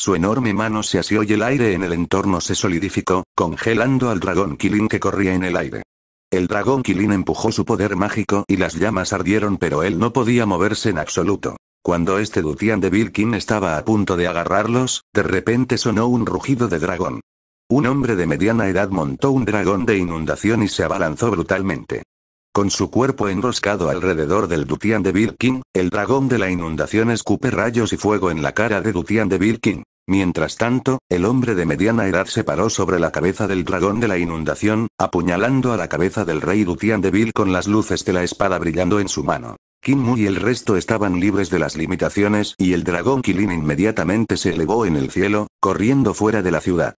Su enorme mano se asió y el aire en el entorno se solidificó, congelando al dragón Kilin que corría en el aire. El dragón Kilin empujó su poder mágico y las llamas ardieron pero él no podía moverse en absoluto. Cuando este Dutian de Birkin estaba a punto de agarrarlos, de repente sonó un rugido de dragón. Un hombre de mediana edad montó un dragón de inundación y se abalanzó brutalmente. Con su cuerpo enroscado alrededor del Dutian de Birkin, el dragón de la inundación escupe rayos y fuego en la cara de Dutian de Birkin. Mientras tanto, el hombre de mediana edad se paró sobre la cabeza del dragón de la inundación, apuñalando a la cabeza del rey Dutian de Vil con las luces de la espada brillando en su mano. Mu y el resto estaban libres de las limitaciones y el dragón Kilin inmediatamente se elevó en el cielo, corriendo fuera de la ciudad.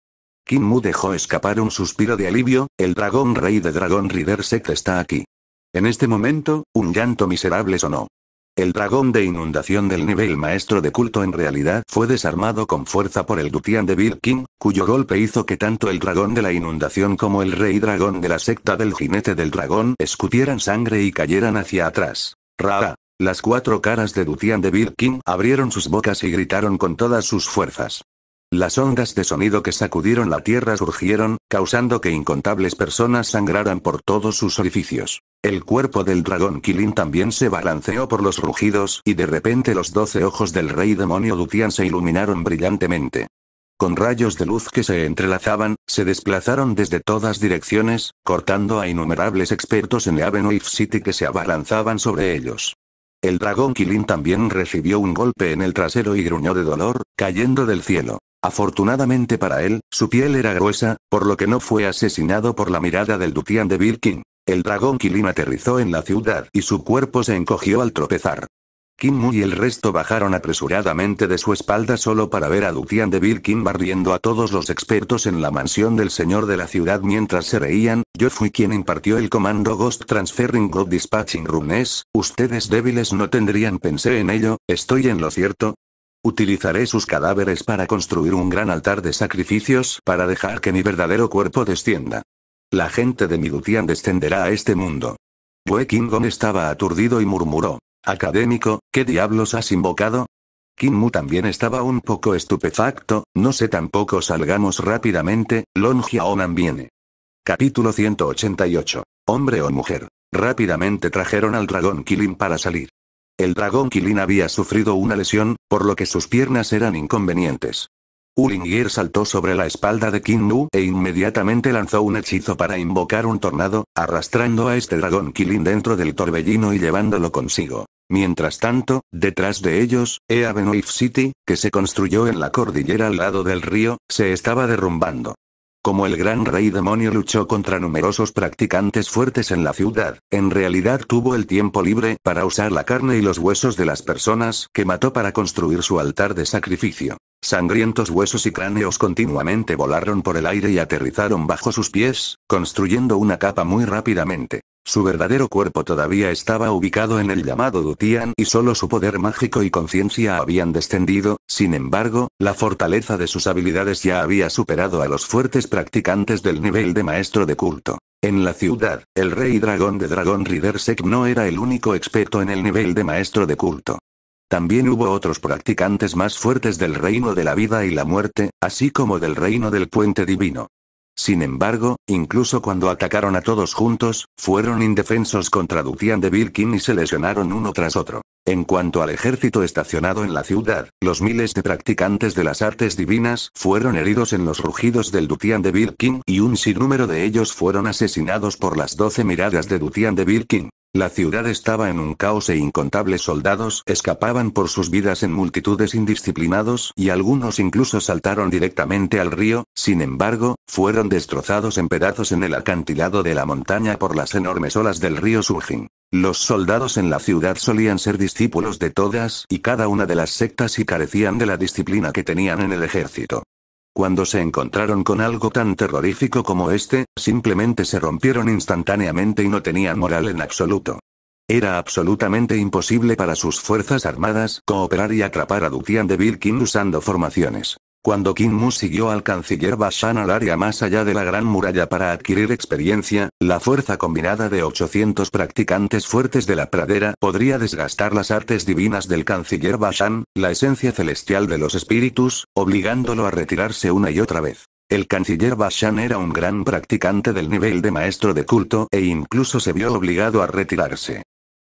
Mu dejó escapar un suspiro de alivio, el dragón rey de Dragón Ridersek está aquí. En este momento, un llanto miserable sonó. El dragón de inundación del nivel maestro de culto en realidad fue desarmado con fuerza por el Dutian de Birkin, cuyo golpe hizo que tanto el dragón de la inundación como el rey dragón de la secta del jinete del dragón escupieran sangre y cayeran hacia atrás. Ra. Las cuatro caras de Dutian de Birkin abrieron sus bocas y gritaron con todas sus fuerzas. Las ondas de sonido que sacudieron la tierra surgieron, causando que incontables personas sangraran por todos sus orificios. El cuerpo del dragón Kilin también se balanceó por los rugidos y de repente los doce ojos del rey demonio Dutian se iluminaron brillantemente. Con rayos de luz que se entrelazaban, se desplazaron desde todas direcciones, cortando a innumerables expertos en Avenue City que se abalanzaban sobre ellos. El dragón Kilin también recibió un golpe en el trasero y gruñó de dolor, cayendo del cielo. Afortunadamente para él, su piel era gruesa, por lo que no fue asesinado por la mirada del Dutian de Birkin. El dragón Kilin aterrizó en la ciudad y su cuerpo se encogió al tropezar. Kim y el resto bajaron apresuradamente de su espalda solo para ver a Dutian de Birkin barriendo a todos los expertos en la mansión del señor de la ciudad mientras se reían. Yo fui quien impartió el comando Ghost Transferring God Dispatching Runes. Ustedes débiles no tendrían pensé en ello, ¿estoy en lo cierto? Utilizaré sus cadáveres para construir un gran altar de sacrificios para dejar que mi verdadero cuerpo descienda. La gente de Midutian descenderá a este mundo. Wei Kingon estaba aturdido y murmuró. Académico, ¿qué diablos has invocado? Mu también estaba un poco estupefacto, no sé tampoco salgamos rápidamente, Long Xiaonan viene. Capítulo 188. Hombre o mujer. Rápidamente trajeron al dragón Kilin para salir. El dragón Kilin había sufrido una lesión, por lo que sus piernas eran inconvenientes. Ulingir saltó sobre la espalda de Nu e inmediatamente lanzó un hechizo para invocar un tornado, arrastrando a este dragón Kilin dentro del torbellino y llevándolo consigo. Mientras tanto, detrás de ellos, Eavenwife City, que se construyó en la cordillera al lado del río, se estaba derrumbando. Como el gran rey demonio luchó contra numerosos practicantes fuertes en la ciudad, en realidad tuvo el tiempo libre para usar la carne y los huesos de las personas que mató para construir su altar de sacrificio. Sangrientos huesos y cráneos continuamente volaron por el aire y aterrizaron bajo sus pies, construyendo una capa muy rápidamente. Su verdadero cuerpo todavía estaba ubicado en el llamado Dutian y solo su poder mágico y conciencia habían descendido, sin embargo, la fortaleza de sus habilidades ya había superado a los fuertes practicantes del nivel de maestro de culto. En la ciudad, el rey dragón de Dragon Ridersek no era el único experto en el nivel de maestro de culto. También hubo otros practicantes más fuertes del reino de la vida y la muerte, así como del reino del puente divino. Sin embargo, incluso cuando atacaron a todos juntos, fueron indefensos contra Dutian de Birkin y se lesionaron uno tras otro. En cuanto al ejército estacionado en la ciudad, los miles de practicantes de las artes divinas fueron heridos en los rugidos del Dutian de Birkin y un sinnúmero de ellos fueron asesinados por las doce miradas de Dutian de Birkin. La ciudad estaba en un caos e incontables soldados escapaban por sus vidas en multitudes indisciplinados y algunos incluso saltaron directamente al río, sin embargo, fueron destrozados en pedazos en el acantilado de la montaña por las enormes olas del río Surjin. Los soldados en la ciudad solían ser discípulos de todas y cada una de las sectas y carecían de la disciplina que tenían en el ejército. Cuando se encontraron con algo tan terrorífico como este, simplemente se rompieron instantáneamente y no tenían moral en absoluto. Era absolutamente imposible para sus fuerzas armadas cooperar y atrapar a Dutian de Birkin usando formaciones. Cuando Kim Mu siguió al canciller Bashan al área más allá de la Gran Muralla para adquirir experiencia, la fuerza combinada de 800 practicantes fuertes de la pradera podría desgastar las artes divinas del canciller Bashan, la esencia celestial de los espíritus, obligándolo a retirarse una y otra vez. El canciller Bashan era un gran practicante del nivel de maestro de culto e incluso se vio obligado a retirarse.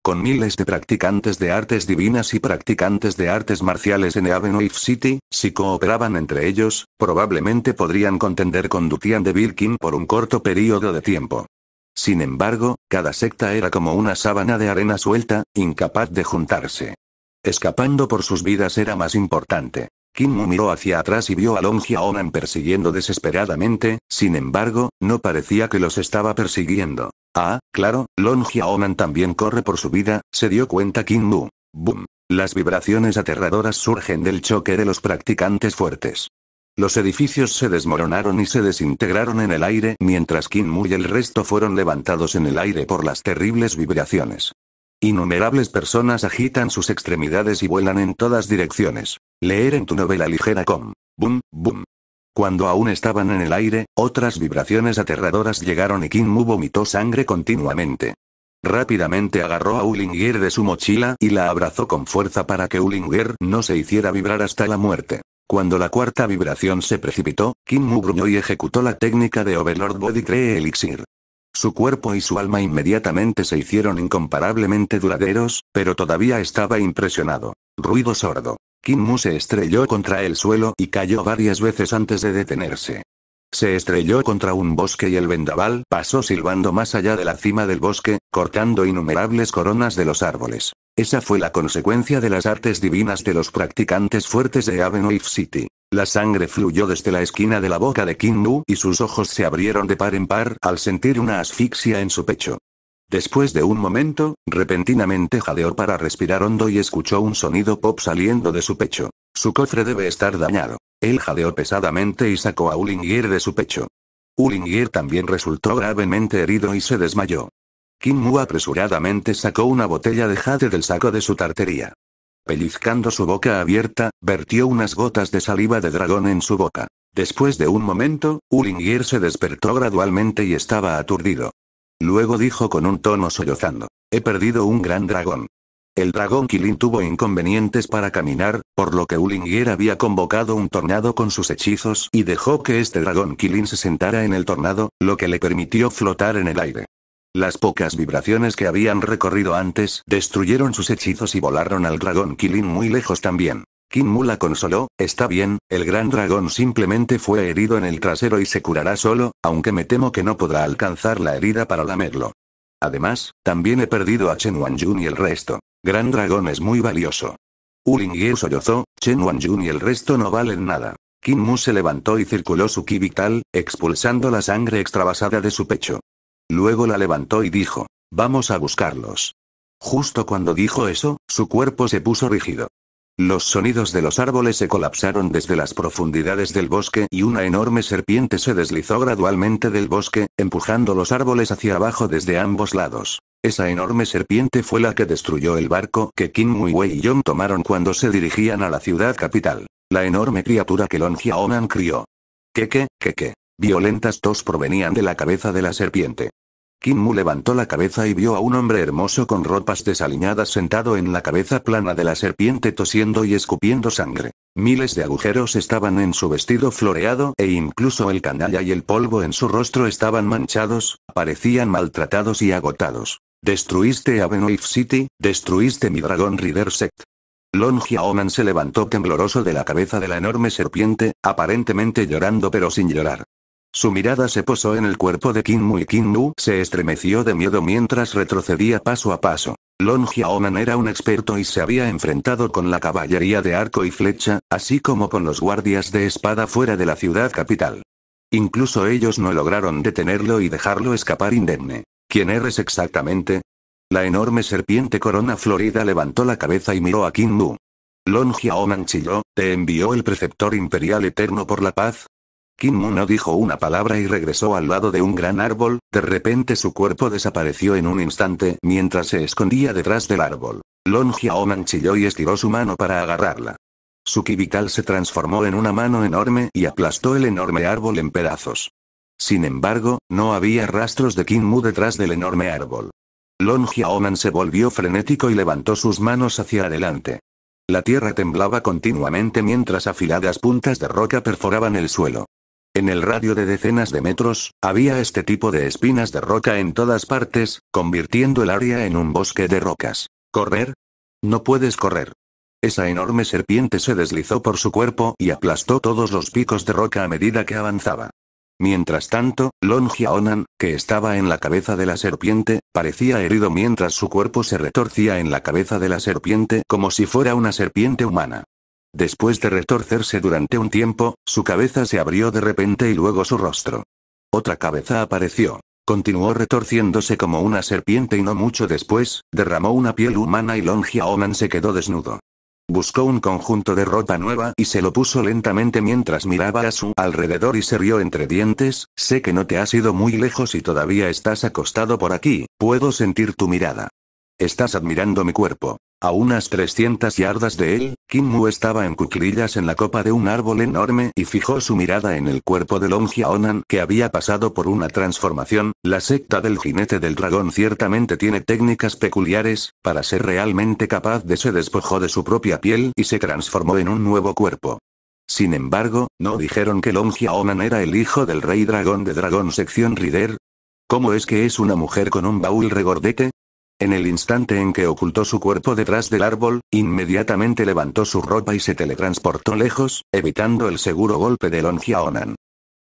Con miles de practicantes de artes divinas y practicantes de artes marciales en Avenue City, si cooperaban entre ellos, probablemente podrían contender con Dutian de Birkin por un corto periodo de tiempo. Sin embargo, cada secta era como una sábana de arena suelta, incapaz de juntarse. Escapando por sus vidas era más importante. Kim Mu miró hacia atrás y vio a Long Xiaonan persiguiendo desesperadamente, sin embargo, no parecía que los estaba persiguiendo. Ah, claro, Lon Xiaonan también corre por su vida, se dio cuenta Kim Mu. Boom. Las vibraciones aterradoras surgen del choque de los practicantes fuertes. Los edificios se desmoronaron y se desintegraron en el aire mientras Kim Mu y el resto fueron levantados en el aire por las terribles vibraciones. Innumerables personas agitan sus extremidades y vuelan en todas direcciones. Leer en tu novela ligera com. Boom, boom. Cuando aún estaban en el aire, otras vibraciones aterradoras llegaron y Kim Mu vomitó sangre continuamente. Rápidamente agarró a Ulinger de su mochila y la abrazó con fuerza para que Ulinger no se hiciera vibrar hasta la muerte. Cuando la cuarta vibración se precipitó, Kim Mu gruñó y ejecutó la técnica de Overlord Body Cree Elixir. Su cuerpo y su alma inmediatamente se hicieron incomparablemente duraderos, pero todavía estaba impresionado. Ruido sordo. Kim Mu se estrelló contra el suelo y cayó varias veces antes de detenerse. Se estrelló contra un bosque y el vendaval pasó silbando más allá de la cima del bosque, cortando innumerables coronas de los árboles. Esa fue la consecuencia de las artes divinas de los practicantes fuertes de Avenue City. La sangre fluyó desde la esquina de la boca de Kim Mu y sus ojos se abrieron de par en par al sentir una asfixia en su pecho. Después de un momento, repentinamente jadeó para respirar hondo y escuchó un sonido pop saliendo de su pecho. Su cofre debe estar dañado. Él jadeó pesadamente y sacó a Ulingier de su pecho. Ulingier también resultó gravemente herido y se desmayó. Kim Mu apresuradamente sacó una botella de jade del saco de su tartería. Pellizcando su boca abierta, vertió unas gotas de saliva de dragón en su boca. Después de un momento, Ulingier se despertó gradualmente y estaba aturdido. Luego dijo con un tono sollozando. He perdido un gran dragón. El dragón Kilin tuvo inconvenientes para caminar, por lo que Ulingier había convocado un tornado con sus hechizos y dejó que este dragón Kilin se sentara en el tornado, lo que le permitió flotar en el aire. Las pocas vibraciones que habían recorrido antes destruyeron sus hechizos y volaron al dragón Kilin muy lejos también. Kim Mu la consoló, está bien, el gran dragón simplemente fue herido en el trasero y se curará solo, aunque me temo que no podrá alcanzar la herida para lamerlo. Además, también he perdido a Chen Wanjun y el resto. Gran dragón es muy valioso. Ling sollozó, Chen Wanjun y el resto no valen nada. Kim Mu se levantó y circuló su ki vital, expulsando la sangre extravasada de su pecho. Luego la levantó y dijo, vamos a buscarlos. Justo cuando dijo eso, su cuerpo se puso rígido. Los sonidos de los árboles se colapsaron desde las profundidades del bosque y una enorme serpiente se deslizó gradualmente del bosque, empujando los árboles hacia abajo desde ambos lados. Esa enorme serpiente fue la que destruyó el barco que Kim Wei y Yong tomaron cuando se dirigían a la ciudad capital. La enorme criatura que Long Xiaonan crió. ¿Qué qué, qué qué? Violentas tos provenían de la cabeza de la serpiente. Kim Mu levantó la cabeza y vio a un hombre hermoso con ropas desaliñadas sentado en la cabeza plana de la serpiente tosiendo y escupiendo sangre. Miles de agujeros estaban en su vestido floreado e incluso el canalla y el polvo en su rostro estaban manchados, parecían maltratados y agotados. Destruiste Avenue City, destruiste mi dragón Rider Sect. Lon Xiaoman se levantó tembloroso de la cabeza de la enorme serpiente, aparentemente llorando pero sin llorar. Su mirada se posó en el cuerpo de Kim Mu y Kim Mu se estremeció de miedo mientras retrocedía paso a paso. Lon Xiaoman era un experto y se había enfrentado con la caballería de arco y flecha, así como con los guardias de espada fuera de la ciudad capital. Incluso ellos no lograron detenerlo y dejarlo escapar indemne. ¿Quién eres exactamente? La enorme serpiente corona florida levantó la cabeza y miró a Kim Mu. Lon Xiaoman chilló, ¿te envió el preceptor imperial eterno por la paz? Kim no dijo una palabra y regresó al lado de un gran árbol, de repente su cuerpo desapareció en un instante mientras se escondía detrás del árbol. Lon Xiaoman chilló y estiró su mano para agarrarla. Su ki vital se transformó en una mano enorme y aplastó el enorme árbol en pedazos. Sin embargo, no había rastros de Kim Mu detrás del enorme árbol. Lon Xiaoman se volvió frenético y levantó sus manos hacia adelante. La tierra temblaba continuamente mientras afiladas puntas de roca perforaban el suelo. En el radio de decenas de metros, había este tipo de espinas de roca en todas partes, convirtiendo el área en un bosque de rocas. ¿Correr? No puedes correr. Esa enorme serpiente se deslizó por su cuerpo y aplastó todos los picos de roca a medida que avanzaba. Mientras tanto, Lon Xiaonan, que estaba en la cabeza de la serpiente, parecía herido mientras su cuerpo se retorcía en la cabeza de la serpiente como si fuera una serpiente humana. Después de retorcerse durante un tiempo, su cabeza se abrió de repente y luego su rostro. Otra cabeza apareció. Continuó retorciéndose como una serpiente y no mucho después, derramó una piel humana y Longia Onan se quedó desnudo. Buscó un conjunto de ropa nueva y se lo puso lentamente mientras miraba a su alrededor y se rió entre dientes, sé que no te has ido muy lejos y todavía estás acostado por aquí, puedo sentir tu mirada. Estás admirando mi cuerpo. A unas 300 yardas de él, Kim Mu estaba en cuclillas en la copa de un árbol enorme y fijó su mirada en el cuerpo de Longia Onan que había pasado por una transformación. La secta del jinete del dragón ciertamente tiene técnicas peculiares, para ser realmente capaz de se despojó de su propia piel y se transformó en un nuevo cuerpo. Sin embargo, ¿no dijeron que Longia Onan era el hijo del rey dragón de Dragón sección Rider? ¿Cómo es que es una mujer con un baúl regordete? En el instante en que ocultó su cuerpo detrás del árbol, inmediatamente levantó su ropa y se teletransportó lejos, evitando el seguro golpe de Longiaonan.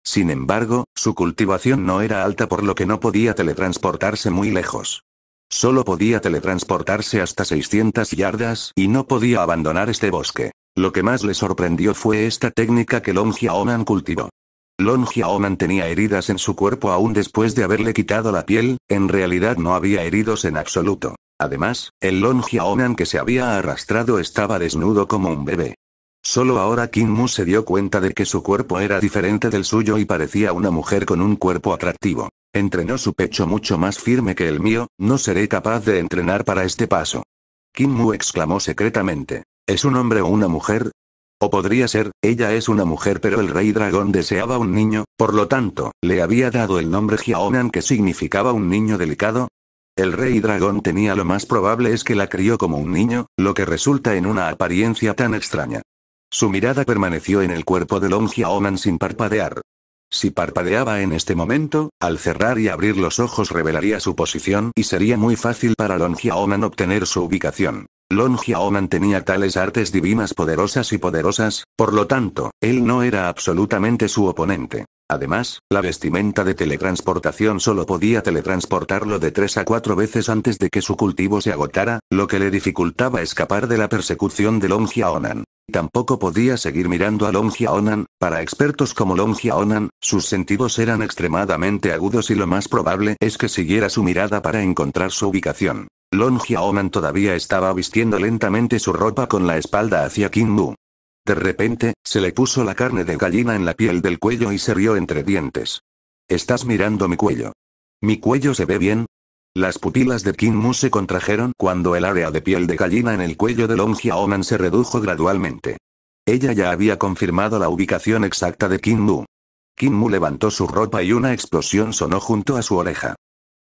Sin embargo, su cultivación no era alta por lo que no podía teletransportarse muy lejos. Solo podía teletransportarse hasta 600 yardas y no podía abandonar este bosque. Lo que más le sorprendió fue esta técnica que Longiaonan cultivó. Lon Xiaonan tenía heridas en su cuerpo aún después de haberle quitado la piel, en realidad no había heridos en absoluto. Además, el Lon Xiaonan que se había arrastrado estaba desnudo como un bebé. Solo ahora Kim Mu se dio cuenta de que su cuerpo era diferente del suyo y parecía una mujer con un cuerpo atractivo. Entrenó su pecho mucho más firme que el mío, no seré capaz de entrenar para este paso. Kim Mu exclamó secretamente. ¿Es un hombre o una mujer? O podría ser, ella es una mujer pero el rey dragón deseaba un niño, por lo tanto, le había dado el nombre Jiaonan que significaba un niño delicado. El rey dragón tenía lo más probable es que la crió como un niño, lo que resulta en una apariencia tan extraña. Su mirada permaneció en el cuerpo de Long Jiaonan sin parpadear. Si parpadeaba en este momento, al cerrar y abrir los ojos revelaría su posición y sería muy fácil para Long Jiaonan obtener su ubicación. Lon Xiaonan tenía tales artes divinas poderosas y poderosas, por lo tanto, él no era absolutamente su oponente. Además, la vestimenta de teletransportación solo podía teletransportarlo de tres a cuatro veces antes de que su cultivo se agotara, lo que le dificultaba escapar de la persecución de Long Xiaonan. Tampoco podía seguir mirando a Long Xiaonan, para expertos como Long Xiaonan, sus sentidos eran extremadamente agudos y lo más probable es que siguiera su mirada para encontrar su ubicación. Lon Xiaonan todavía estaba vistiendo lentamente su ropa con la espalda hacia Kim Mu. De repente, se le puso la carne de gallina en la piel del cuello y se rió entre dientes. Estás mirando mi cuello. ¿Mi cuello se ve bien? Las pupilas de Kim Mu se contrajeron cuando el área de piel de gallina en el cuello de Long Xiaonan se redujo gradualmente. Ella ya había confirmado la ubicación exacta de Kim Mu. Kim Mu levantó su ropa y una explosión sonó junto a su oreja.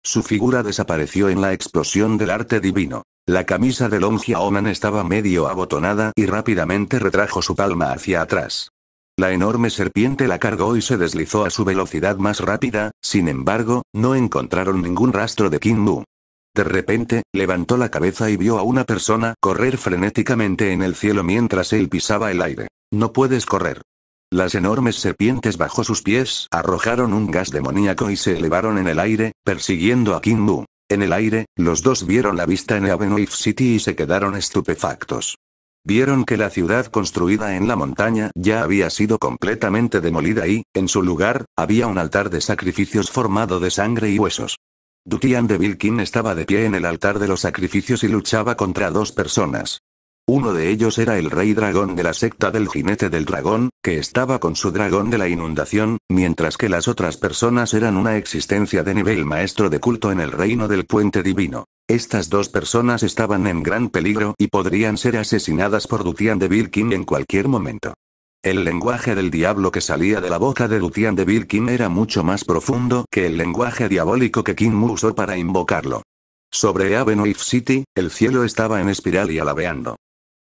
Su figura desapareció en la explosión del arte divino. La camisa de Long Xiaonan estaba medio abotonada y rápidamente retrajo su palma hacia atrás. La enorme serpiente la cargó y se deslizó a su velocidad más rápida, sin embargo, no encontraron ningún rastro de Kim Mu. De repente, levantó la cabeza y vio a una persona correr frenéticamente en el cielo mientras él pisaba el aire. No puedes correr. Las enormes serpientes bajo sus pies arrojaron un gas demoníaco y se elevaron en el aire, persiguiendo a Kim Mu. En el aire, los dos vieron la vista en Avenue City y se quedaron estupefactos. Vieron que la ciudad construida en la montaña ya había sido completamente demolida y, en su lugar, había un altar de sacrificios formado de sangre y huesos. Dutian de Vilkin estaba de pie en el altar de los sacrificios y luchaba contra dos personas. Uno de ellos era el rey dragón de la secta del jinete del dragón, que estaba con su dragón de la inundación, mientras que las otras personas eran una existencia de nivel maestro de culto en el reino del puente divino. Estas dos personas estaban en gran peligro y podrían ser asesinadas por Dutian de Vilkin en cualquier momento. El lenguaje del diablo que salía de la boca de Dutian de Vilkin era mucho más profundo que el lenguaje diabólico que Kim usó para invocarlo. Sobre Avenue City, el cielo estaba en espiral y alabeando.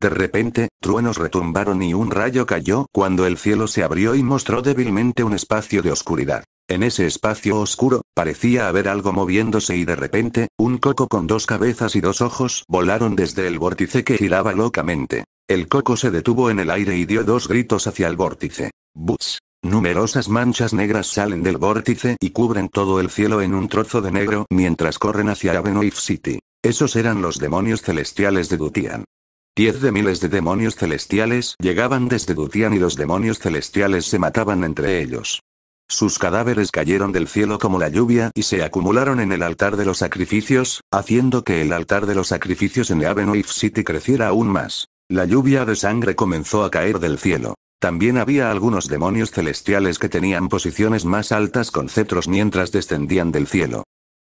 De repente, truenos retumbaron y un rayo cayó cuando el cielo se abrió y mostró débilmente un espacio de oscuridad. En ese espacio oscuro, parecía haber algo moviéndose y de repente, un coco con dos cabezas y dos ojos volaron desde el vórtice que giraba locamente. El coco se detuvo en el aire y dio dos gritos hacia el vórtice. ¡Butz! Numerosas manchas negras salen del vórtice y cubren todo el cielo en un trozo de negro mientras corren hacia Avenue City. Esos eran los demonios celestiales de Dutian. Diez de miles de demonios celestiales llegaban desde Dutian y los demonios celestiales se mataban entre ellos. Sus cadáveres cayeron del cielo como la lluvia y se acumularon en el altar de los sacrificios, haciendo que el altar de los sacrificios en Avenue City creciera aún más. La lluvia de sangre comenzó a caer del cielo. También había algunos demonios celestiales que tenían posiciones más altas con cetros mientras descendían del cielo.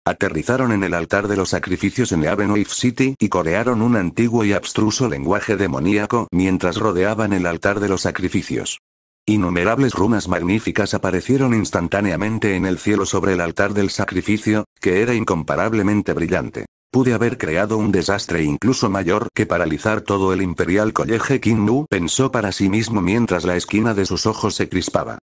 Aterrizaron en el altar de los sacrificios en Avenue City y corearon un antiguo y abstruso lenguaje demoníaco mientras rodeaban el altar de los sacrificios. Innumerables runas magníficas aparecieron instantáneamente en el cielo sobre el altar del sacrificio, que era incomparablemente brillante. Pude haber creado un desastre incluso mayor que paralizar todo el Imperial College Kinmu, pensó para sí mismo mientras la esquina de sus ojos se crispaba.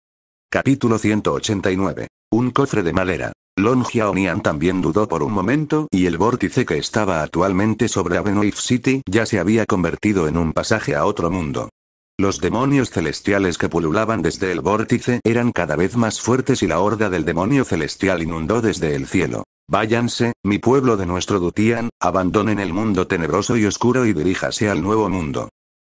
Capítulo 189. Un cofre de madera. Long Xiaonian también dudó por un momento y el vórtice que estaba actualmente sobre Avenue City ya se había convertido en un pasaje a otro mundo. Los demonios celestiales que pululaban desde el vórtice eran cada vez más fuertes y la horda del demonio celestial inundó desde el cielo. Váyanse, mi pueblo de nuestro Dutian, abandonen el mundo tenebroso y oscuro y diríjase al nuevo mundo.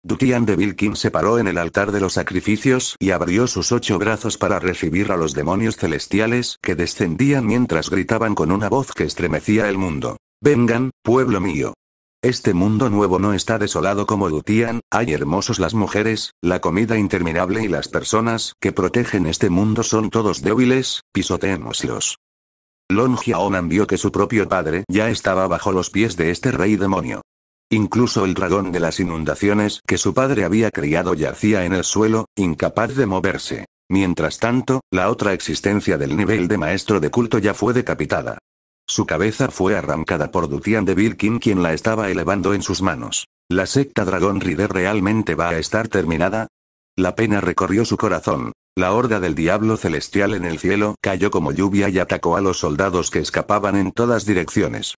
Dutian de Vilkin se paró en el altar de los sacrificios y abrió sus ocho brazos para recibir a los demonios celestiales que descendían mientras gritaban con una voz que estremecía el mundo. Vengan, pueblo mío. Este mundo nuevo no está desolado como Dutian, hay hermosos las mujeres, la comida interminable y las personas que protegen este mundo son todos débiles, pisoteémoslos. Long Xiaonan vio que su propio padre ya estaba bajo los pies de este rey demonio. Incluso el dragón de las inundaciones que su padre había criado yacía en el suelo, incapaz de moverse. Mientras tanto, la otra existencia del nivel de maestro de culto ya fue decapitada. Su cabeza fue arrancada por Dutian de Vilkin quien la estaba elevando en sus manos. ¿La secta Dragón Rider realmente va a estar terminada? La pena recorrió su corazón. La horda del diablo celestial en el cielo cayó como lluvia y atacó a los soldados que escapaban en todas direcciones.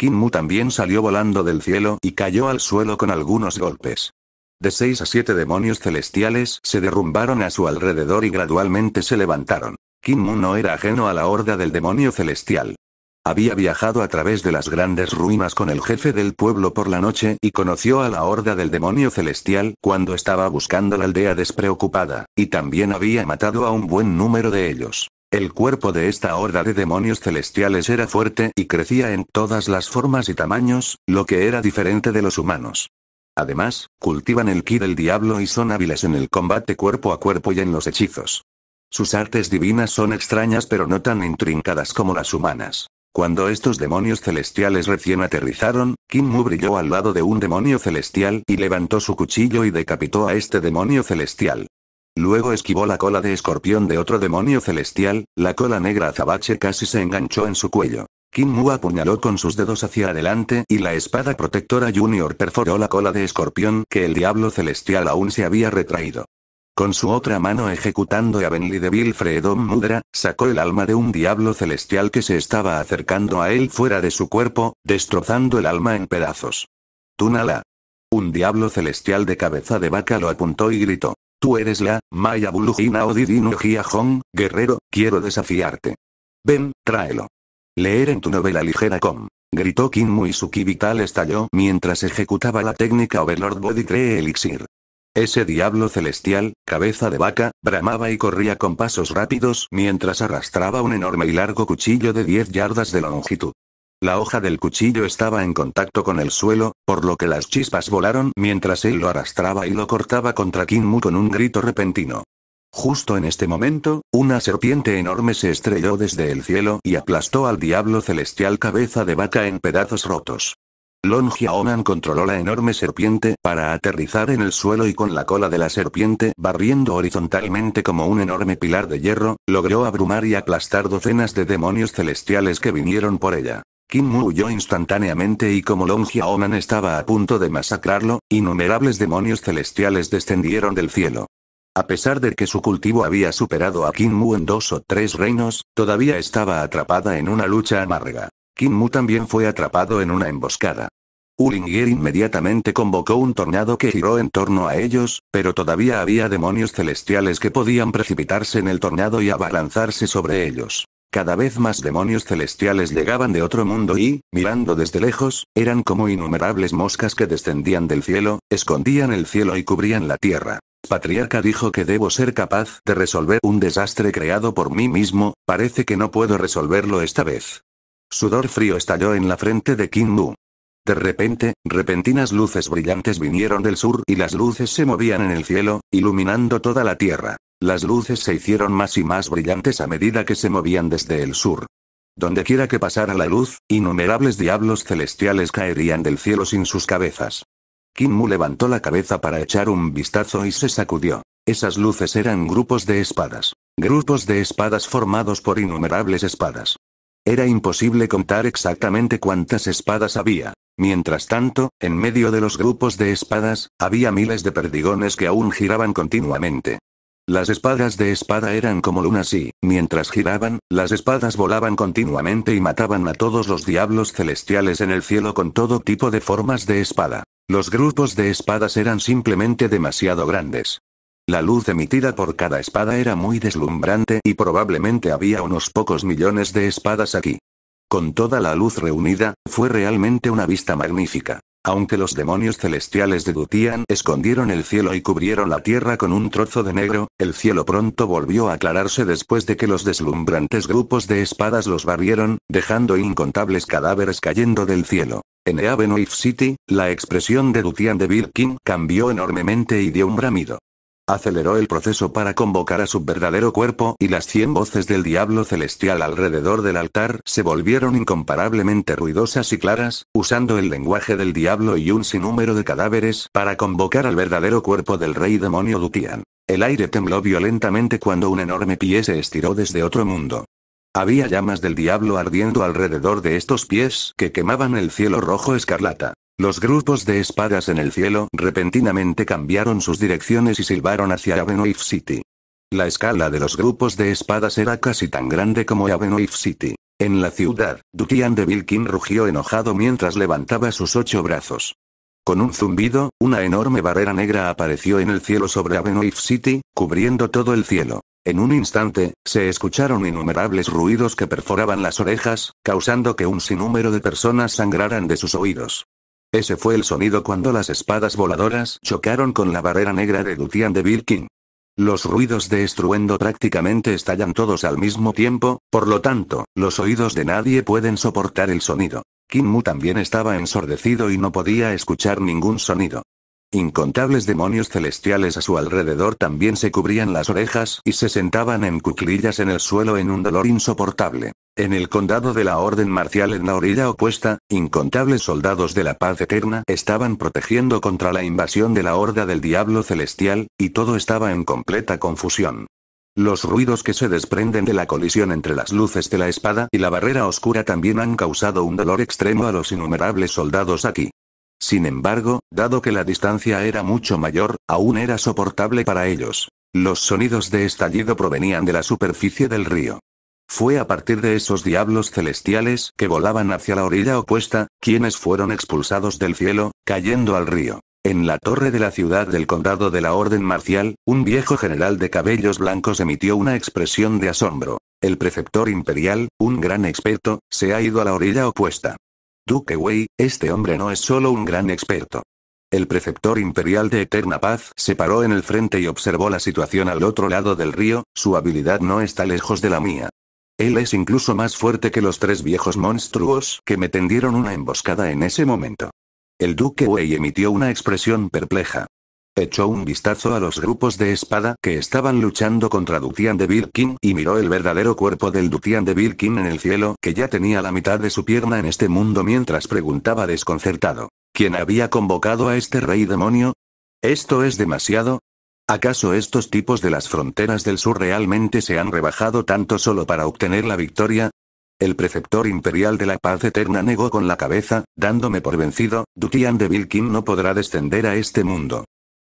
Mu también salió volando del cielo y cayó al suelo con algunos golpes. De seis a siete demonios celestiales se derrumbaron a su alrededor y gradualmente se levantaron. Mu no era ajeno a la horda del demonio celestial. Había viajado a través de las grandes ruinas con el jefe del pueblo por la noche y conoció a la horda del demonio celestial cuando estaba buscando la aldea despreocupada, y también había matado a un buen número de ellos. El cuerpo de esta horda de demonios celestiales era fuerte y crecía en todas las formas y tamaños, lo que era diferente de los humanos. Además, cultivan el ki del diablo y son hábiles en el combate cuerpo a cuerpo y en los hechizos. Sus artes divinas son extrañas pero no tan intrincadas como las humanas. Cuando estos demonios celestiales recién aterrizaron, Kim Mu brilló al lado de un demonio celestial y levantó su cuchillo y decapitó a este demonio celestial. Luego esquivó la cola de escorpión de otro demonio celestial, la cola negra azabache casi se enganchó en su cuello. Kim Mu apuñaló con sus dedos hacia adelante y la espada protectora Junior perforó la cola de escorpión que el diablo celestial aún se había retraído. Con su otra mano ejecutando Avenli de Vilfredo Mudra, sacó el alma de un diablo celestial que se estaba acercando a él fuera de su cuerpo, destrozando el alma en pedazos. Tunala. Un diablo celestial de cabeza de vaca lo apuntó y gritó. Tú eres la, Maya Bulujina o Didino Hong, guerrero, quiero desafiarte. Ven, tráelo. Leer en tu novela ligera com. Gritó Kinmu y su ki vital estalló mientras ejecutaba la técnica Overlord Body Cree Elixir. Ese diablo celestial, cabeza de vaca, bramaba y corría con pasos rápidos mientras arrastraba un enorme y largo cuchillo de 10 yardas de longitud. La hoja del cuchillo estaba en contacto con el suelo, por lo que las chispas volaron mientras él lo arrastraba y lo cortaba contra Kinmu con un grito repentino. Justo en este momento, una serpiente enorme se estrelló desde el cielo y aplastó al diablo celestial cabeza de vaca en pedazos rotos. Long Xiaonan controló la enorme serpiente para aterrizar en el suelo y con la cola de la serpiente barriendo horizontalmente como un enorme pilar de hierro, logró abrumar y aplastar docenas de demonios celestiales que vinieron por ella. Kim huyó instantáneamente y como Long Xiaonan estaba a punto de masacrarlo, innumerables demonios celestiales descendieron del cielo. A pesar de que su cultivo había superado a Kim Mu en dos o tres reinos, todavía estaba atrapada en una lucha amarga. Kim Mu también fue atrapado en una emboscada. Ulinger inmediatamente convocó un tornado que giró en torno a ellos, pero todavía había demonios celestiales que podían precipitarse en el tornado y abalanzarse sobre ellos. Cada vez más demonios celestiales llegaban de otro mundo y, mirando desde lejos, eran como innumerables moscas que descendían del cielo, escondían el cielo y cubrían la tierra. Patriarca dijo que debo ser capaz de resolver un desastre creado por mí mismo, parece que no puedo resolverlo esta vez. Sudor frío estalló en la frente de Kim Mu. De repente, repentinas luces brillantes vinieron del sur y las luces se movían en el cielo, iluminando toda la tierra. Las luces se hicieron más y más brillantes a medida que se movían desde el sur. Donde quiera que pasara la luz, innumerables diablos celestiales caerían del cielo sin sus cabezas. Kim Mu levantó la cabeza para echar un vistazo y se sacudió. Esas luces eran grupos de espadas. Grupos de espadas formados por innumerables espadas. Era imposible contar exactamente cuántas espadas había. Mientras tanto, en medio de los grupos de espadas, había miles de perdigones que aún giraban continuamente. Las espadas de espada eran como lunas y, mientras giraban, las espadas volaban continuamente y mataban a todos los diablos celestiales en el cielo con todo tipo de formas de espada. Los grupos de espadas eran simplemente demasiado grandes. La luz emitida por cada espada era muy deslumbrante y probablemente había unos pocos millones de espadas aquí. Con toda la luz reunida, fue realmente una vista magnífica. Aunque los demonios celestiales de Dutian escondieron el cielo y cubrieron la tierra con un trozo de negro, el cielo pronto volvió a aclararse después de que los deslumbrantes grupos de espadas los barrieron, dejando incontables cadáveres cayendo del cielo. En Eavenoif City, la expresión de Dutian de Birkin cambió enormemente y dio un bramido. Aceleró el proceso para convocar a su verdadero cuerpo y las cien voces del diablo celestial alrededor del altar se volvieron incomparablemente ruidosas y claras, usando el lenguaje del diablo y un sinnúmero de cadáveres para convocar al verdadero cuerpo del rey demonio Dutian. El aire tembló violentamente cuando un enorme pie se estiró desde otro mundo. Había llamas del diablo ardiendo alrededor de estos pies que quemaban el cielo rojo escarlata. Los grupos de espadas en el cielo repentinamente cambiaron sus direcciones y silbaron hacia Avenoif City. La escala de los grupos de espadas era casi tan grande como Avenoif City. En la ciudad, Dutian de Vilkin rugió enojado mientras levantaba sus ocho brazos. Con un zumbido, una enorme barrera negra apareció en el cielo sobre Avenoif City, cubriendo todo el cielo. En un instante, se escucharon innumerables ruidos que perforaban las orejas, causando que un sinnúmero de personas sangraran de sus oídos. Ese fue el sonido cuando las espadas voladoras chocaron con la barrera negra de Dutian de Birkin. Los ruidos de estruendo prácticamente estallan todos al mismo tiempo, por lo tanto, los oídos de nadie pueden soportar el sonido. Kim Mu también estaba ensordecido y no podía escuchar ningún sonido. Incontables demonios celestiales a su alrededor también se cubrían las orejas y se sentaban en cuclillas en el suelo en un dolor insoportable. En el condado de la Orden Marcial en la orilla opuesta, incontables soldados de la paz eterna estaban protegiendo contra la invasión de la Horda del Diablo Celestial, y todo estaba en completa confusión. Los ruidos que se desprenden de la colisión entre las luces de la espada y la barrera oscura también han causado un dolor extremo a los innumerables soldados aquí. Sin embargo, dado que la distancia era mucho mayor, aún era soportable para ellos. Los sonidos de estallido provenían de la superficie del río. Fue a partir de esos diablos celestiales que volaban hacia la orilla opuesta, quienes fueron expulsados del cielo, cayendo al río. En la torre de la ciudad del condado de la Orden Marcial, un viejo general de cabellos blancos emitió una expresión de asombro. El preceptor imperial, un gran experto, se ha ido a la orilla opuesta. Duque Wei, este hombre no es solo un gran experto. El preceptor imperial de Eterna Paz se paró en el frente y observó la situación al otro lado del río, su habilidad no está lejos de la mía. Él es incluso más fuerte que los tres viejos monstruos que me tendieron una emboscada en ese momento. El duque Wei emitió una expresión perpleja. Echó un vistazo a los grupos de espada que estaban luchando contra Dutian de Birkin y miró el verdadero cuerpo del Dutian de Birkin en el cielo que ya tenía la mitad de su pierna en este mundo mientras preguntaba desconcertado. ¿Quién había convocado a este rey demonio? ¿Esto es demasiado? ¿Acaso estos tipos de las fronteras del sur realmente se han rebajado tanto solo para obtener la victoria? El preceptor imperial de la paz eterna negó con la cabeza, dándome por vencido, Dutian de Vilkin no podrá descender a este mundo.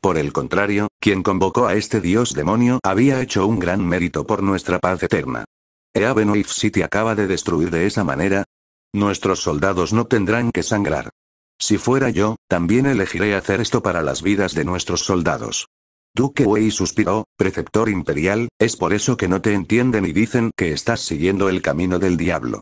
Por el contrario, quien convocó a este dios demonio había hecho un gran mérito por nuestra paz eterna. Eavenoif City acaba de destruir de esa manera. Nuestros soldados no tendrán que sangrar. Si fuera yo, también elegiré hacer esto para las vidas de nuestros soldados. Duque Wei suspiró, preceptor imperial, es por eso que no te entienden y dicen que estás siguiendo el camino del diablo.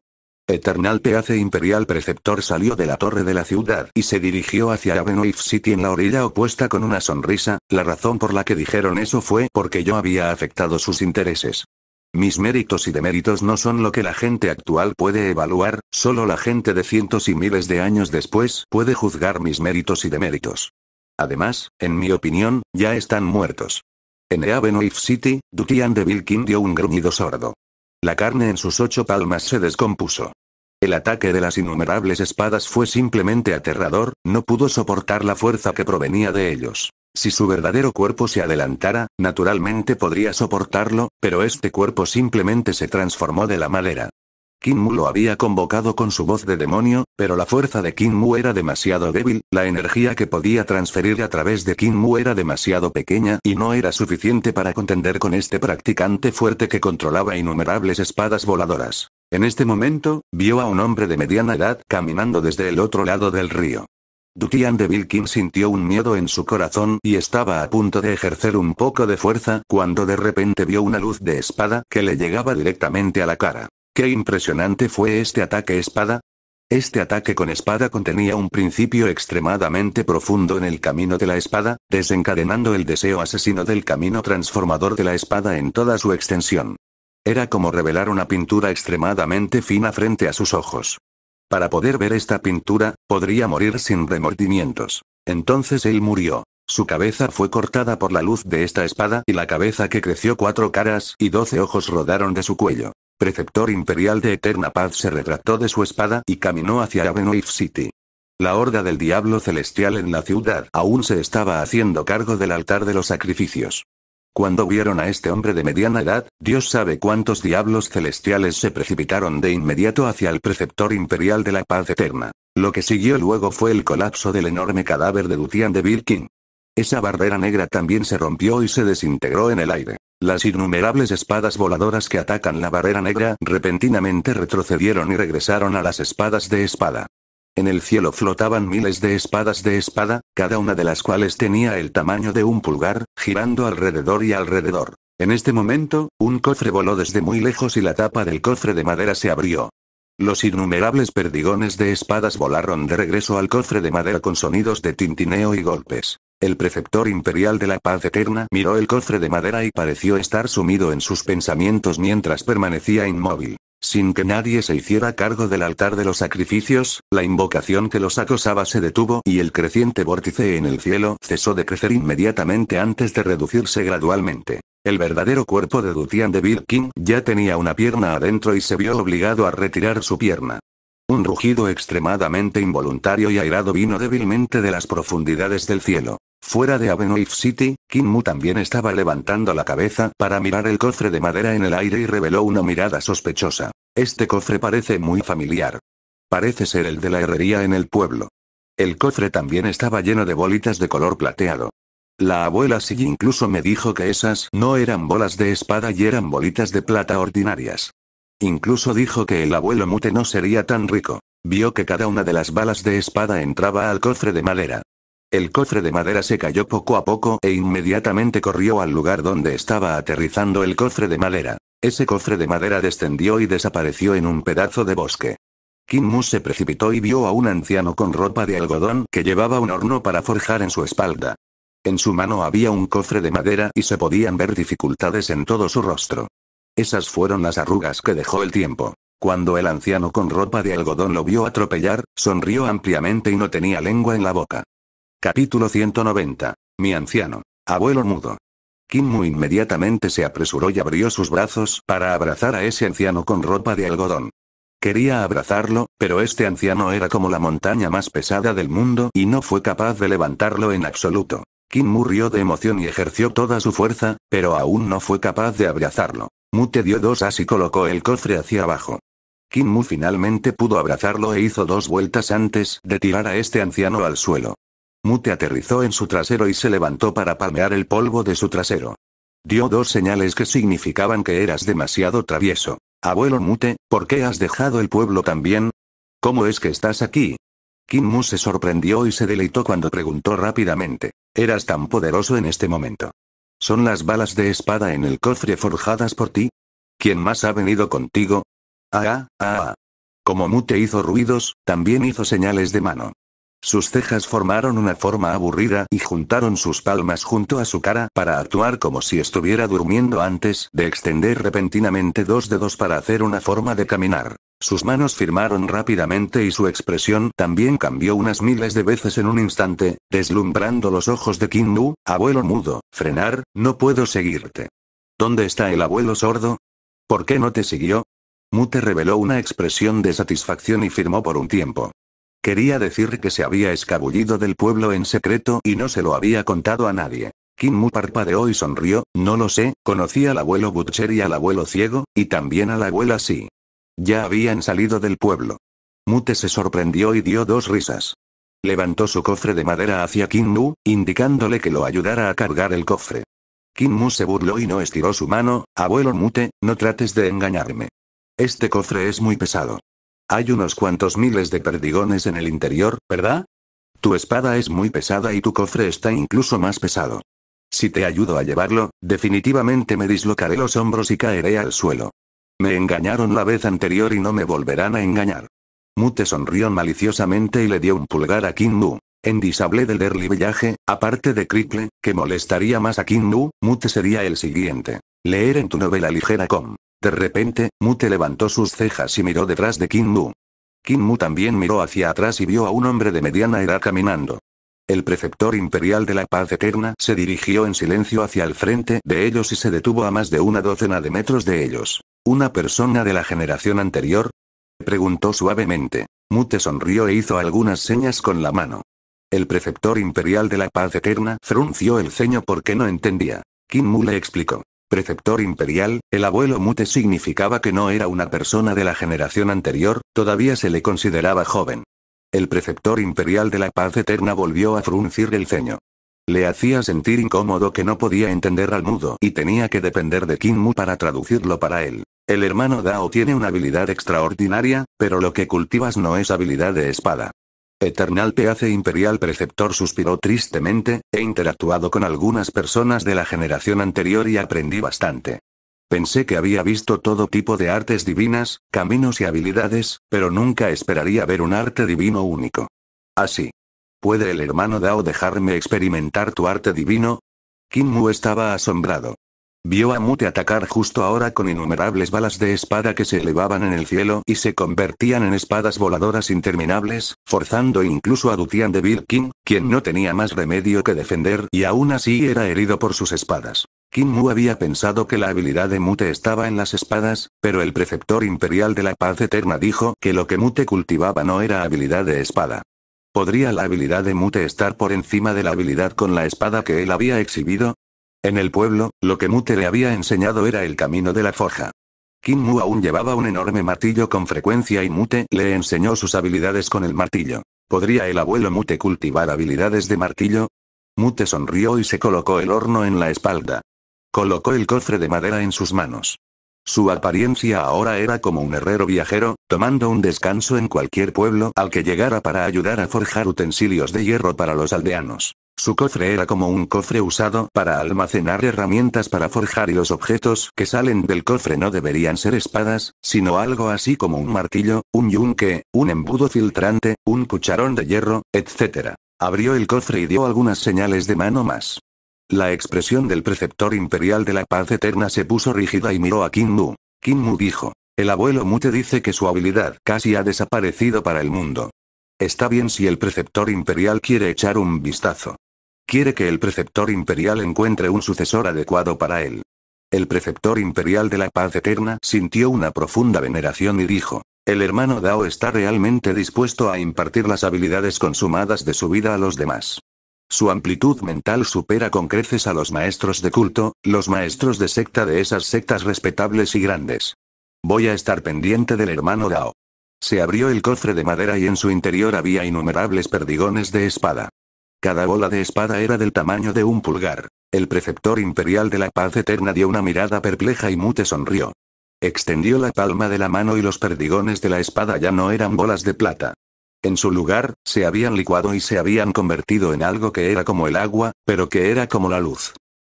Eternal Peace Imperial Preceptor salió de la torre de la ciudad y se dirigió hacia Avenue City en la orilla opuesta con una sonrisa, la razón por la que dijeron eso fue porque yo había afectado sus intereses. Mis méritos y deméritos no son lo que la gente actual puede evaluar, solo la gente de cientos y miles de años después puede juzgar mis méritos y deméritos. Además, en mi opinión, ya están muertos. En Avenue City, Dutian de Vilkin dio un gruñido sordo. La carne en sus ocho palmas se descompuso. El ataque de las innumerables espadas fue simplemente aterrador, no pudo soportar la fuerza que provenía de ellos. Si su verdadero cuerpo se adelantara, naturalmente podría soportarlo, pero este cuerpo simplemente se transformó de la madera. Mu lo había convocado con su voz de demonio, pero la fuerza de Mu era demasiado débil, la energía que podía transferir a través de Mu era demasiado pequeña y no era suficiente para contender con este practicante fuerte que controlaba innumerables espadas voladoras. En este momento, vio a un hombre de mediana edad caminando desde el otro lado del río. Dutian de Vilkin sintió un miedo en su corazón y estaba a punto de ejercer un poco de fuerza cuando de repente vio una luz de espada que le llegaba directamente a la cara. Qué impresionante fue este ataque espada. Este ataque con espada contenía un principio extremadamente profundo en el camino de la espada, desencadenando el deseo asesino del camino transformador de la espada en toda su extensión. Era como revelar una pintura extremadamente fina frente a sus ojos. Para poder ver esta pintura, podría morir sin remordimientos. Entonces él murió. Su cabeza fue cortada por la luz de esta espada y la cabeza que creció cuatro caras y doce ojos rodaron de su cuello preceptor imperial de Eterna Paz se retractó de su espada y caminó hacia Avenue City. La horda del diablo celestial en la ciudad aún se estaba haciendo cargo del altar de los sacrificios. Cuando vieron a este hombre de mediana edad, Dios sabe cuántos diablos celestiales se precipitaron de inmediato hacia el preceptor imperial de la paz eterna. Lo que siguió luego fue el colapso del enorme cadáver de Dutian de Birkin. Esa barrera negra también se rompió y se desintegró en el aire. Las innumerables espadas voladoras que atacan la barrera negra repentinamente retrocedieron y regresaron a las espadas de espada. En el cielo flotaban miles de espadas de espada, cada una de las cuales tenía el tamaño de un pulgar, girando alrededor y alrededor. En este momento, un cofre voló desde muy lejos y la tapa del cofre de madera se abrió. Los innumerables perdigones de espadas volaron de regreso al cofre de madera con sonidos de tintineo y golpes. El preceptor imperial de la paz eterna miró el cofre de madera y pareció estar sumido en sus pensamientos mientras permanecía inmóvil. Sin que nadie se hiciera cargo del altar de los sacrificios, la invocación que los acosaba se detuvo y el creciente vórtice en el cielo cesó de crecer inmediatamente antes de reducirse gradualmente. El verdadero cuerpo de Dutian de Birkin ya tenía una pierna adentro y se vio obligado a retirar su pierna. Un rugido extremadamente involuntario y airado vino débilmente de las profundidades del cielo. Fuera de Avenue City, Mu también estaba levantando la cabeza para mirar el cofre de madera en el aire y reveló una mirada sospechosa. Este cofre parece muy familiar. Parece ser el de la herrería en el pueblo. El cofre también estaba lleno de bolitas de color plateado. La abuela sí incluso me dijo que esas no eran bolas de espada y eran bolitas de plata ordinarias. Incluso dijo que el abuelo Mute no sería tan rico. Vio que cada una de las balas de espada entraba al cofre de madera. El cofre de madera se cayó poco a poco e inmediatamente corrió al lugar donde estaba aterrizando el cofre de madera. Ese cofre de madera descendió y desapareció en un pedazo de bosque. Kim Mu se precipitó y vio a un anciano con ropa de algodón que llevaba un horno para forjar en su espalda. En su mano había un cofre de madera y se podían ver dificultades en todo su rostro. Esas fueron las arrugas que dejó el tiempo. Cuando el anciano con ropa de algodón lo vio atropellar, sonrió ampliamente y no tenía lengua en la boca. Capítulo 190. Mi anciano. Abuelo mudo. Kim Mu inmediatamente se apresuró y abrió sus brazos para abrazar a ese anciano con ropa de algodón. Quería abrazarlo, pero este anciano era como la montaña más pesada del mundo y no fue capaz de levantarlo en absoluto. Kim Mu rió de emoción y ejerció toda su fuerza, pero aún no fue capaz de abrazarlo. Mu te dio dos as y colocó el cofre hacia abajo. Kim Mu finalmente pudo abrazarlo e hizo dos vueltas antes de tirar a este anciano al suelo. Mute aterrizó en su trasero y se levantó para palmear el polvo de su trasero. Dio dos señales que significaban que eras demasiado travieso. Abuelo Mute, ¿por qué has dejado el pueblo también? ¿Cómo es que estás aquí? Kim Mu se sorprendió y se deleitó cuando preguntó rápidamente. ¿Eras tan poderoso en este momento? ¿Son las balas de espada en el cofre forjadas por ti? ¿Quién más ha venido contigo? Ah, ah, ah. Como Mute hizo ruidos, también hizo señales de mano. Sus cejas formaron una forma aburrida y juntaron sus palmas junto a su cara para actuar como si estuviera durmiendo antes de extender repentinamente dos dedos para hacer una forma de caminar. Sus manos firmaron rápidamente y su expresión también cambió unas miles de veces en un instante, deslumbrando los ojos de Kindu, abuelo mudo, frenar, no puedo seguirte. ¿Dónde está el abuelo sordo? ¿Por qué no te siguió? Mute reveló una expresión de satisfacción y firmó por un tiempo. Quería decir que se había escabullido del pueblo en secreto y no se lo había contado a nadie. Kim Mu parpadeó y sonrió, no lo sé, conocí al abuelo Butcher y al abuelo ciego, y también a la abuela sí. Ya habían salido del pueblo. Mute se sorprendió y dio dos risas. Levantó su cofre de madera hacia Kim Mu, indicándole que lo ayudara a cargar el cofre. Kim Mu se burló y no estiró su mano, abuelo Mute, no trates de engañarme. Este cofre es muy pesado. Hay unos cuantos miles de perdigones en el interior, ¿verdad? Tu espada es muy pesada y tu cofre está incluso más pesado. Si te ayudo a llevarlo, definitivamente me dislocaré los hombros y caeré al suelo. Me engañaron la vez anterior y no me volverán a engañar. Mute sonrió maliciosamente y le dio un pulgar a Mu. En Disable del Early Village, aparte de Criple, que molestaría más a Mu, Mute sería el siguiente. Leer en tu novela ligera com. De repente, Mute levantó sus cejas y miró detrás de Kim Mu. Kim Mu también miró hacia atrás y vio a un hombre de mediana edad caminando. El preceptor imperial de la paz eterna se dirigió en silencio hacia el frente de ellos y se detuvo a más de una docena de metros de ellos. ¿Una persona de la generación anterior? Preguntó suavemente. Mute sonrió e hizo algunas señas con la mano. El preceptor imperial de la paz eterna frunció el ceño porque no entendía. Kim Mu le explicó. Preceptor imperial, el abuelo Mute significaba que no era una persona de la generación anterior, todavía se le consideraba joven. El preceptor imperial de la paz eterna volvió a fruncir el ceño. Le hacía sentir incómodo que no podía entender al mudo y tenía que depender de Mu para traducirlo para él. El hermano Dao tiene una habilidad extraordinaria, pero lo que cultivas no es habilidad de espada. Eternal te hace imperial preceptor suspiró tristemente, he interactuado con algunas personas de la generación anterior y aprendí bastante. Pensé que había visto todo tipo de artes divinas, caminos y habilidades, pero nunca esperaría ver un arte divino único. Así. ¿Puede el hermano Dao dejarme experimentar tu arte divino? Kim Mu estaba asombrado. Vio a Mute atacar justo ahora con innumerables balas de espada que se elevaban en el cielo y se convertían en espadas voladoras interminables, forzando incluso a Dutian de Birkin, quien no tenía más remedio que defender y aún así era herido por sus espadas. Kim Mu había pensado que la habilidad de Mute estaba en las espadas, pero el preceptor imperial de la paz eterna dijo que lo que Mute cultivaba no era habilidad de espada. ¿Podría la habilidad de Mute estar por encima de la habilidad con la espada que él había exhibido? En el pueblo, lo que Mute le había enseñado era el camino de la forja. Kim Mu aún llevaba un enorme martillo con frecuencia y Mute le enseñó sus habilidades con el martillo. ¿Podría el abuelo Mute cultivar habilidades de martillo? Mute sonrió y se colocó el horno en la espalda. Colocó el cofre de madera en sus manos. Su apariencia ahora era como un herrero viajero, tomando un descanso en cualquier pueblo al que llegara para ayudar a forjar utensilios de hierro para los aldeanos. Su cofre era como un cofre usado para almacenar herramientas para forjar y los objetos que salen del cofre no deberían ser espadas, sino algo así como un martillo, un yunque, un embudo filtrante, un cucharón de hierro, etc. Abrió el cofre y dio algunas señales de mano más. La expresión del preceptor imperial de la paz eterna se puso rígida y miró a Kim Mu. Kim Mu dijo. El abuelo Mute dice que su habilidad casi ha desaparecido para el mundo. Está bien si el preceptor imperial quiere echar un vistazo. Quiere que el preceptor imperial encuentre un sucesor adecuado para él. El preceptor imperial de la paz eterna sintió una profunda veneración y dijo, el hermano Dao está realmente dispuesto a impartir las habilidades consumadas de su vida a los demás. Su amplitud mental supera con creces a los maestros de culto, los maestros de secta de esas sectas respetables y grandes. Voy a estar pendiente del hermano Dao. Se abrió el cofre de madera y en su interior había innumerables perdigones de espada. Cada bola de espada era del tamaño de un pulgar. El preceptor imperial de la paz eterna dio una mirada perpleja y Mute sonrió. Extendió la palma de la mano y los perdigones de la espada ya no eran bolas de plata. En su lugar, se habían licuado y se habían convertido en algo que era como el agua, pero que era como la luz.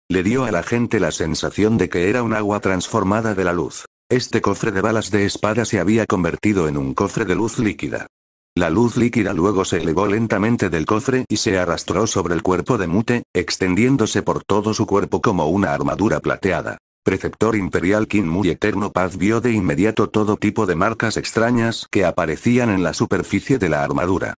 Le dio a la gente la sensación de que era un agua transformada de la luz. Este cofre de balas de espada se había convertido en un cofre de luz líquida. La luz líquida luego se elevó lentamente del cofre y se arrastró sobre el cuerpo de Mute, extendiéndose por todo su cuerpo como una armadura plateada. Preceptor Imperial King Muy Eterno Paz vio de inmediato todo tipo de marcas extrañas que aparecían en la superficie de la armadura.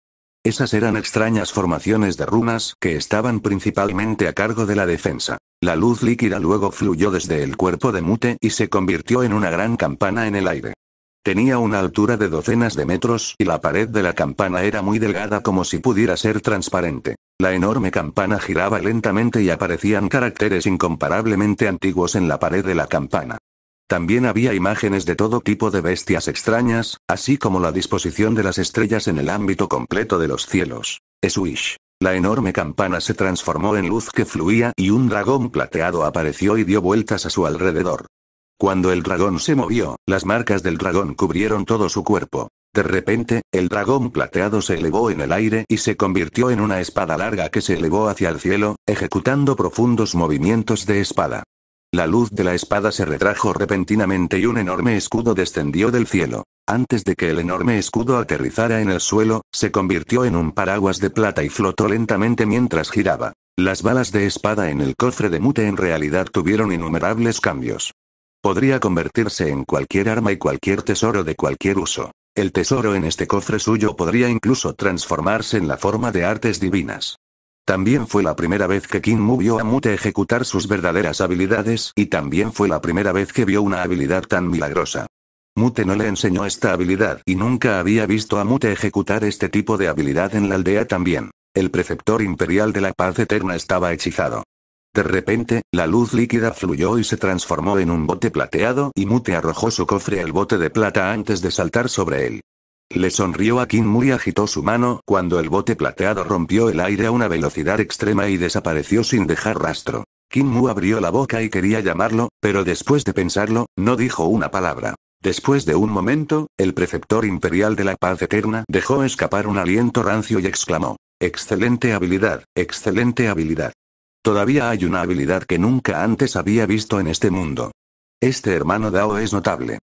Esas eran extrañas formaciones de runas que estaban principalmente a cargo de la defensa. La luz líquida luego fluyó desde el cuerpo de Mute y se convirtió en una gran campana en el aire. Tenía una altura de docenas de metros y la pared de la campana era muy delgada como si pudiera ser transparente. La enorme campana giraba lentamente y aparecían caracteres incomparablemente antiguos en la pared de la campana. También había imágenes de todo tipo de bestias extrañas, así como la disposición de las estrellas en el ámbito completo de los cielos. Eswish. La enorme campana se transformó en luz que fluía y un dragón plateado apareció y dio vueltas a su alrededor. Cuando el dragón se movió, las marcas del dragón cubrieron todo su cuerpo. De repente, el dragón plateado se elevó en el aire y se convirtió en una espada larga que se elevó hacia el cielo, ejecutando profundos movimientos de espada. La luz de la espada se retrajo repentinamente y un enorme escudo descendió del cielo. Antes de que el enorme escudo aterrizara en el suelo, se convirtió en un paraguas de plata y flotó lentamente mientras giraba. Las balas de espada en el cofre de Mute en realidad tuvieron innumerables cambios. Podría convertirse en cualquier arma y cualquier tesoro de cualquier uso. El tesoro en este cofre suyo podría incluso transformarse en la forma de artes divinas. También fue la primera vez que King Mu vio a Mute ejecutar sus verdaderas habilidades y también fue la primera vez que vio una habilidad tan milagrosa. Mute no le enseñó esta habilidad y nunca había visto a Mute ejecutar este tipo de habilidad en la aldea también. El preceptor imperial de la paz eterna estaba hechizado. De repente, la luz líquida fluyó y se transformó en un bote plateado y Mute arrojó su cofre al bote de plata antes de saltar sobre él. Le sonrió a Kim Mu y agitó su mano cuando el bote plateado rompió el aire a una velocidad extrema y desapareció sin dejar rastro. Kim Mu abrió la boca y quería llamarlo, pero después de pensarlo, no dijo una palabra. Después de un momento, el preceptor imperial de la paz eterna dejó escapar un aliento rancio y exclamó. Excelente habilidad, excelente habilidad. Todavía hay una habilidad que nunca antes había visto en este mundo. Este hermano Dao es notable.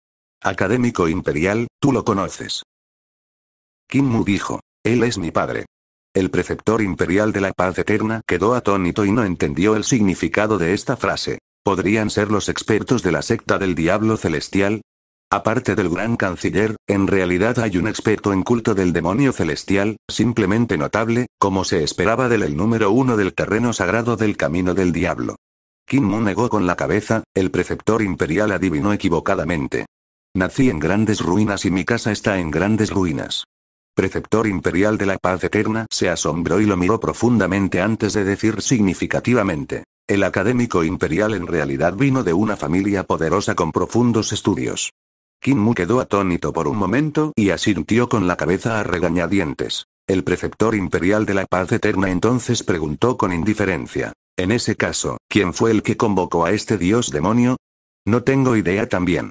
Académico imperial, tú lo conoces. Kim Mu dijo. Él es mi padre. El preceptor imperial de la paz eterna quedó atónito y no entendió el significado de esta frase. ¿Podrían ser los expertos de la secta del diablo celestial? Aparte del gran canciller, en realidad hay un experto en culto del demonio celestial, simplemente notable, como se esperaba del el número uno del terreno sagrado del camino del diablo. Kim Mu negó con la cabeza, el preceptor imperial adivinó equivocadamente. Nací en grandes ruinas y mi casa está en grandes ruinas. Preceptor imperial de la paz eterna se asombró y lo miró profundamente antes de decir significativamente. El académico imperial en realidad vino de una familia poderosa con profundos estudios. Kim Mu quedó atónito por un momento y asintió con la cabeza a regañadientes. El preceptor imperial de la paz eterna entonces preguntó con indiferencia. En ese caso, ¿quién fue el que convocó a este dios demonio? No tengo idea también.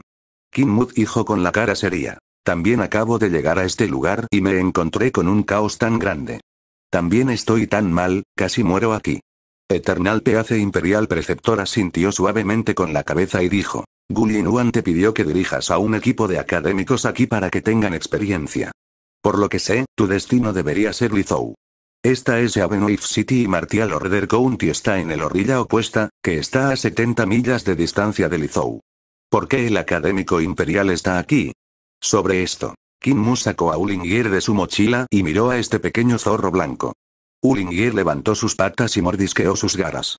Kim Mu dijo con la cara seria. También acabo de llegar a este lugar y me encontré con un caos tan grande. También estoy tan mal, casi muero aquí. Eternal Peace Imperial Preceptor asintió suavemente con la cabeza y dijo. Gulinuan te pidió que dirijas a un equipo de académicos aquí para que tengan experiencia. Por lo que sé, tu destino debería ser Lizou. Esta es Avenue City y Martial Order County está en el orilla opuesta, que está a 70 millas de distancia de Lizou. ¿Por qué el académico imperial está aquí? Sobre esto, Kim sacó a Ulingier de su mochila y miró a este pequeño zorro blanco. Ulingier levantó sus patas y mordisqueó sus garras.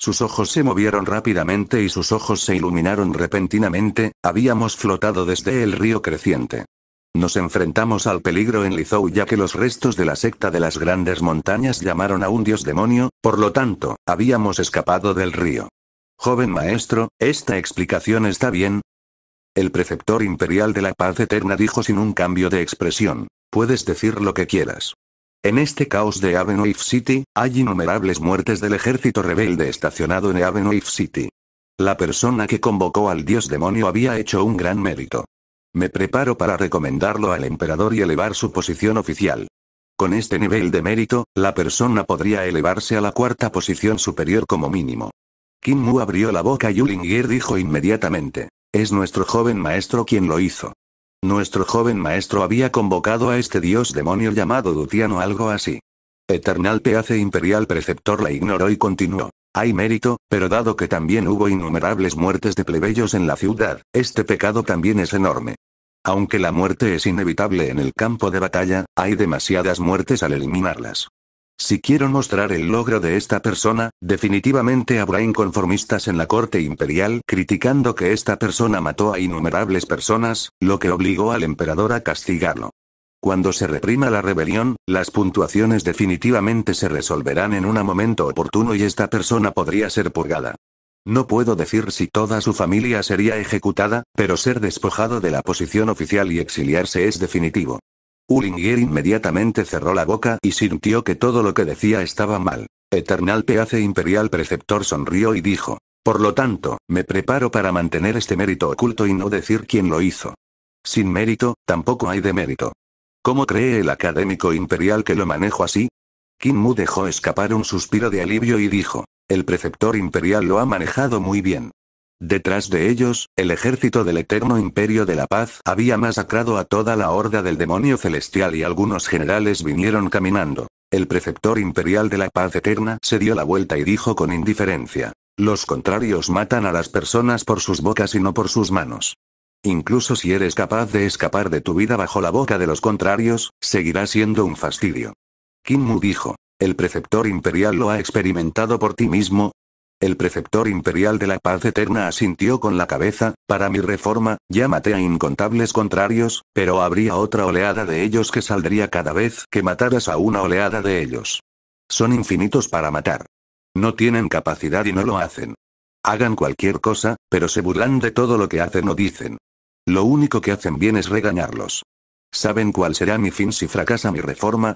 Sus ojos se movieron rápidamente y sus ojos se iluminaron repentinamente, habíamos flotado desde el río creciente. Nos enfrentamos al peligro en Lizou ya que los restos de la secta de las grandes montañas llamaron a un dios demonio, por lo tanto, habíamos escapado del río. Joven maestro, ¿esta explicación está bien? El preceptor imperial de la paz eterna dijo sin un cambio de expresión. Puedes decir lo que quieras. En este caos de Avenue City, hay innumerables muertes del ejército rebelde estacionado en Avenue City. La persona que convocó al dios demonio había hecho un gran mérito. Me preparo para recomendarlo al emperador y elevar su posición oficial. Con este nivel de mérito, la persona podría elevarse a la cuarta posición superior como mínimo. Kim Mu abrió la boca y Ulingier dijo inmediatamente. Es nuestro joven maestro quien lo hizo. Nuestro joven maestro había convocado a este dios demonio llamado Dutiano algo así. Eternal Peace Imperial Preceptor la ignoró y continuó. Hay mérito, pero dado que también hubo innumerables muertes de plebeyos en la ciudad, este pecado también es enorme. Aunque la muerte es inevitable en el campo de batalla, hay demasiadas muertes al eliminarlas. Si quiero mostrar el logro de esta persona, definitivamente habrá inconformistas en la corte imperial criticando que esta persona mató a innumerables personas, lo que obligó al emperador a castigarlo. Cuando se reprima la rebelión, las puntuaciones definitivamente se resolverán en un momento oportuno y esta persona podría ser purgada. No puedo decir si toda su familia sería ejecutada, pero ser despojado de la posición oficial y exiliarse es definitivo. Ulinger inmediatamente cerró la boca y sintió que todo lo que decía estaba mal. Eternal Peace Imperial Preceptor sonrió y dijo. Por lo tanto, me preparo para mantener este mérito oculto y no decir quién lo hizo. Sin mérito, tampoco hay demérito. ¿Cómo cree el académico imperial que lo manejo así? Kim Mu dejó escapar un suspiro de alivio y dijo. El preceptor imperial lo ha manejado muy bien. Detrás de ellos, el ejército del Eterno Imperio de la Paz había masacrado a toda la horda del demonio celestial y algunos generales vinieron caminando. El preceptor imperial de la Paz Eterna se dio la vuelta y dijo con indiferencia. Los contrarios matan a las personas por sus bocas y no por sus manos. Incluso si eres capaz de escapar de tu vida bajo la boca de los contrarios, seguirá siendo un fastidio. Kim Mu dijo. El preceptor imperial lo ha experimentado por ti mismo, el preceptor imperial de la paz eterna asintió con la cabeza, para mi reforma, ya maté a incontables contrarios, pero habría otra oleada de ellos que saldría cada vez que mataras a una oleada de ellos. Son infinitos para matar. No tienen capacidad y no lo hacen. Hagan cualquier cosa, pero se burlan de todo lo que hacen o dicen. Lo único que hacen bien es regañarlos. ¿Saben cuál será mi fin si fracasa mi reforma?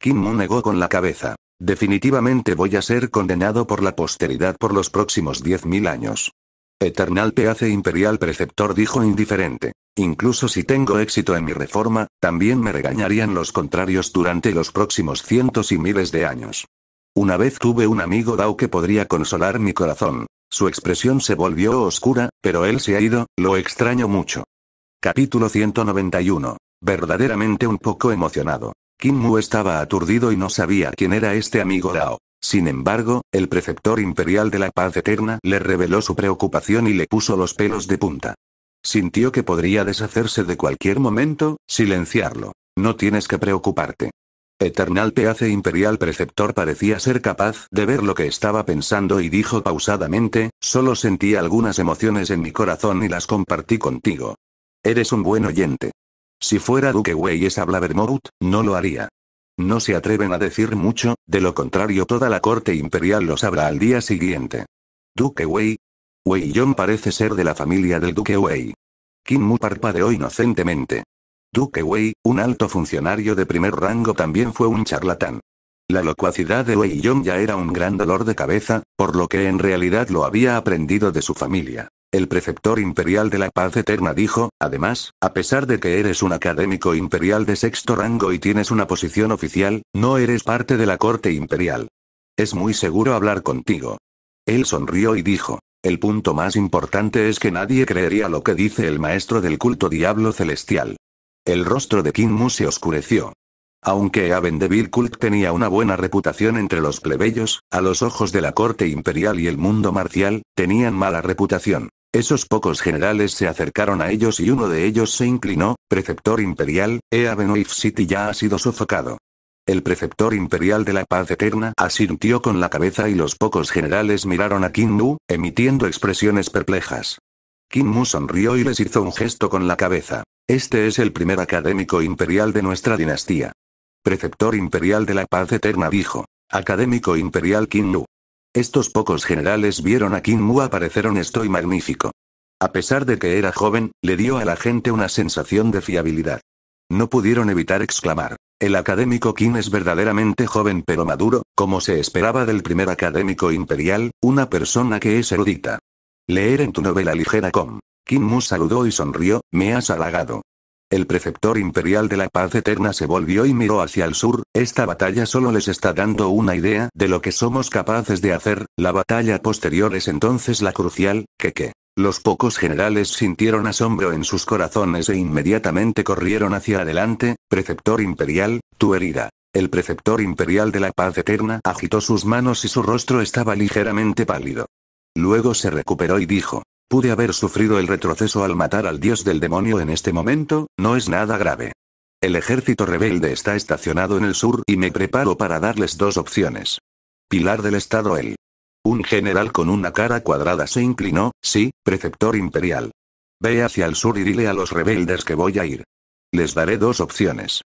Kim Mu negó con la cabeza. Definitivamente voy a ser condenado por la posteridad por los próximos 10.000 años. Eternal Peace Imperial Preceptor dijo indiferente. Incluso si tengo éxito en mi reforma, también me regañarían los contrarios durante los próximos cientos y miles de años. Una vez tuve un amigo Dao que podría consolar mi corazón. Su expresión se volvió oscura, pero él se ha ido, lo extraño mucho. Capítulo 191. Verdaderamente un poco emocionado. Kim Mu estaba aturdido y no sabía quién era este amigo Dao. Sin embargo, el preceptor imperial de la paz eterna le reveló su preocupación y le puso los pelos de punta. Sintió que podría deshacerse de cualquier momento, silenciarlo. No tienes que preocuparte. Eternal Peace Imperial Preceptor parecía ser capaz de ver lo que estaba pensando y dijo pausadamente, solo sentí algunas emociones en mi corazón y las compartí contigo. Eres un buen oyente. Si fuera Duque Wei es habla Vermouth, no lo haría. No se atreven a decir mucho, de lo contrario toda la corte imperial lo sabrá al día siguiente. Duque Wei. Wei Yong parece ser de la familia del Duque Wei. Kim Mu parpadeó inocentemente. Duque Wei, un alto funcionario de primer rango también fue un charlatán. La locuacidad de Wei Yong ya era un gran dolor de cabeza, por lo que en realidad lo había aprendido de su familia. El preceptor imperial de la paz eterna dijo, además, a pesar de que eres un académico imperial de sexto rango y tienes una posición oficial, no eres parte de la corte imperial. Es muy seguro hablar contigo. Él sonrió y dijo, el punto más importante es que nadie creería lo que dice el maestro del culto diablo celestial. El rostro de King Mu se oscureció. Aunque Avendeville Cult tenía una buena reputación entre los plebeyos, a los ojos de la corte imperial y el mundo marcial, tenían mala reputación. Esos pocos generales se acercaron a ellos y uno de ellos se inclinó, preceptor imperial, Ea Benoif City ya ha sido sofocado. El preceptor imperial de la paz eterna asintió con la cabeza y los pocos generales miraron a Kim Mu, emitiendo expresiones perplejas. Kim Mu sonrió y les hizo un gesto con la cabeza. Este es el primer académico imperial de nuestra dinastía. Preceptor imperial de la paz eterna dijo. Académico imperial Kim Mu. Estos pocos generales vieron a Kim Mu aparecer honesto y magnífico. A pesar de que era joven, le dio a la gente una sensación de fiabilidad. No pudieron evitar exclamar. El académico Kim es verdaderamente joven pero maduro, como se esperaba del primer académico imperial, una persona que es erudita. Leer en tu novela ligera com. Kim Mu saludó y sonrió, me has halagado. El preceptor imperial de la paz eterna se volvió y miró hacia el sur, esta batalla solo les está dando una idea de lo que somos capaces de hacer, la batalla posterior es entonces la crucial, que qué. Los pocos generales sintieron asombro en sus corazones e inmediatamente corrieron hacia adelante, preceptor imperial, tu herida. El preceptor imperial de la paz eterna agitó sus manos y su rostro estaba ligeramente pálido. Luego se recuperó y dijo, pude haber sufrido el retroceso al matar al dios del demonio en este momento, no es nada grave. El ejército rebelde está estacionado en el sur y me preparo para darles dos opciones. Pilar del Estado él. Un general con una cara cuadrada se inclinó, sí, preceptor imperial. Ve hacia el sur y dile a los rebeldes que voy a ir. Les daré dos opciones.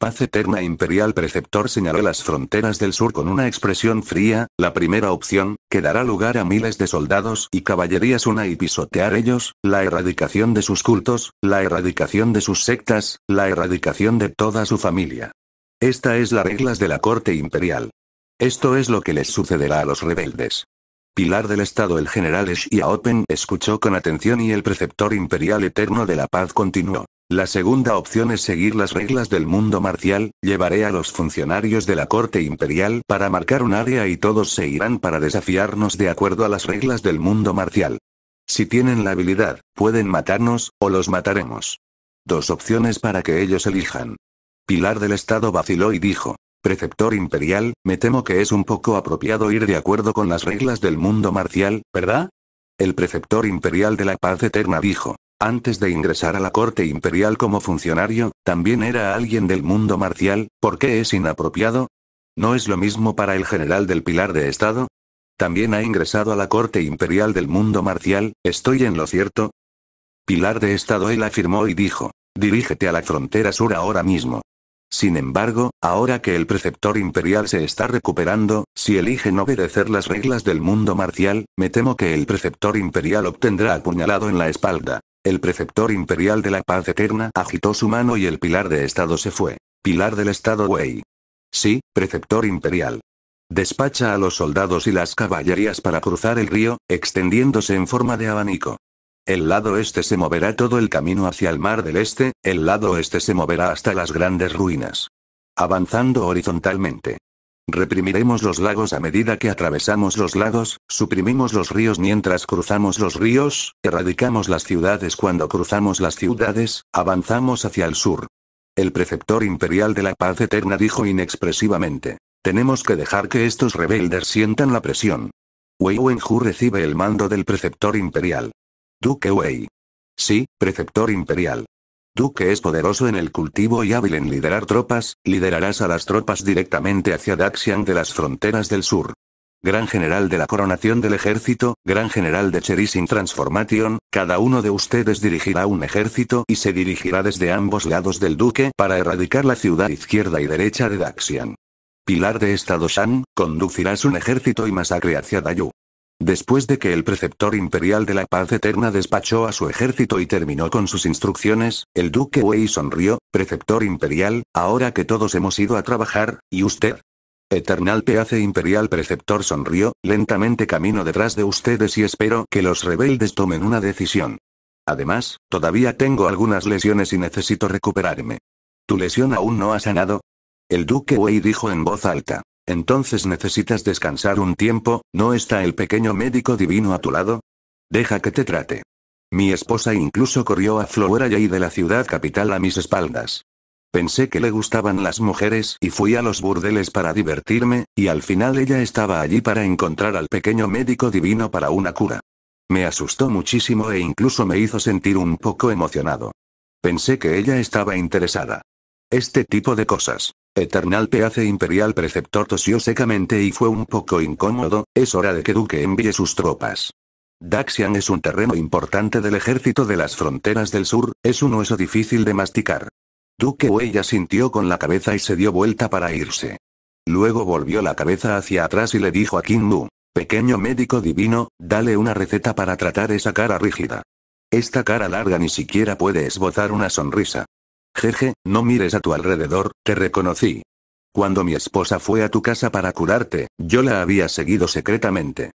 Paz eterna imperial preceptor señaló las fronteras del sur con una expresión fría, la primera opción, que dará lugar a miles de soldados y caballerías una y pisotear ellos, la erradicación de sus cultos, la erradicación de sus sectas, la erradicación de toda su familia. Esta es la reglas de la corte imperial. Esto es lo que les sucederá a los rebeldes. Pilar del Estado el general Open escuchó con atención y el preceptor imperial eterno de la paz continuó. La segunda opción es seguir las reglas del mundo marcial, llevaré a los funcionarios de la corte imperial para marcar un área y todos se irán para desafiarnos de acuerdo a las reglas del mundo marcial. Si tienen la habilidad, pueden matarnos, o los mataremos. Dos opciones para que ellos elijan. Pilar del Estado vaciló y dijo, Preceptor imperial, me temo que es un poco apropiado ir de acuerdo con las reglas del mundo marcial, ¿verdad? El preceptor imperial de la paz eterna dijo, antes de ingresar a la corte imperial como funcionario, también era alguien del mundo marcial, ¿por qué es inapropiado? ¿No es lo mismo para el general del Pilar de Estado? También ha ingresado a la corte imperial del mundo marcial, ¿estoy en lo cierto? Pilar de Estado él afirmó y dijo, dirígete a la frontera sur ahora mismo. Sin embargo, ahora que el preceptor imperial se está recuperando, si elige no obedecer las reglas del mundo marcial, me temo que el preceptor imperial obtendrá apuñalado en la espalda. El preceptor imperial de la paz eterna agitó su mano y el pilar de estado se fue. Pilar del estado Wei. Sí, preceptor imperial. Despacha a los soldados y las caballerías para cruzar el río, extendiéndose en forma de abanico. El lado este se moverá todo el camino hacia el mar del este, el lado este se moverá hasta las grandes ruinas. Avanzando horizontalmente. Reprimiremos los lagos a medida que atravesamos los lagos, suprimimos los ríos mientras cruzamos los ríos, erradicamos las ciudades cuando cruzamos las ciudades, avanzamos hacia el sur. El preceptor imperial de la paz eterna dijo inexpresivamente. Tenemos que dejar que estos rebeldes sientan la presión. Wei Wenju recibe el mando del preceptor imperial. Duque Wei. Sí, preceptor imperial. Tú que es poderoso en el cultivo y hábil en liderar tropas, liderarás a las tropas directamente hacia Daxian de las fronteras del sur. Gran general de la coronación del ejército, gran general de Cherisin Transformation, cada uno de ustedes dirigirá un ejército y se dirigirá desde ambos lados del duque para erradicar la ciudad izquierda y derecha de Daxian. Pilar de Estado Shan, conducirás un ejército y masacre hacia Dayu. Después de que el preceptor imperial de la paz eterna despachó a su ejército y terminó con sus instrucciones, el duque Wei sonrió, preceptor imperial, ahora que todos hemos ido a trabajar, ¿y usted? Eternal Peace Imperial Preceptor sonrió, lentamente camino detrás de ustedes y espero que los rebeldes tomen una decisión. Además, todavía tengo algunas lesiones y necesito recuperarme. ¿Tu lesión aún no ha sanado? El duque Wei dijo en voz alta. Entonces necesitas descansar un tiempo, ¿no está el pequeño médico divino a tu lado? Deja que te trate. Mi esposa incluso corrió a y de la ciudad capital a mis espaldas. Pensé que le gustaban las mujeres y fui a los burdeles para divertirme, y al final ella estaba allí para encontrar al pequeño médico divino para una cura. Me asustó muchísimo e incluso me hizo sentir un poco emocionado. Pensé que ella estaba interesada. Este tipo de cosas. Eternal Peace Imperial Preceptor tosió secamente y fue un poco incómodo, es hora de que Duque envíe sus tropas. Daxian es un terreno importante del ejército de las fronteras del sur, es un hueso difícil de masticar. Duque Wei sintió con la cabeza y se dio vuelta para irse. Luego volvió la cabeza hacia atrás y le dijo a Mu, pequeño médico divino, dale una receta para tratar esa cara rígida. Esta cara larga ni siquiera puede esbozar una sonrisa. Jeje, no mires a tu alrededor, te reconocí. Cuando mi esposa fue a tu casa para curarte, yo la había seguido secretamente.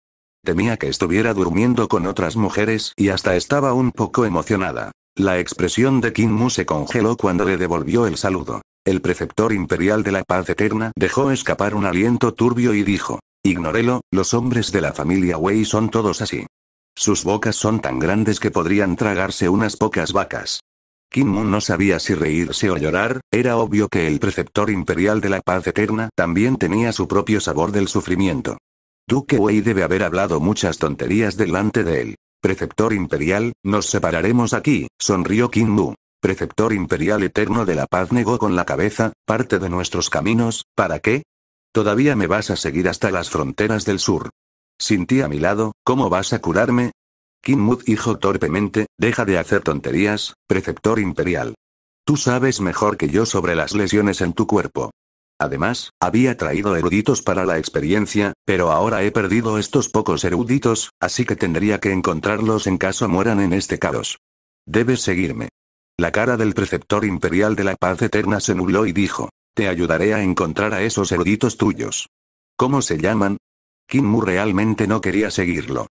Temía que estuviera durmiendo con otras mujeres y hasta estaba un poco emocionada. La expresión de Kim Mu se congeló cuando le devolvió el saludo. El preceptor imperial de la paz eterna dejó escapar un aliento turbio y dijo, Ignorélo, los hombres de la familia Wei son todos así. Sus bocas son tan grandes que podrían tragarse unas pocas vacas. Kim Moon no sabía si reírse o llorar, era obvio que el preceptor imperial de la paz eterna también tenía su propio sabor del sufrimiento. Duque Wei debe haber hablado muchas tonterías delante de él. Preceptor imperial, nos separaremos aquí, sonrió Kim Mu. Preceptor imperial eterno de la paz negó con la cabeza, parte de nuestros caminos, ¿para qué? Todavía me vas a seguir hasta las fronteras del sur. Sin ti a mi lado, ¿cómo vas a curarme? Kinmut dijo torpemente, deja de hacer tonterías, preceptor imperial. Tú sabes mejor que yo sobre las lesiones en tu cuerpo. Además, había traído eruditos para la experiencia, pero ahora he perdido estos pocos eruditos, así que tendría que encontrarlos en caso mueran en este caos. Debes seguirme. La cara del preceptor imperial de la paz eterna se nubló y dijo, te ayudaré a encontrar a esos eruditos tuyos. ¿Cómo se llaman? Kim realmente no quería seguirlo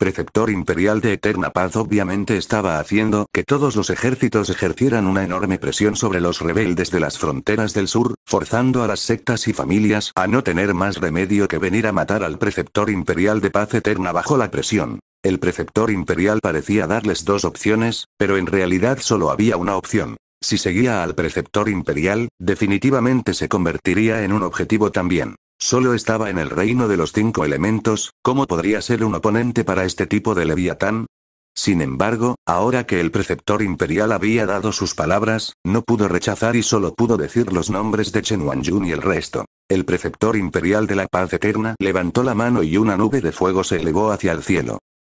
preceptor imperial de Eterna Paz obviamente estaba haciendo que todos los ejércitos ejercieran una enorme presión sobre los rebeldes de las fronteras del sur, forzando a las sectas y familias a no tener más remedio que venir a matar al preceptor imperial de paz eterna bajo la presión. El preceptor imperial parecía darles dos opciones, pero en realidad solo había una opción. Si seguía al preceptor imperial, definitivamente se convertiría en un objetivo también. Solo estaba en el reino de los cinco elementos, ¿cómo podría ser un oponente para este tipo de leviatán? Sin embargo, ahora que el preceptor imperial había dado sus palabras, no pudo rechazar y solo pudo decir los nombres de Chen Wanjun y el resto. El preceptor imperial de la paz eterna levantó la mano y una nube de fuego se elevó hacia el cielo.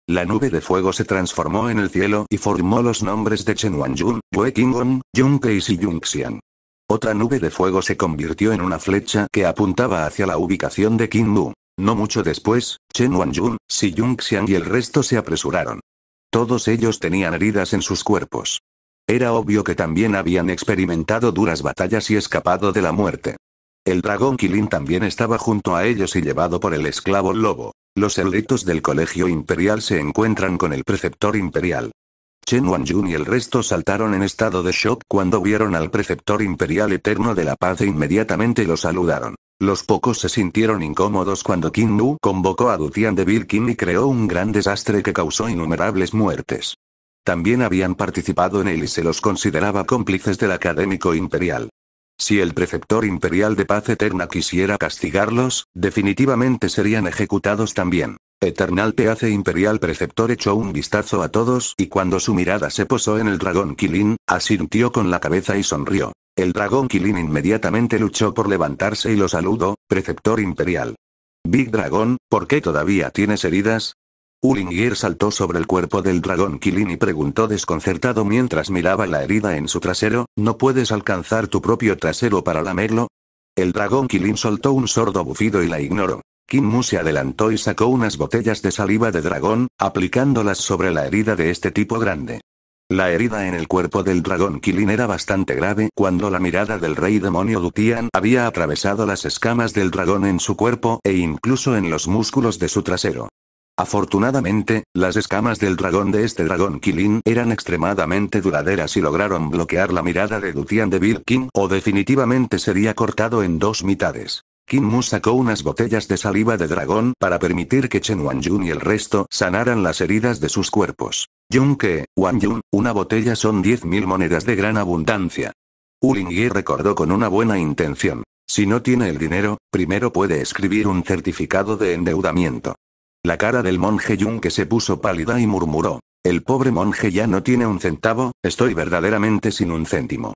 La nube de fuego se transformó en el cielo y formó los nombres de Chen Wanjun, Wei Kingon, Kei y Yungxian. Otra nube de fuego se convirtió en una flecha que apuntaba hacia la ubicación de King Mu. No mucho después, Chen Wanjun, Si Yungxiang y el resto se apresuraron. Todos ellos tenían heridas en sus cuerpos. Era obvio que también habían experimentado duras batallas y escapado de la muerte. El dragón Kilin también estaba junto a ellos y llevado por el esclavo lobo. Los eruditos del colegio imperial se encuentran con el preceptor imperial. Chen Wanjun y el resto saltaron en estado de shock cuando vieron al preceptor imperial eterno de la paz e inmediatamente lo saludaron. Los pocos se sintieron incómodos cuando Qin Nu convocó a Dutian de Birkin y creó un gran desastre que causó innumerables muertes. También habían participado en él y se los consideraba cómplices del académico imperial. Si el preceptor imperial de paz eterna quisiera castigarlos, definitivamente serían ejecutados también. Eternal Peace Imperial Preceptor echó un vistazo a todos y cuando su mirada se posó en el dragón Kilin, asintió con la cabeza y sonrió. El dragón Kilin inmediatamente luchó por levantarse y lo saludó, Preceptor Imperial. Big Dragón, ¿por qué todavía tienes heridas? Ulingir saltó sobre el cuerpo del dragón Kilin y preguntó desconcertado mientras miraba la herida en su trasero, ¿no puedes alcanzar tu propio trasero para lamerlo? El dragón Kilin soltó un sordo bufido y la ignoró. Kim Mu se adelantó y sacó unas botellas de saliva de dragón, aplicándolas sobre la herida de este tipo grande. La herida en el cuerpo del dragón Kilin era bastante grave cuando la mirada del rey demonio Dutian había atravesado las escamas del dragón en su cuerpo e incluso en los músculos de su trasero. Afortunadamente, las escamas del dragón de este dragón Kilin eran extremadamente duraderas y lograron bloquear la mirada de Dutian de Birkin o definitivamente sería cortado en dos mitades. Kim Mu sacó unas botellas de saliva de dragón para permitir que Chen Wanjun y el resto sanaran las heridas de sus cuerpos. Junke, Wanjun, una botella son 10.000 monedas de gran abundancia. Ulingye recordó con una buena intención. Si no tiene el dinero, primero puede escribir un certificado de endeudamiento. La cara del monje Junke se puso pálida y murmuró. El pobre monje ya no tiene un centavo, estoy verdaderamente sin un céntimo.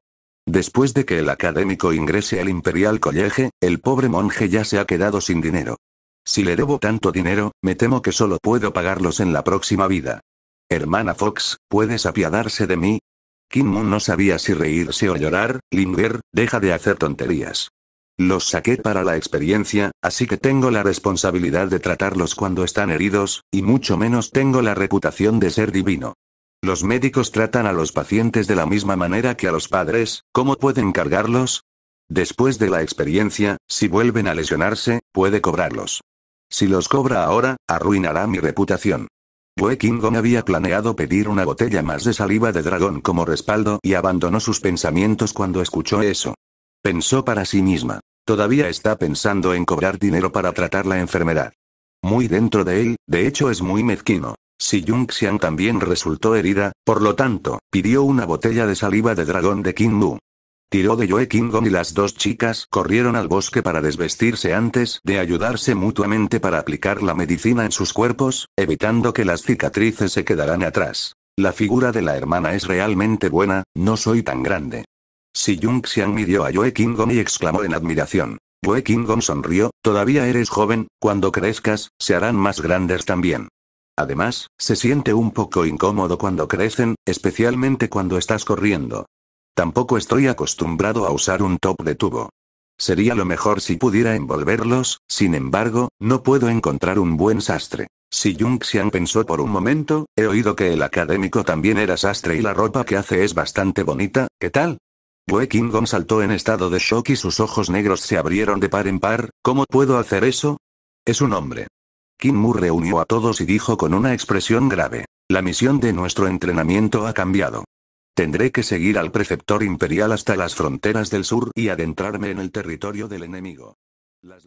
Después de que el académico ingrese al Imperial College, el pobre monje ya se ha quedado sin dinero. Si le debo tanto dinero, me temo que solo puedo pagarlos en la próxima vida. Hermana Fox, ¿puedes apiadarse de mí? Kim Moon no sabía si reírse o llorar, Linger, deja de hacer tonterías. Los saqué para la experiencia, así que tengo la responsabilidad de tratarlos cuando están heridos, y mucho menos tengo la reputación de ser divino. Los médicos tratan a los pacientes de la misma manera que a los padres, ¿cómo pueden cargarlos? Después de la experiencia, si vuelven a lesionarse, puede cobrarlos. Si los cobra ahora, arruinará mi reputación. Wei Kingon había planeado pedir una botella más de saliva de dragón como respaldo y abandonó sus pensamientos cuando escuchó eso. Pensó para sí misma. Todavía está pensando en cobrar dinero para tratar la enfermedad. Muy dentro de él, de hecho es muy mezquino. Si Jung Xiang también resultó herida, por lo tanto, pidió una botella de saliva de dragón de King Mu. Tiró de Yoe Gong y las dos chicas corrieron al bosque para desvestirse antes de ayudarse mutuamente para aplicar la medicina en sus cuerpos, evitando que las cicatrices se quedaran atrás. La figura de la hermana es realmente buena, no soy tan grande. Si Jung midió a Yoe Gong y exclamó en admiración. Yoe Gong sonrió, todavía eres joven, cuando crezcas, se harán más grandes también. Además, se siente un poco incómodo cuando crecen, especialmente cuando estás corriendo. Tampoco estoy acostumbrado a usar un top de tubo. Sería lo mejor si pudiera envolverlos, sin embargo, no puedo encontrar un buen sastre. Si Jung pensó por un momento, he oído que el académico también era sastre y la ropa que hace es bastante bonita, ¿qué tal? Wei Gong saltó en estado de shock y sus ojos negros se abrieron de par en par, ¿cómo puedo hacer eso? Es un hombre. Kim Mu reunió a todos y dijo con una expresión grave. La misión de nuestro entrenamiento ha cambiado. Tendré que seguir al preceptor imperial hasta las fronteras del sur y adentrarme en el territorio del enemigo. Las